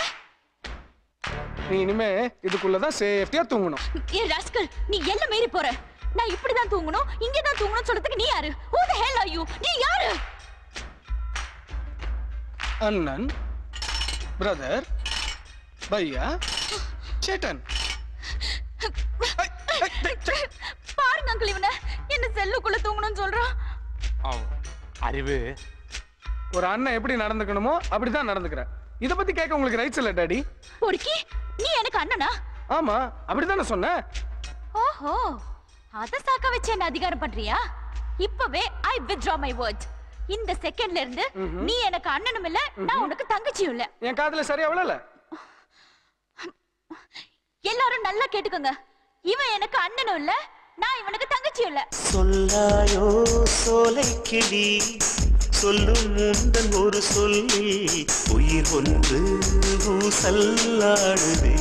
நீ இனிமே இதுக்குள்ளதான் சேஃப்டியா தூங்கணும். ஏ ராஸ்கல் நீ எல்லாம் மீறி போற? நான் இப்படிதான் தூங்கணும் இங்க தான் தூங்கணும் சொல்றதுக்கு நீ யாரு? Who the hell are you? நீ யாரு? அண்ணன் பிரதர் பையா சேட்டன். பாருங்க அங்கிள் இவனை. என்ன செல்லுக்குள்ள தூங்கணும்னு சொல்றான்? அறிவு. ஒரு அண்ணன் எப்படி நடந்துக்கணுமோ அப்படிதான் நடந்துக்கிற. இத பத்தி கேட்க உங்களுக்கு ரைட்ஸ் இல்ல டாடி. பொறுக்கி நீ எனக்கு அண்ணனா? ஆமா அப்படிதானே சொன்னேன் ஓஹோ. அத சாக்க வச்சு என்ன அதிகாரம் பண்றியா? இப்பவே ஐ withdraw மை words. இந்த செகண்ட்ல இருந்து. நீ எனக்கு அண்ணனும் இல்ல நான் உனக்கு தங்கச்சியும் இல்ல. என் காதுல சரியா விழல? எல்லாரும் நல்லா கேட்டுக்கோங்க. இவன் எனக்கு அண்ணனும் இல்ல நான் இவனுக்கு தங்கச்சியும் இல்ல. சொல்லாயோ சோலை கிளி சொல்லும் முந்தன் ஒரு சொல்லி உயிர் ஒன்று ஊசல்லாடுதே.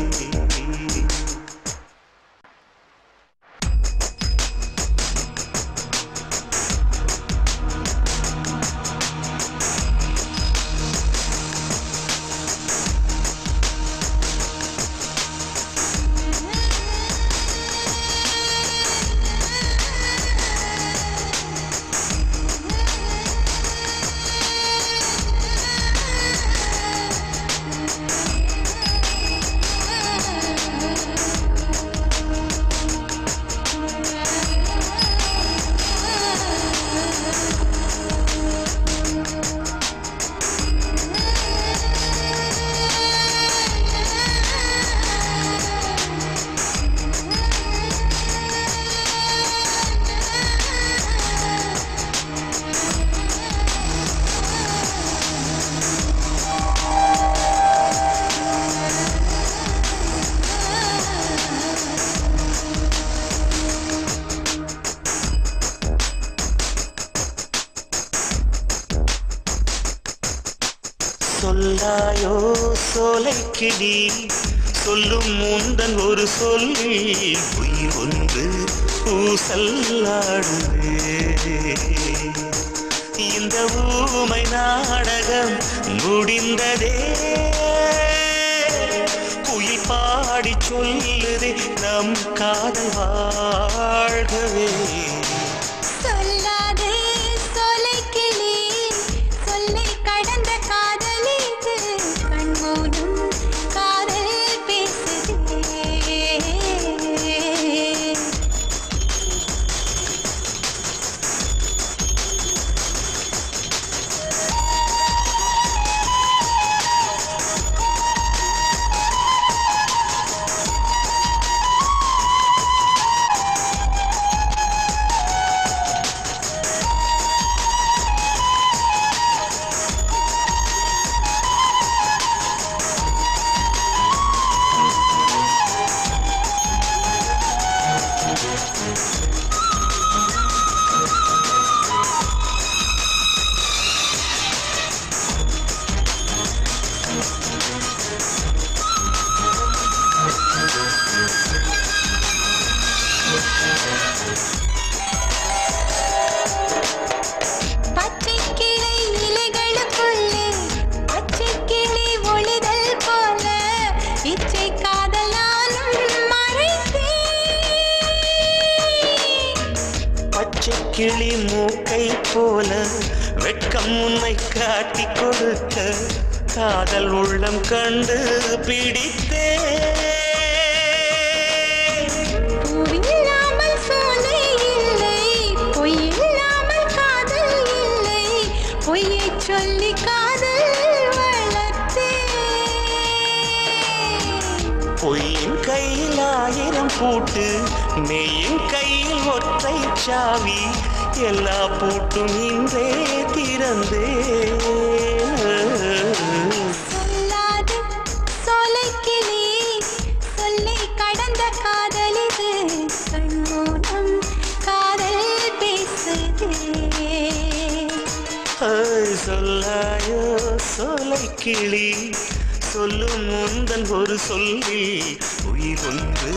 கிளி சொல்லும் முந்தன் ஒரு சொல்லி உயிர் ஒன்று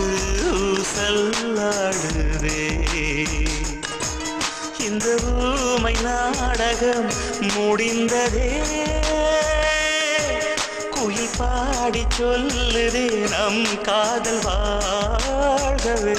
ஊசல்லாடுதே இந்த ஊமை நாடகம் முடிந்ததே. குயில் பாடி சொல்லுதே நம் காதல் வாழ்கவே.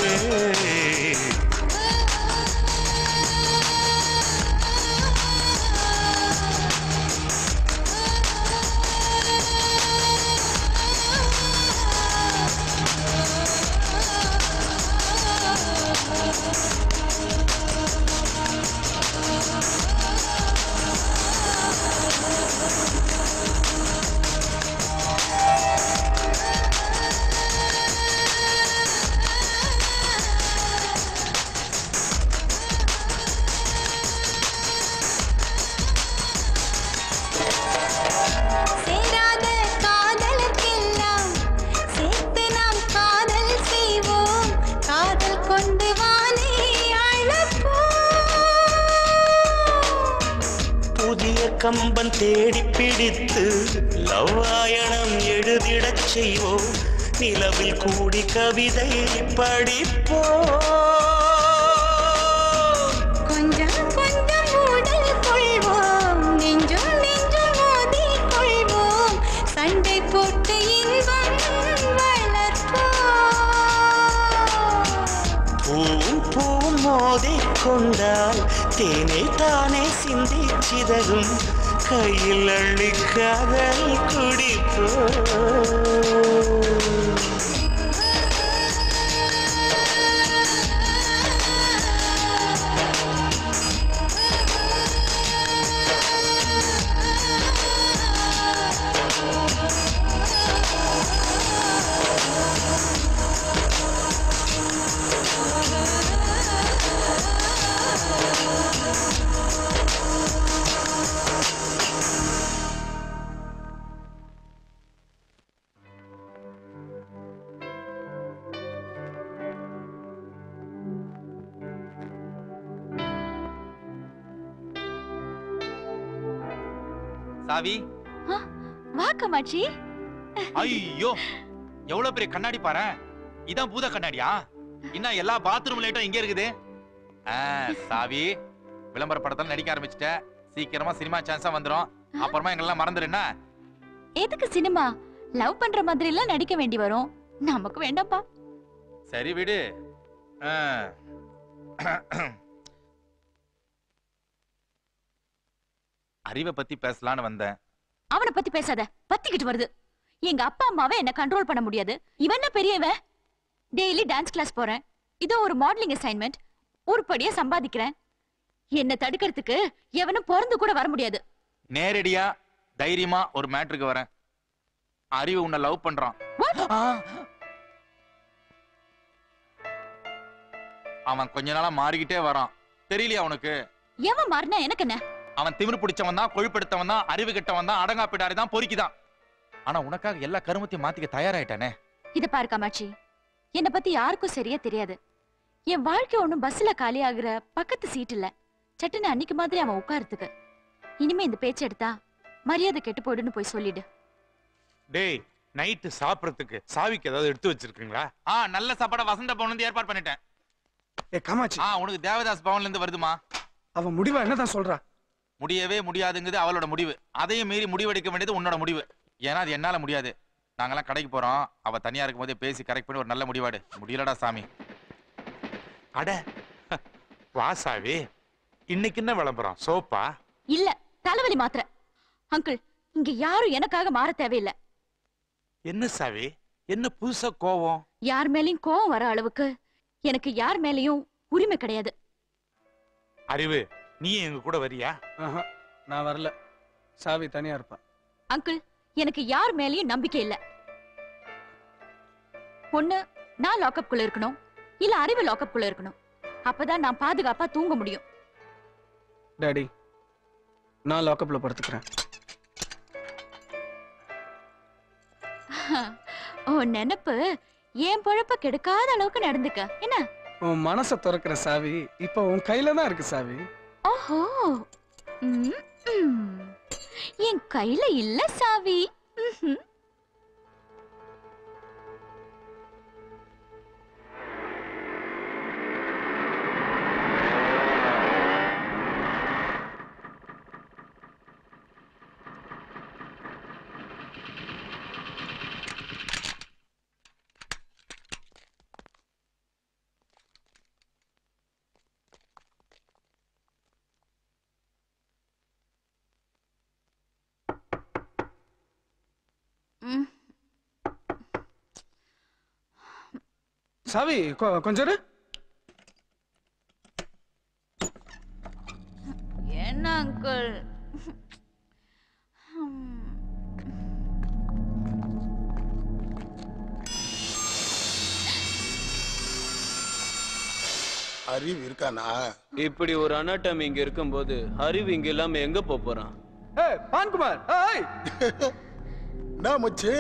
காமாட்சி ஐயோ எவ்வளவு பெரிய கண்ணாடி பாரு இதான் பூத கண்ணாடியா? இன்னும் எல்லா பாத்ரூம் லைட்டும் இங்க இருக்குது? சாவி விளம்பர படத்துல நடிக்க ஆரம்பிச்சிட்ட. சீக்கிரமா சினிமா சான்ஸா வந்துரும். அப்புறமா எங்கெல்லாம் மறந்துடுன்னா எதுக்கு சினிமா? லவ் பண்ற மாதிரி எல்லாம் நடிக்க வேண்டி வரும். நமக்கு வேண்டாம்ப்பா. சரி விடு. அறிவை பத்தி பேசலான்னு வந்தேன். அவனை பத்தி பேசாத. பத்திக்கிட்டு வருது. எங்க அப்பா அம்மாவை என்ன கண்ட்ரோல் பண்ண முடியாது. இவன் என்ன பெரியவன் டெய்லி டான்ஸ் கிளாஸ் போறேன். இதோ ஒரு மாடலிங் அசைன்மெண்ட் உருப்படியா சம்பாதிக்கிறேன். என்ன தடுக்கிறதுக்கு எவனும் பிறந்து கூட வர முடியாது. நேரடியா தைரியமா ஒரு மேட்ருக்கு வரேன். அறிவு உன்னை லவ் பண்றான். அவன் கொஞ்ச நாளா மாறிக்கிட்டே வரான். தெரியலையா உனக்கு? எவன் மாறினா எனக்கு என்ன? அவன் திமிரு பிடிச்சவன் தான் கொழுப்பெடுத்தவன் தான் அறிவு கெட்டவன் தான் அடங்கா பிடாரி தான் பொறுக்கிதான். ஆனா உனக்காக எல்லா கருமத்தையும் மாத்திக்க தயாராயிட்டானே? இத பாரு காமாட்சி. என்ன பத்தி யாருக்கும் சரியா தெரியாது. என் வாழ்க்கை ஒண்ணும் பஸ்ல காலி ஆகுற பக்கத்து சீட் இல்ல. சட்டுன்னு அன்னைக்கு மாதிரி அவன் உட்காரத்துக்கு இனிமே இந்த பேச்சு எடுத்தா மரியாதை கெட்டு போயிடுன்னு போய் சொல்லிடு. டேய் நைட்டு சாப்பிடறதுக்கு சாவிக்கு ஏதாவது எடுத்து வச்சிருக்கீங்களா? ஆ நல்ல சாப்பாட வசந்த பவன்ல இருந்து ஏற்பாடு பண்ணிட்டேன். ஏ காமாட்சி. ஆ உனக்கு தேவதாஸ் பவன்ல இருந்து வருதுமா? அவன் முடிவா என்னதான் சொல்றா? முடியவே முடியாதுங்கிறது அவளோட முடிவு. அதையும் மீறி முடிவெடுக்க வேண்டியது உன்னோட முடிவு. ஏன்னா அது என்னால முடியாது. நாங்கெல்லாம் கடைக்கு போறோம். அவ தனியா இருக்கும் போதே பேசி கரெக்ட் பண்ணி ஒரு நல்ல முடிவாடு. முடியலடா சாமி. அட வாசாவி இன்னைக்கு என்ன விளம்பரம்? சோப்பா? இல்ல தலைவலி மாத்திரை. அங்கிள் இங்க யாரும் எனக்காக மாற தேவையில்லை. என்ன சாவி? என்ன புதுசா கோவம்? யார் மேலயும் கோவம் வர அளவுக்கு எனக்கு யார் மேலயும் உரிமை கிடையாது. அறிவு. நீ எங்க கூட வரியா? ஆஹா, நான் வரல. சாவி தனியா இருப்பான். அங்கிள் எனக்கு யார் மேலயும் நம்பிக்கை இல்ல. ஒண்ணு நான் லாக்அப் குள்ள இருக்கணும். இல்ல அறிவு லாக்அப் குள்ள இருக்கணும். அப்பதான் நான் பாதுகாப்பா தூங்க முடியும். டாடி நான் லாக்கப்ல படுத்துக்கிறேன். உன் நினைப்பு என் பொழப்ப கெடுக்காத அளவுக்கு நடந்துக்க. என்ன? உன் மனசை திறக்கிற சாவி இப்ப உன் கையில தான் இருக்கு சாவி. ஓஹோ. ம், என் கையில இல்ல சாவி. சாவி கொ- கொஞ்சம். என்ன அங்கிள்? அறிவு இருக்கானா இப்படி ஒரு அனாட்டம் இங்க இருக்கும்போது அறிவு இங்க இல்லாம எங்க போறான்? ஏய் பான்குமார் ஏய். என்ன மச்சி?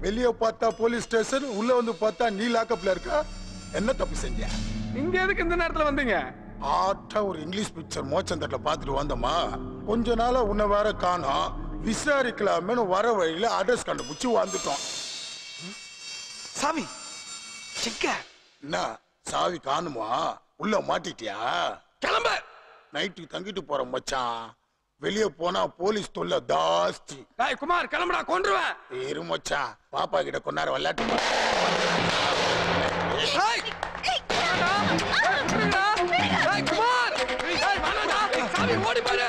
வெளிய பார்த்தா போலீஸ் ஸ்டேஷன் உள்ள வந்து பார்த்தா நீ லாக்கப்ல இருக்க. என்ன தப்பு செஞ்ச? இங்க எதுக்கு இந்த நேரத்துல வந்தீங்க? ஆட்டா ஒரு இங்கிலீஷ் பிக்சர் மோச்சந்தட்டில் பார்த்துட்டு வந்தோமா? கொஞ்ச நாளா உன்னை வேற காணோம். விசாரிக்கலாமேனு வர வழியில அட்ரஸ் கண்டுபிடிச்சு வந்துட்டோம். சாவி சிக்க. என்ன? சாவி காணுமா? உள்ள மாட்டிட்டியா? கிளம்ப. நைட்டுக்கு தங்கிட்டு போறோம் மச்சான். வெளிய போனா போலீஸ் தொல்லை ஜாஸ்தி ஏய் குமார் கிளம்புடா கொன்றுவேன் இரு மச்சான் பாப்பா கிட்ட நேரம் விளையாட்டு குமார் ஓடி பாரு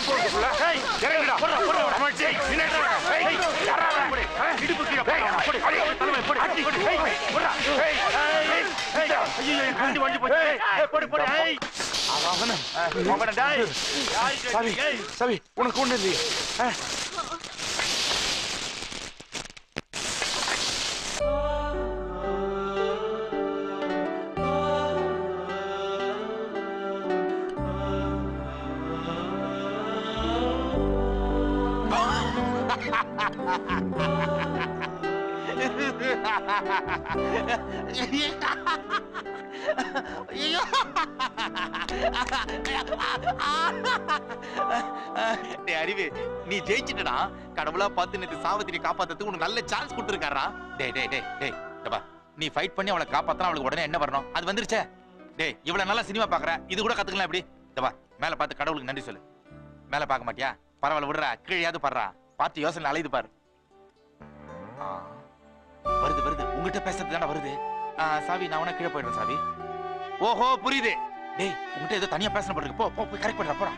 போகுதுல இறங்குடா அமைச்சி நின்னுடா ஏய் யாரா இடுப்பு கீழ போடு போடு தலைமை போடு அடி ஏய் போடா ஏய் ஏய் ஏய் ஐயோ என் கண்டி வண்டி போச்சு ஏய் போடு போடு ஏய் அவன அவன டேய் சாவி சாவி உனக்கு ஒண்ணு இல்லையே. அறிவு நீ ஜெயிச்சிட்டடா. கடவுளா பார்த்து நேற்று சாவத்திரி காப்பாத்துறதுக்கு உனக்கு நல்ல சான்ஸ் கொடுத்துருக்காரா. டே டே டே டேய் நீ ஃபைட் பண்ணி அவளை காப்பாத்தனா அவளுக்கு உடனே என்ன வரணும்? அது வந்துருச்சே. டேய் இவ்வளவு நல்லா சினிமா பாக்குற. இது கூட கத்துக்கலாம் எப்படி? டப்பா மேல பார்த்து கடவுளுக்கு நன்றி சொல்லு. மேல பார்க்க மாட்டியா? பரவாயில்ல விடுறா. கீழையாவது படுறா. பார்த்து யோசனை அலையுது பாரு. வருது வருது. உங்ககிட்ட பேசுறது தானே வருது. சாவி நான் உனக்கு கீழே போயிடுறேன் சாவி. ஓஹோ புரியுது. டேய் உங்ககிட்ட ஏதோ தனியா பேசணும் போல போ போய் கரெக்ட் பண்ணுறா போடா.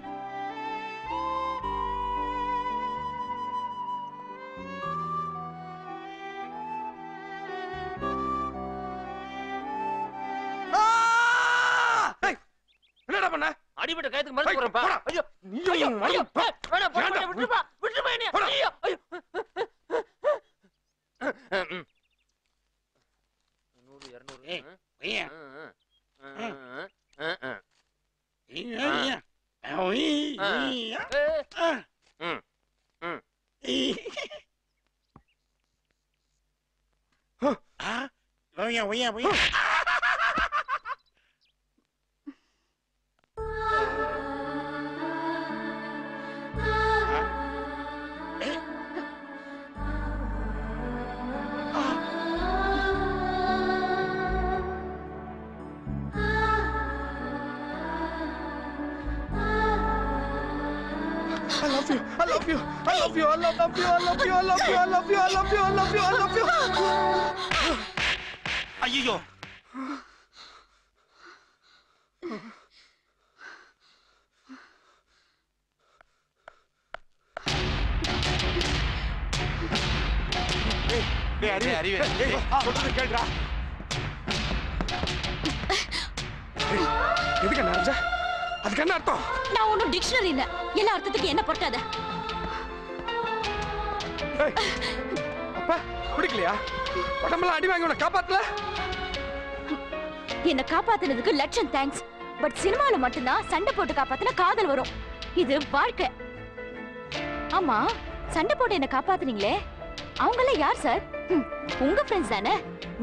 பண்ண? அடிபட்ட கயத்துக்கு மருந்து போறப்பா ஐயோ ஐயோ ஐயோ வேணா போடா. விட்டுப்பா விட்டுப்பா நீ ஐயோ ஐயோ. ஐயா ஐயா ஐயா love you. I love you. I love you. I love you. I love you. I love you. I love you. I love you. I love you. I love you. ஐயோ டேய், அறிவு, அறிவு. டேய், சொல்றது கேளுடா. ஏய், எதுக்கு என்ன அரைஞ்ச? அதுக்கு என்ன அர்த்தம் நான் ஒன்றும் டிக்ஷனரி இல்ல எல்லா அர்த்தத்துக்கும் என்ன பொறுத்தாத ஏய், அப்ப பிடிக்கலையா உடம்பெல்லாம் அடி வாங்கி உன்னை காப்பாத்தல? என்ன காப்பாத்துனதுக்கு லட்சம் தேங்க்ஸ் பட் சினிமால மட்டும்தான் சண்டை போட்டு காப்பாத்துனா காதல் வரும். இது வாழ்க்கை. ஆமா சண்டை போட்டு என்ன காப்பாத்துனீங்களே. அவங்கள யார் சார் உங்க ஃப்ரெண்ட்ஸ் தானே?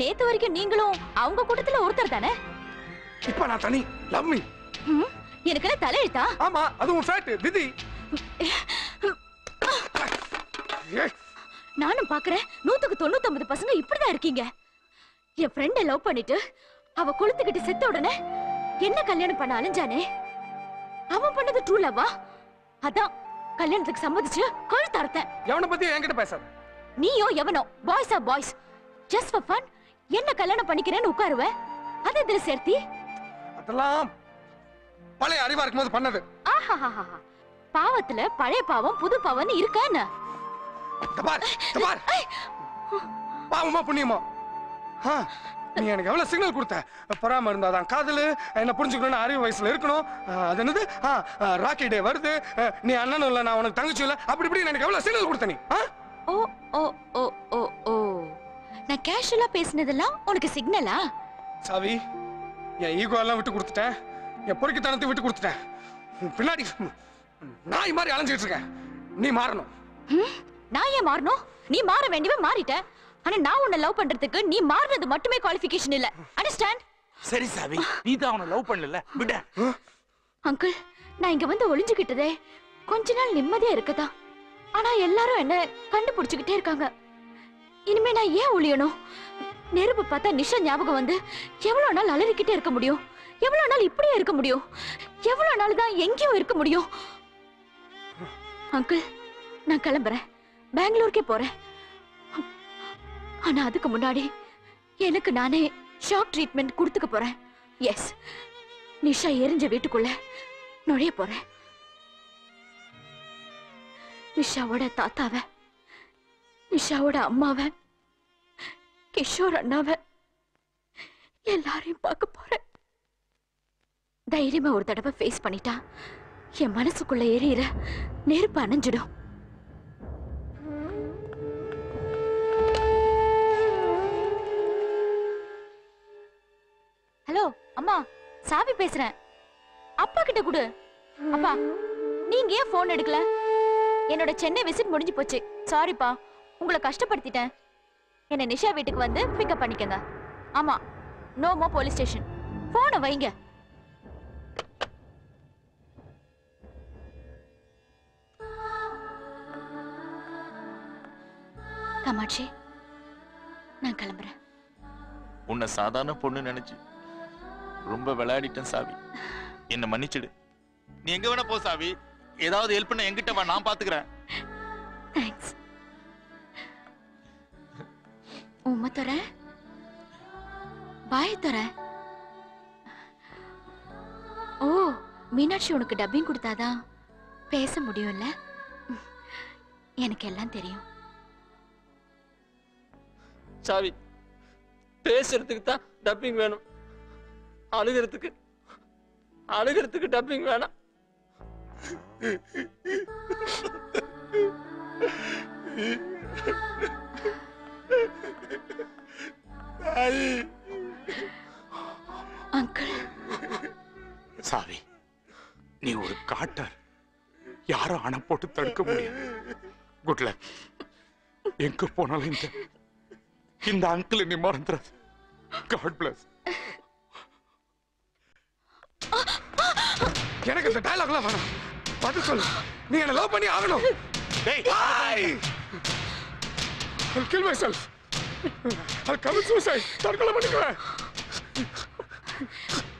நேத்து வரைக்கும் நீங்களும் அவங்க கூட்டத்துல ஒருத்தர் தானே? இப்ப நான் தனி லவ் மீ எனக்கு என்ன தலையெழுத்தா? ஆமா அது உன் ஃபேட் விதி. நானும் பாக்குறேன். நூத்துக்கு தொண்ணூத்தொன்பது பசங்க இப்படிதான் இருக்கீங்க. என் ஃப்ரெண்ட லவ் பண்ணிட்டு அவ கொளுத்துக்கிட்டு செத்த உடனே என்ன கல்யாணம் பண்ண அலைஞ்சானே? அவன் பண்ணது ட்ரூ லவ்வா அதான் கல்யாணத்துக்கு சம்மதிச்சு கழுத்து அறுத்தேன். எவனை பத்தி என்கிட்ட பேசாத. நீயோ எவனோ boys are boys just for fun என்ன கல்யாணம் பண்ணிக்கிறேன்னு உட்காருவ? அது இதுல சேர்த்தி? அதெல்லாம் பழைய அறிவா இருக்கும்போது பண்ணது. ஆஹாஹாஹா. பாவத்துல பழைய பாவம் புது பாவம்னு இருக்கா என்ன? இந்த பார், பார். பாவமா புண்ணியமா? நீ எனக்கு எவ்வளவு சிக்னல் கொடுத்த? பொறாம இருந்தாதான் காதலு என்ன புரிஞ்சுக்கணும்னு அறிவு வயசுல இருக்கணும். அது என்னது? ராக்கி டே வருது. நீ அண்ணனும் இல்ல நான் உனக்கு தங்கச்சி இல்ல. அப்படி இப்படி எனக்கு எவ்வளவு சிக்னல் கொடுத்த நீ? ஓ ஓ ஓ ஓ ஓ. நான் கேஷுவலா பேசினதெல்லாம் உனக்கு சிக்னலா சாவி என் ஈகோ எல்லாம் விட்டு கொடுத்துட்டேன். என் பொறுக்கித்தனத்தை விட்டு கொடுத்துட்டேன். பின்னாடி நாய் மாதிரி அலைஞ்சிட்டு இருக்கேன். நீ மாறணும். நான் ஏன் மாறணும்? நீ மாற வேண்டியவன் மாறிட்ட. ஆனா நான் உன்னை லவ் பண்றதுக்கு நீ மாறினது மட்டுமே குவாலிஃபிகேஷன் இல்ல. அண்டர்ஸ்டாண்ட் சரி சாவி நீ தான் அவனை லவ் பண்ணல. விட. அங்கிள் நான் இங்க வந்து ஒளிஞ்சுக்கிட்டதே கொஞ்ச நாள் நிம்மதியா இருக்கதா ஆனா எல்லாரும் என்ன கண்டுபிடிச்சுக்கிட்டே இருக்காங்க. இனிமே நான் ஏன் ஒளியணும் நெருப்பு பார்த்தா நிஷா ஞாபகம் வந்து எவ்வளவு நாள் அலறிக்கிட்டே இருக்க முடியும்? எவ்வளவு நாள் இப்படியே இருக்க முடியும்? எவ்வளவு நாள் தான் எங்கேயோ இருக்க முடியும்? அங்கிள் நான் கிளம்புறேன். பெங்களூருக்கே போறேன். ஆனா அதுக்கு முன்னாடி எனக்கு நானே ஷாக் ட்ரீட்மெண்ட் கொடுத்துக்க போறேன். எஸ் நிஷா எரிஞ்ச வீட்டுக்குள்ள நுழைய போறேன். நிஷாவோட தாத்தாவ நிஷாவோட அம்மாவ கிஷோர் அண்ணாவ எல்லாரையும் பார்க்க போறேன். தைரியமா ஒரு தடவை ஃபேஸ் பண்ணிட்டா என் மனசுக்குள்ள எரியற நெருப்பு அணைஞ்சிடும். அம்மா சாவி பேசுறேன். அப்பா கிட்ட கொடு. அப்பா நீங்க ஏன் போன் எடுக்கல? என்னோட சென்னை விசிட் முடிஞ்சு போச்சு. சாரிப்பா உங்களை கஷ்டப்படுத்திட்டேன். என்ன நிஷா வீட்டுக்கு வந்து பிக்கப் பண்ணிக்கங்க. ஆமா நோ மோ போலீஸ் ஸ்டேஷன் போனை வைங்க. காமாட்சி நான் கிளம்புறேன். உன்னை சாதாரண பொண்ணு நினைச்சு ரொம்ப விளையாடிட்டேன் சாவி. என்ன மன்னிச்சிடு. நீ எங்க வேணா போ சாவி. ஏதாவது ஹெல்ப் பண்ண என்கிட்ட வா நான் பாத்துக்கிறேன். தேங்க்ஸ் உம்மை தர? பாய் தர? ஓ மீனாட்சி உனக்கு டப்பிங் கொடுத்தாதான் பேச முடியும்ல? எனக்கு எல்லாம் தெரியும். சாவி பேசுறதுக்கு தான் டப்பிங் வேணும். அழுகிறதுக்கு அழுகிறதுக்கு டப்பிங் வேணாம். அங்கிள். சாவி நீ ஒரு காட்டர். யாரும் அணை போட்டு தடுக்க முடியாது. குட் லக் எங்க போனாலும் இந்த இந்த அங்கிள் நீ மறந்துடாது. காட் பிளஸ் எனக்கு இந்த டயலாக்லாம் வேணாம். பதில் சொல்லு. நீ என்ன லவ் பண்ணி ஆகணும். டேய் I'll kill myself. I'll commit suicide. தற்கொலை பண்ணிக்குவேன்.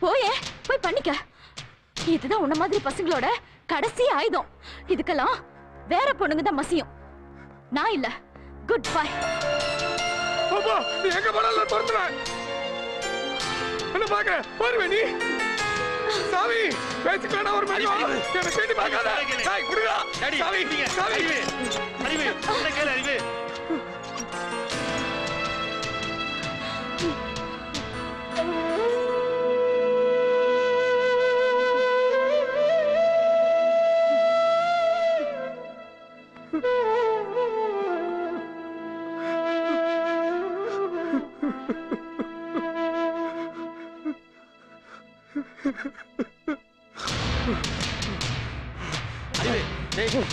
போயே போய் பண்ணிக்க. இதுதான் உன்ன மாதிரி பசங்களோட கடைசி ஆயுதம். இதுக்கெல்லாம் வேற பொண்ணுங்க தான் மசியும். நான் இல்ல. குட் பை அப்பா நீ எங்க போனாலும் நான் திறந்துடுவேன் என்ன பாக்குற வருவே நீ. சாவி பேசிக்கலாம் ஒரு மாதிரி என்ன தேடி பார்க்காத. சாவி அறிவு உன்னை கேளு அறிவு அறிவு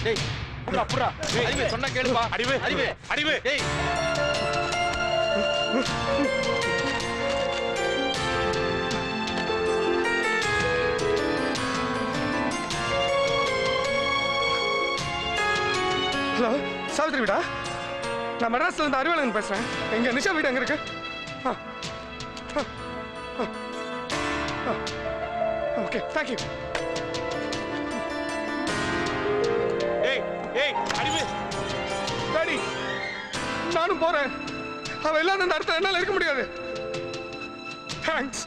டேய் புறா புறா அறிவு சொன்னா கேளுப்பா. அறிவு அறிவு அறிவு டேய். ஹலோ சாவித்ரி வீடா? நான் மெட்ராஸ்ல இருந்து அறிவாளன் பேசுறேன். எங்க நிஷா வீடு எங்க இருக்கு? ஓகே தேங்க்யூ ஏய் அறிவு டாடி நானும் போறேன். அவ இல்லாத இந்த இடத்துல என்னால இருக்க முடியாது. தேங்க்ஸ்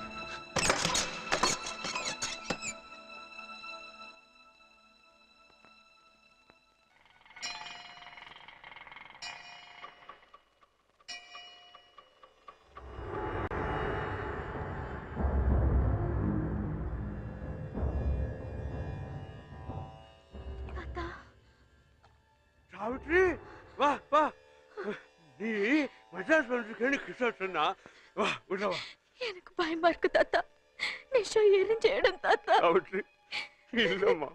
சொன்னா வா உள்ள வா. எனக்கு பயமா இருக்கு தாத்தா. நிஷா எரிஞ்ச இடம் தாத்தா. சாவித்ரி இல்லம்மா.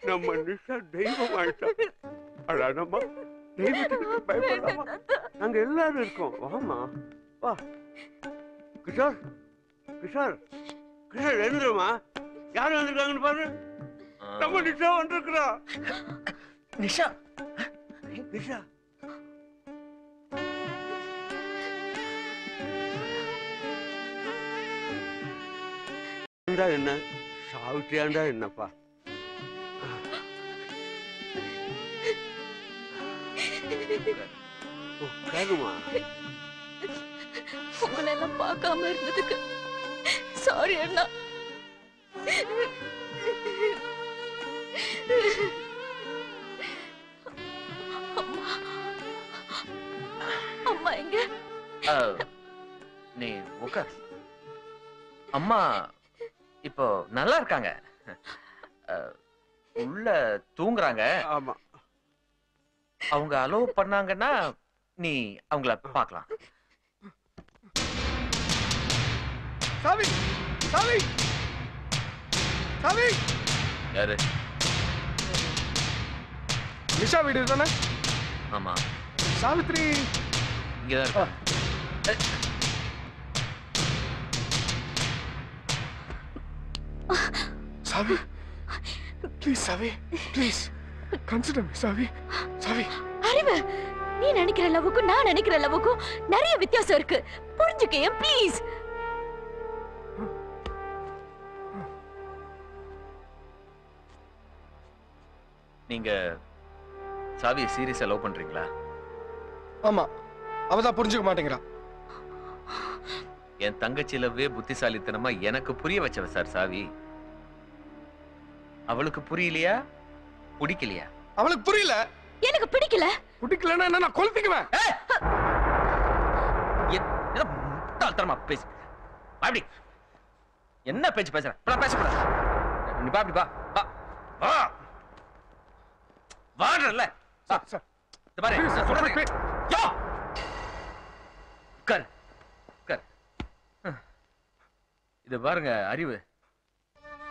நம்ம நிஷா தெய்வம் ஆயிட்டா. அழாதம்மா. தெய்வத்துக்கு பயப்படாமா. நாங்க எல்லாரும் இருக்கோம். வாமா வா. கிஷோர். கிஷோர். கிஷோர் எழுந்துருமா யார் வந்திருக்காங்கன்னு பாரு. நம்ம நிஷா வந்திருக்கிறா. நிஷா. நிஷா. சாவிட்டா என்ன? சாவிட்டியாண்டா என்னப்பா? உட்காருமா. உங்களை எல்லாம் பார்க்காம இருந்ததுக்கு சாரி அண்ணா. அம்மா. எங்க? நீ உட்கார். அம்மா இப்போ நல்லா இருக்காங்க. உள்ள தூங்குறாங்க. ஆமா. அவங்க அலோவ் பண்ணாங்கன்னா நீ அவங்கள பார்க்கலாம். சாவி சாவி சாவி யாரு? நிஷா வீடு தானே? ஆமா. சாவித்ரி. இங்கதான் இருக்காங்க. சாவி. ப்ளீஸ் சாவி. ப்ளீஸ் கன்சிடர் மீ சாவி. சாவி. அறிவு. நீ நினைக்கிற லவ்வுக்கும் நான் நினைக்கிற லவ்வுக்கும் நிறைய வித்தியாசம் இருக்கு. புரிஞ்சுக்க ப்ளீஸ் நீங்க சாவியை சீரியஸா லவ் பண்றீங்களா? ஆமா. அவ தான் புரிஞ்சுக்க மாட்டேங்கிறா. என் தங்கச்சி லவ்வே புத்திசாலித்தனமா எனக்கு புரிய வச்சவ சார் சாவி. அவளுக்கு புரியலையா? பிடிக்கலையா? அவளுக்கு புரியல. எனக்கு பிடிக்கல. பிடிக்கலன்னா என்ன நான் கொளுத்திக்குவேன். முட்டாள்தனமா பேசு. அப்படி என்ன பேச்சு பேசுற? இப்பெல்லாம் பேசக்கூடாது. நீ பா அப்படி பா வா. வா. வாடுறல்ல. இந்த நான் சொல்றது யோ! உட்கார். உட்கார். இது பாருங்க அறிவு.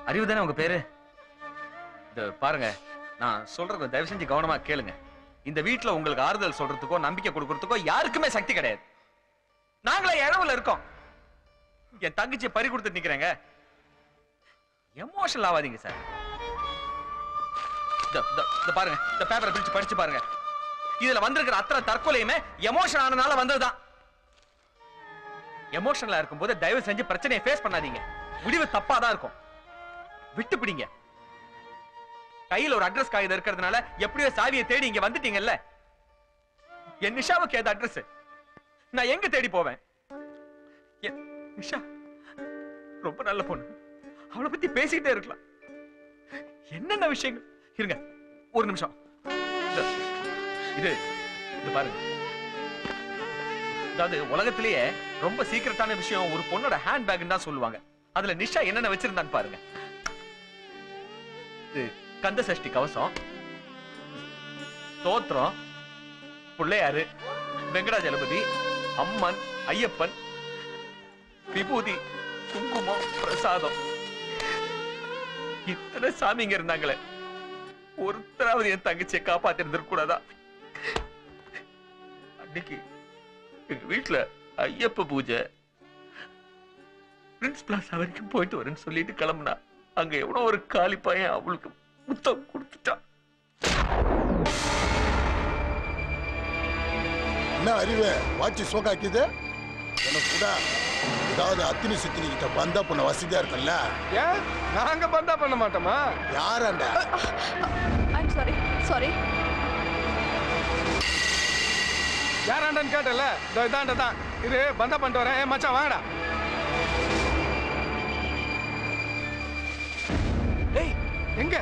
அறிவு தானே உங்க பேரு? பாருங்க. நான் சொல்றத தயவு செஞ்சு கவனமா கேளுங்க. இந்த வீட்டுல உங்களுக்கு ஆறுதல் சொல்றதுக்கோ நம்பிக்கை கொடுக்கறதுக்கோ யாருக்குமே சக்தி கிடையாது. நாங்களே இரவுல இருக்கோம். என் தங்கச்சியை பறி கொடுத்து நிக்கிறேங்க. எமோஷனல் ஆகாதீங்க சார் இந்த- பாருங்க. இந்த பேப்பரை பிரிச்சு படிச்சு பாருங்க. இதுல வந்திருக்கிற அத்தனை தற்கொலையுமே எமோஷன் ஆனனால வந்ததுதான். எமோஷனலா இருக்கும்போது தயவு செஞ்சு பிரச்சனையை ஃபேஸ் பண்ணாதீங்க. முடிவு தப்பா தான் இருக்கும். விட்டு பிடிங்க கையில ஒரு அட்ரஸ் காகிதம் இருக்கிறதுனால எப்படியோ சாவியை தேடி இங்க வந்துட்டீங்கல்ல? என் நிஷாவுக்கு ஏது அட்ரஸ் நான் எங்க தேடி போவேன்? என் நிஷா ரொம்ப நல்ல பொண்ணு. அவளை பத்தி பேசிக்கிட்டே இருக்கலாம். என்னென்ன விஷயங்கள்? இருங்க ஒரு நிமிஷம். இது இது பாருங்க. அதாவது உலகத்திலேயே ரொம்ப சீக்கிரட்டான விஷயம் ஒரு பொண்ணோட ஹேண்ட் பேக் தான் சொல்லுவாங்க. அதுல நிஷா என்னென்ன வச்சிருந்தான்னு பாருங்க. இது கந்த சஷ்டி கவசம் தோத்திரம் பிள்ளையாரு வெங்கடாஜலபதி அம்மன் ஐயப்பன் விபூதி குங்குமம் பிரசாதம். இத்தனை சாமிங்க இருந்தாங்களே. ஒருத்தராவது என் தங்கச்சியை காப்பாத்தி இருந்திருக்கூடாதா அன்னைக்கு எங்க வீட்டுல ஐயப்ப பூஜை. பிரின்ஸ் பிளாசா வரைக்கும் போயிட்டு வரேன்னு சொல்லிட்டு கிளம்புனா அங்க எவ்வளவு ஒரு காலி பையன் அவளுக்கு முத்தம் கொடுத்துட்டான் என்ன அறிவு? வாட்சி சோக்காக்கிது எனக்கு கூட ஏதாவது அத்தினி சித்தினி கிட்ட பந்தா பண்ண வசதியா இருக்குல்ல? ஏன்? நாங்க பந்தா பண்ண மாட்டோமா? யாராண்டா? ஐம் சாரி சாரி யாராண்டான்னு கேட்டல? இதோ இதாண்ட தான் இரு பந்தா பண்ணிட்டு வரேன். ஏ மச்சான் வாங்கடா. ஏய் எங்க?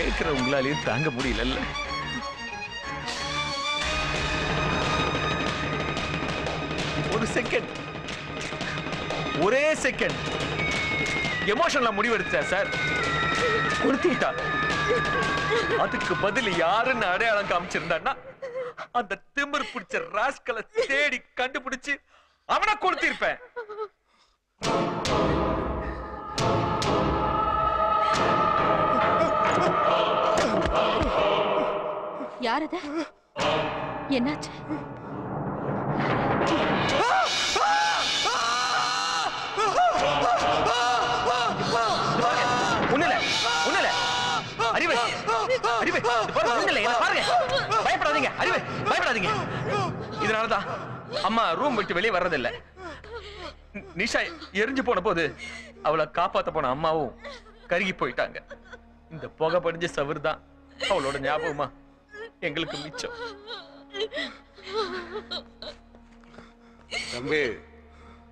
கேட்கிற உங்களாலையும் தாங்க முடியல ஒரு செகண்ட் ஒரே செகண்ட் எமோஷன்ல முடிவெடுத்த சார் கொடுத்துட்டா அதுக்கு பதில் யாருன்னு அடையாளம் காமிச்சிருந்தான்னா அந்த திமிர் பிடிச்ச ராஸ்கலை தேடி கண்டுபிடிச்சு அவனை கொடுத்திருப்பேன். யார் அது என்னாச்சு ஒண்ணுல ஒண்ணுல அறிவு அறிவு பாருங்க பயப்படாதீங்க அறிவு பயப்படாதீங்க. இதனாலதான் அம்மா ரூம் விட்டு வெளியே வர்றதில்ல. நி- நிஷா எரிஞ்சு போன போது அவளை காப்பாத்த போன அம்மாவும் கருகி போயிட்டாங்க. இந்த புகை படிஞ்ச சவுர் தான் அவளோட ஞாபகமா எங்களுக்கு மிச்சம். தம்பி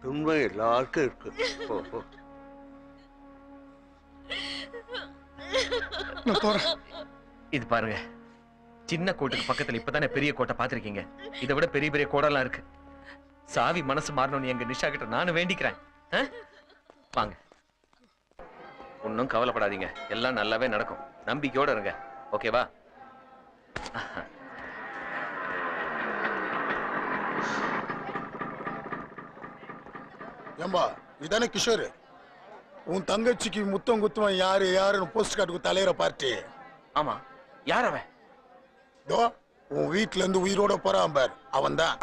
துன்பம் எல்லாருக்கும் இருக்கு. போ, போ. இது பாருங்க. சின்ன கோட்டுக்கு பக்கத்துல இப்பதானே பெரிய கோட்டை பாத்திருக்கீங்க இதை விட பெரிய பெரிய கோடெல்லாம் இருக்கு. சாவி மனசு மாறணும்னு எங்க நிஷா கிட்ட நானும் வேண்டிக்கிறேன். ஆ? வாங்க. ஒன்னும் கவலைப்படாதீங்க. எல்லாம் நல்லாவே நடக்கும். நம்பிக்கையோட இருங்க. ஓகேவா? ஏம்பா இதானே கிஷோர்? உன் தங்கச்சிக்கு முத்தம் குத்துவன் யாரு யாருன்னு போஸ்ட் கார்டுக்கு தலையிற பார்ட்டி ஆமா யார் அவன்? தோ உன் வீட்ல இருந்து உயிரோட போறான் பார். அவன் தான்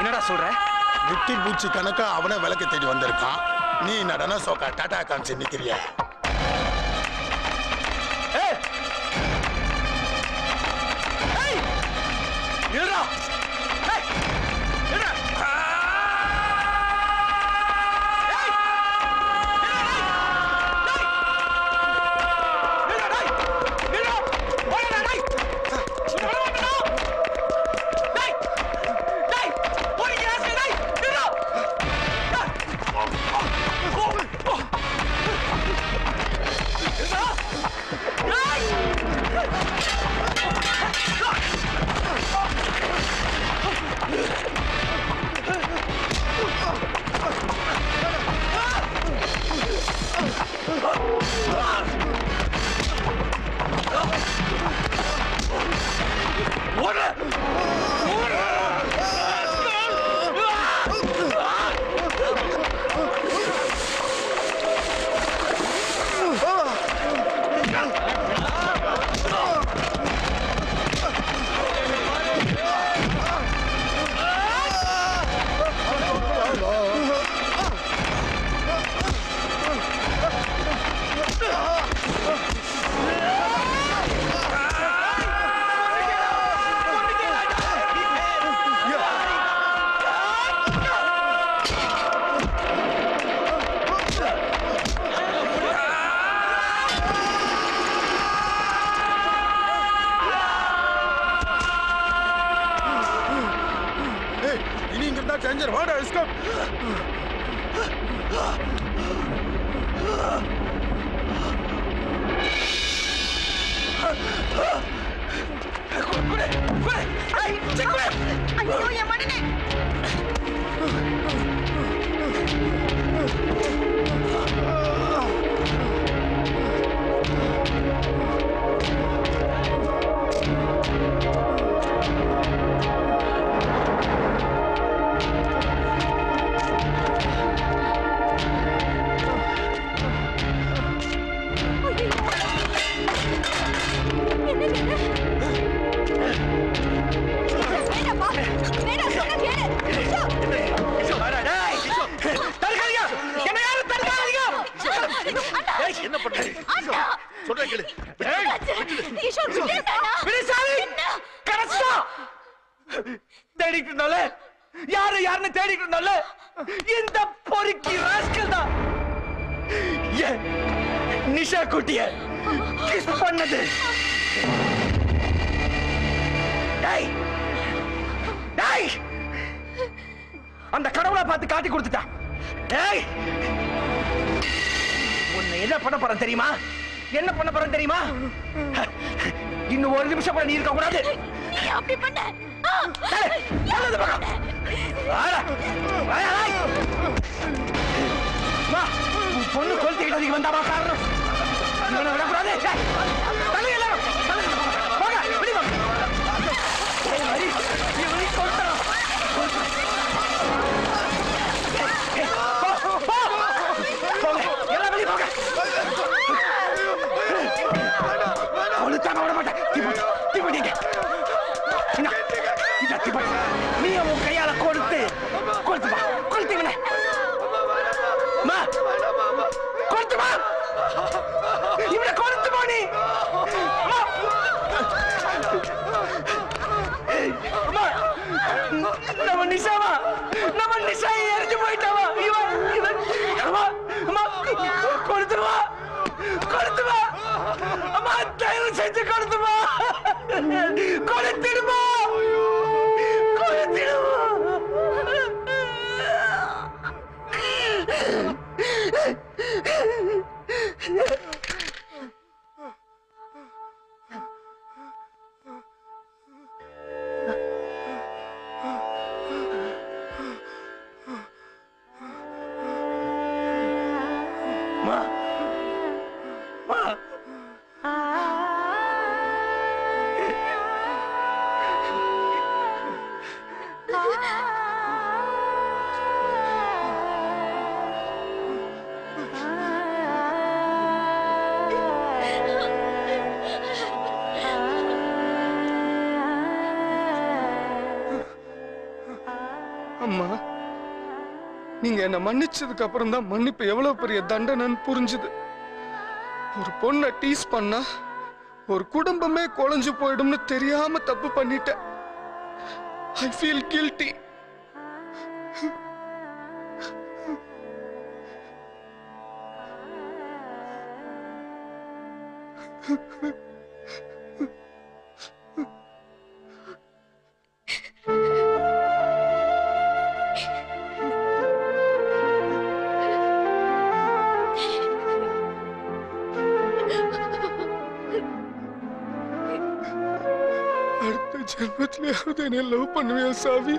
என்னடா சொல்ற? வெட்டி பூச்சி கணக்கா அவனே விளக்கு தேடி வந்திருக்கான். நீ நடனா சோக்கா டாடா காமிச்சு நிக்கிறிய? பார்த்து காட்டி கொடுத்துட்டான் டேய் உன்னை என்ன பண்ண போறேன் தெரியுமா? என்ன பண்ண போறேன் தெரியுமா? இன்னும் ஒரு நிமிஷம் கூட நீ இருக்க கூடாது. அப்படி பண்ண. பொண்ணு கொளுத்திக்கிட்டு அதிகம் வந்தாமா காரணம்? இவனை விடக்கூடாது. தயவு கொடுத்துமா மன்னிச்சதுக்கு அப்புறம் தான் மன்னிப்பு எவ்வளவு பெரிய தண்டனைன்னு புரிஞ்சுது ஒரு பொண்ணை டீஸ் பண்ணா ஒரு குடும்பமே குழஞ்சு போயிடும்னு தெரியாம தப்பு பண்ணிட்டேன் I feel guilty Ha ha ha. என்ன லவ் பண்ணுவியா சாவி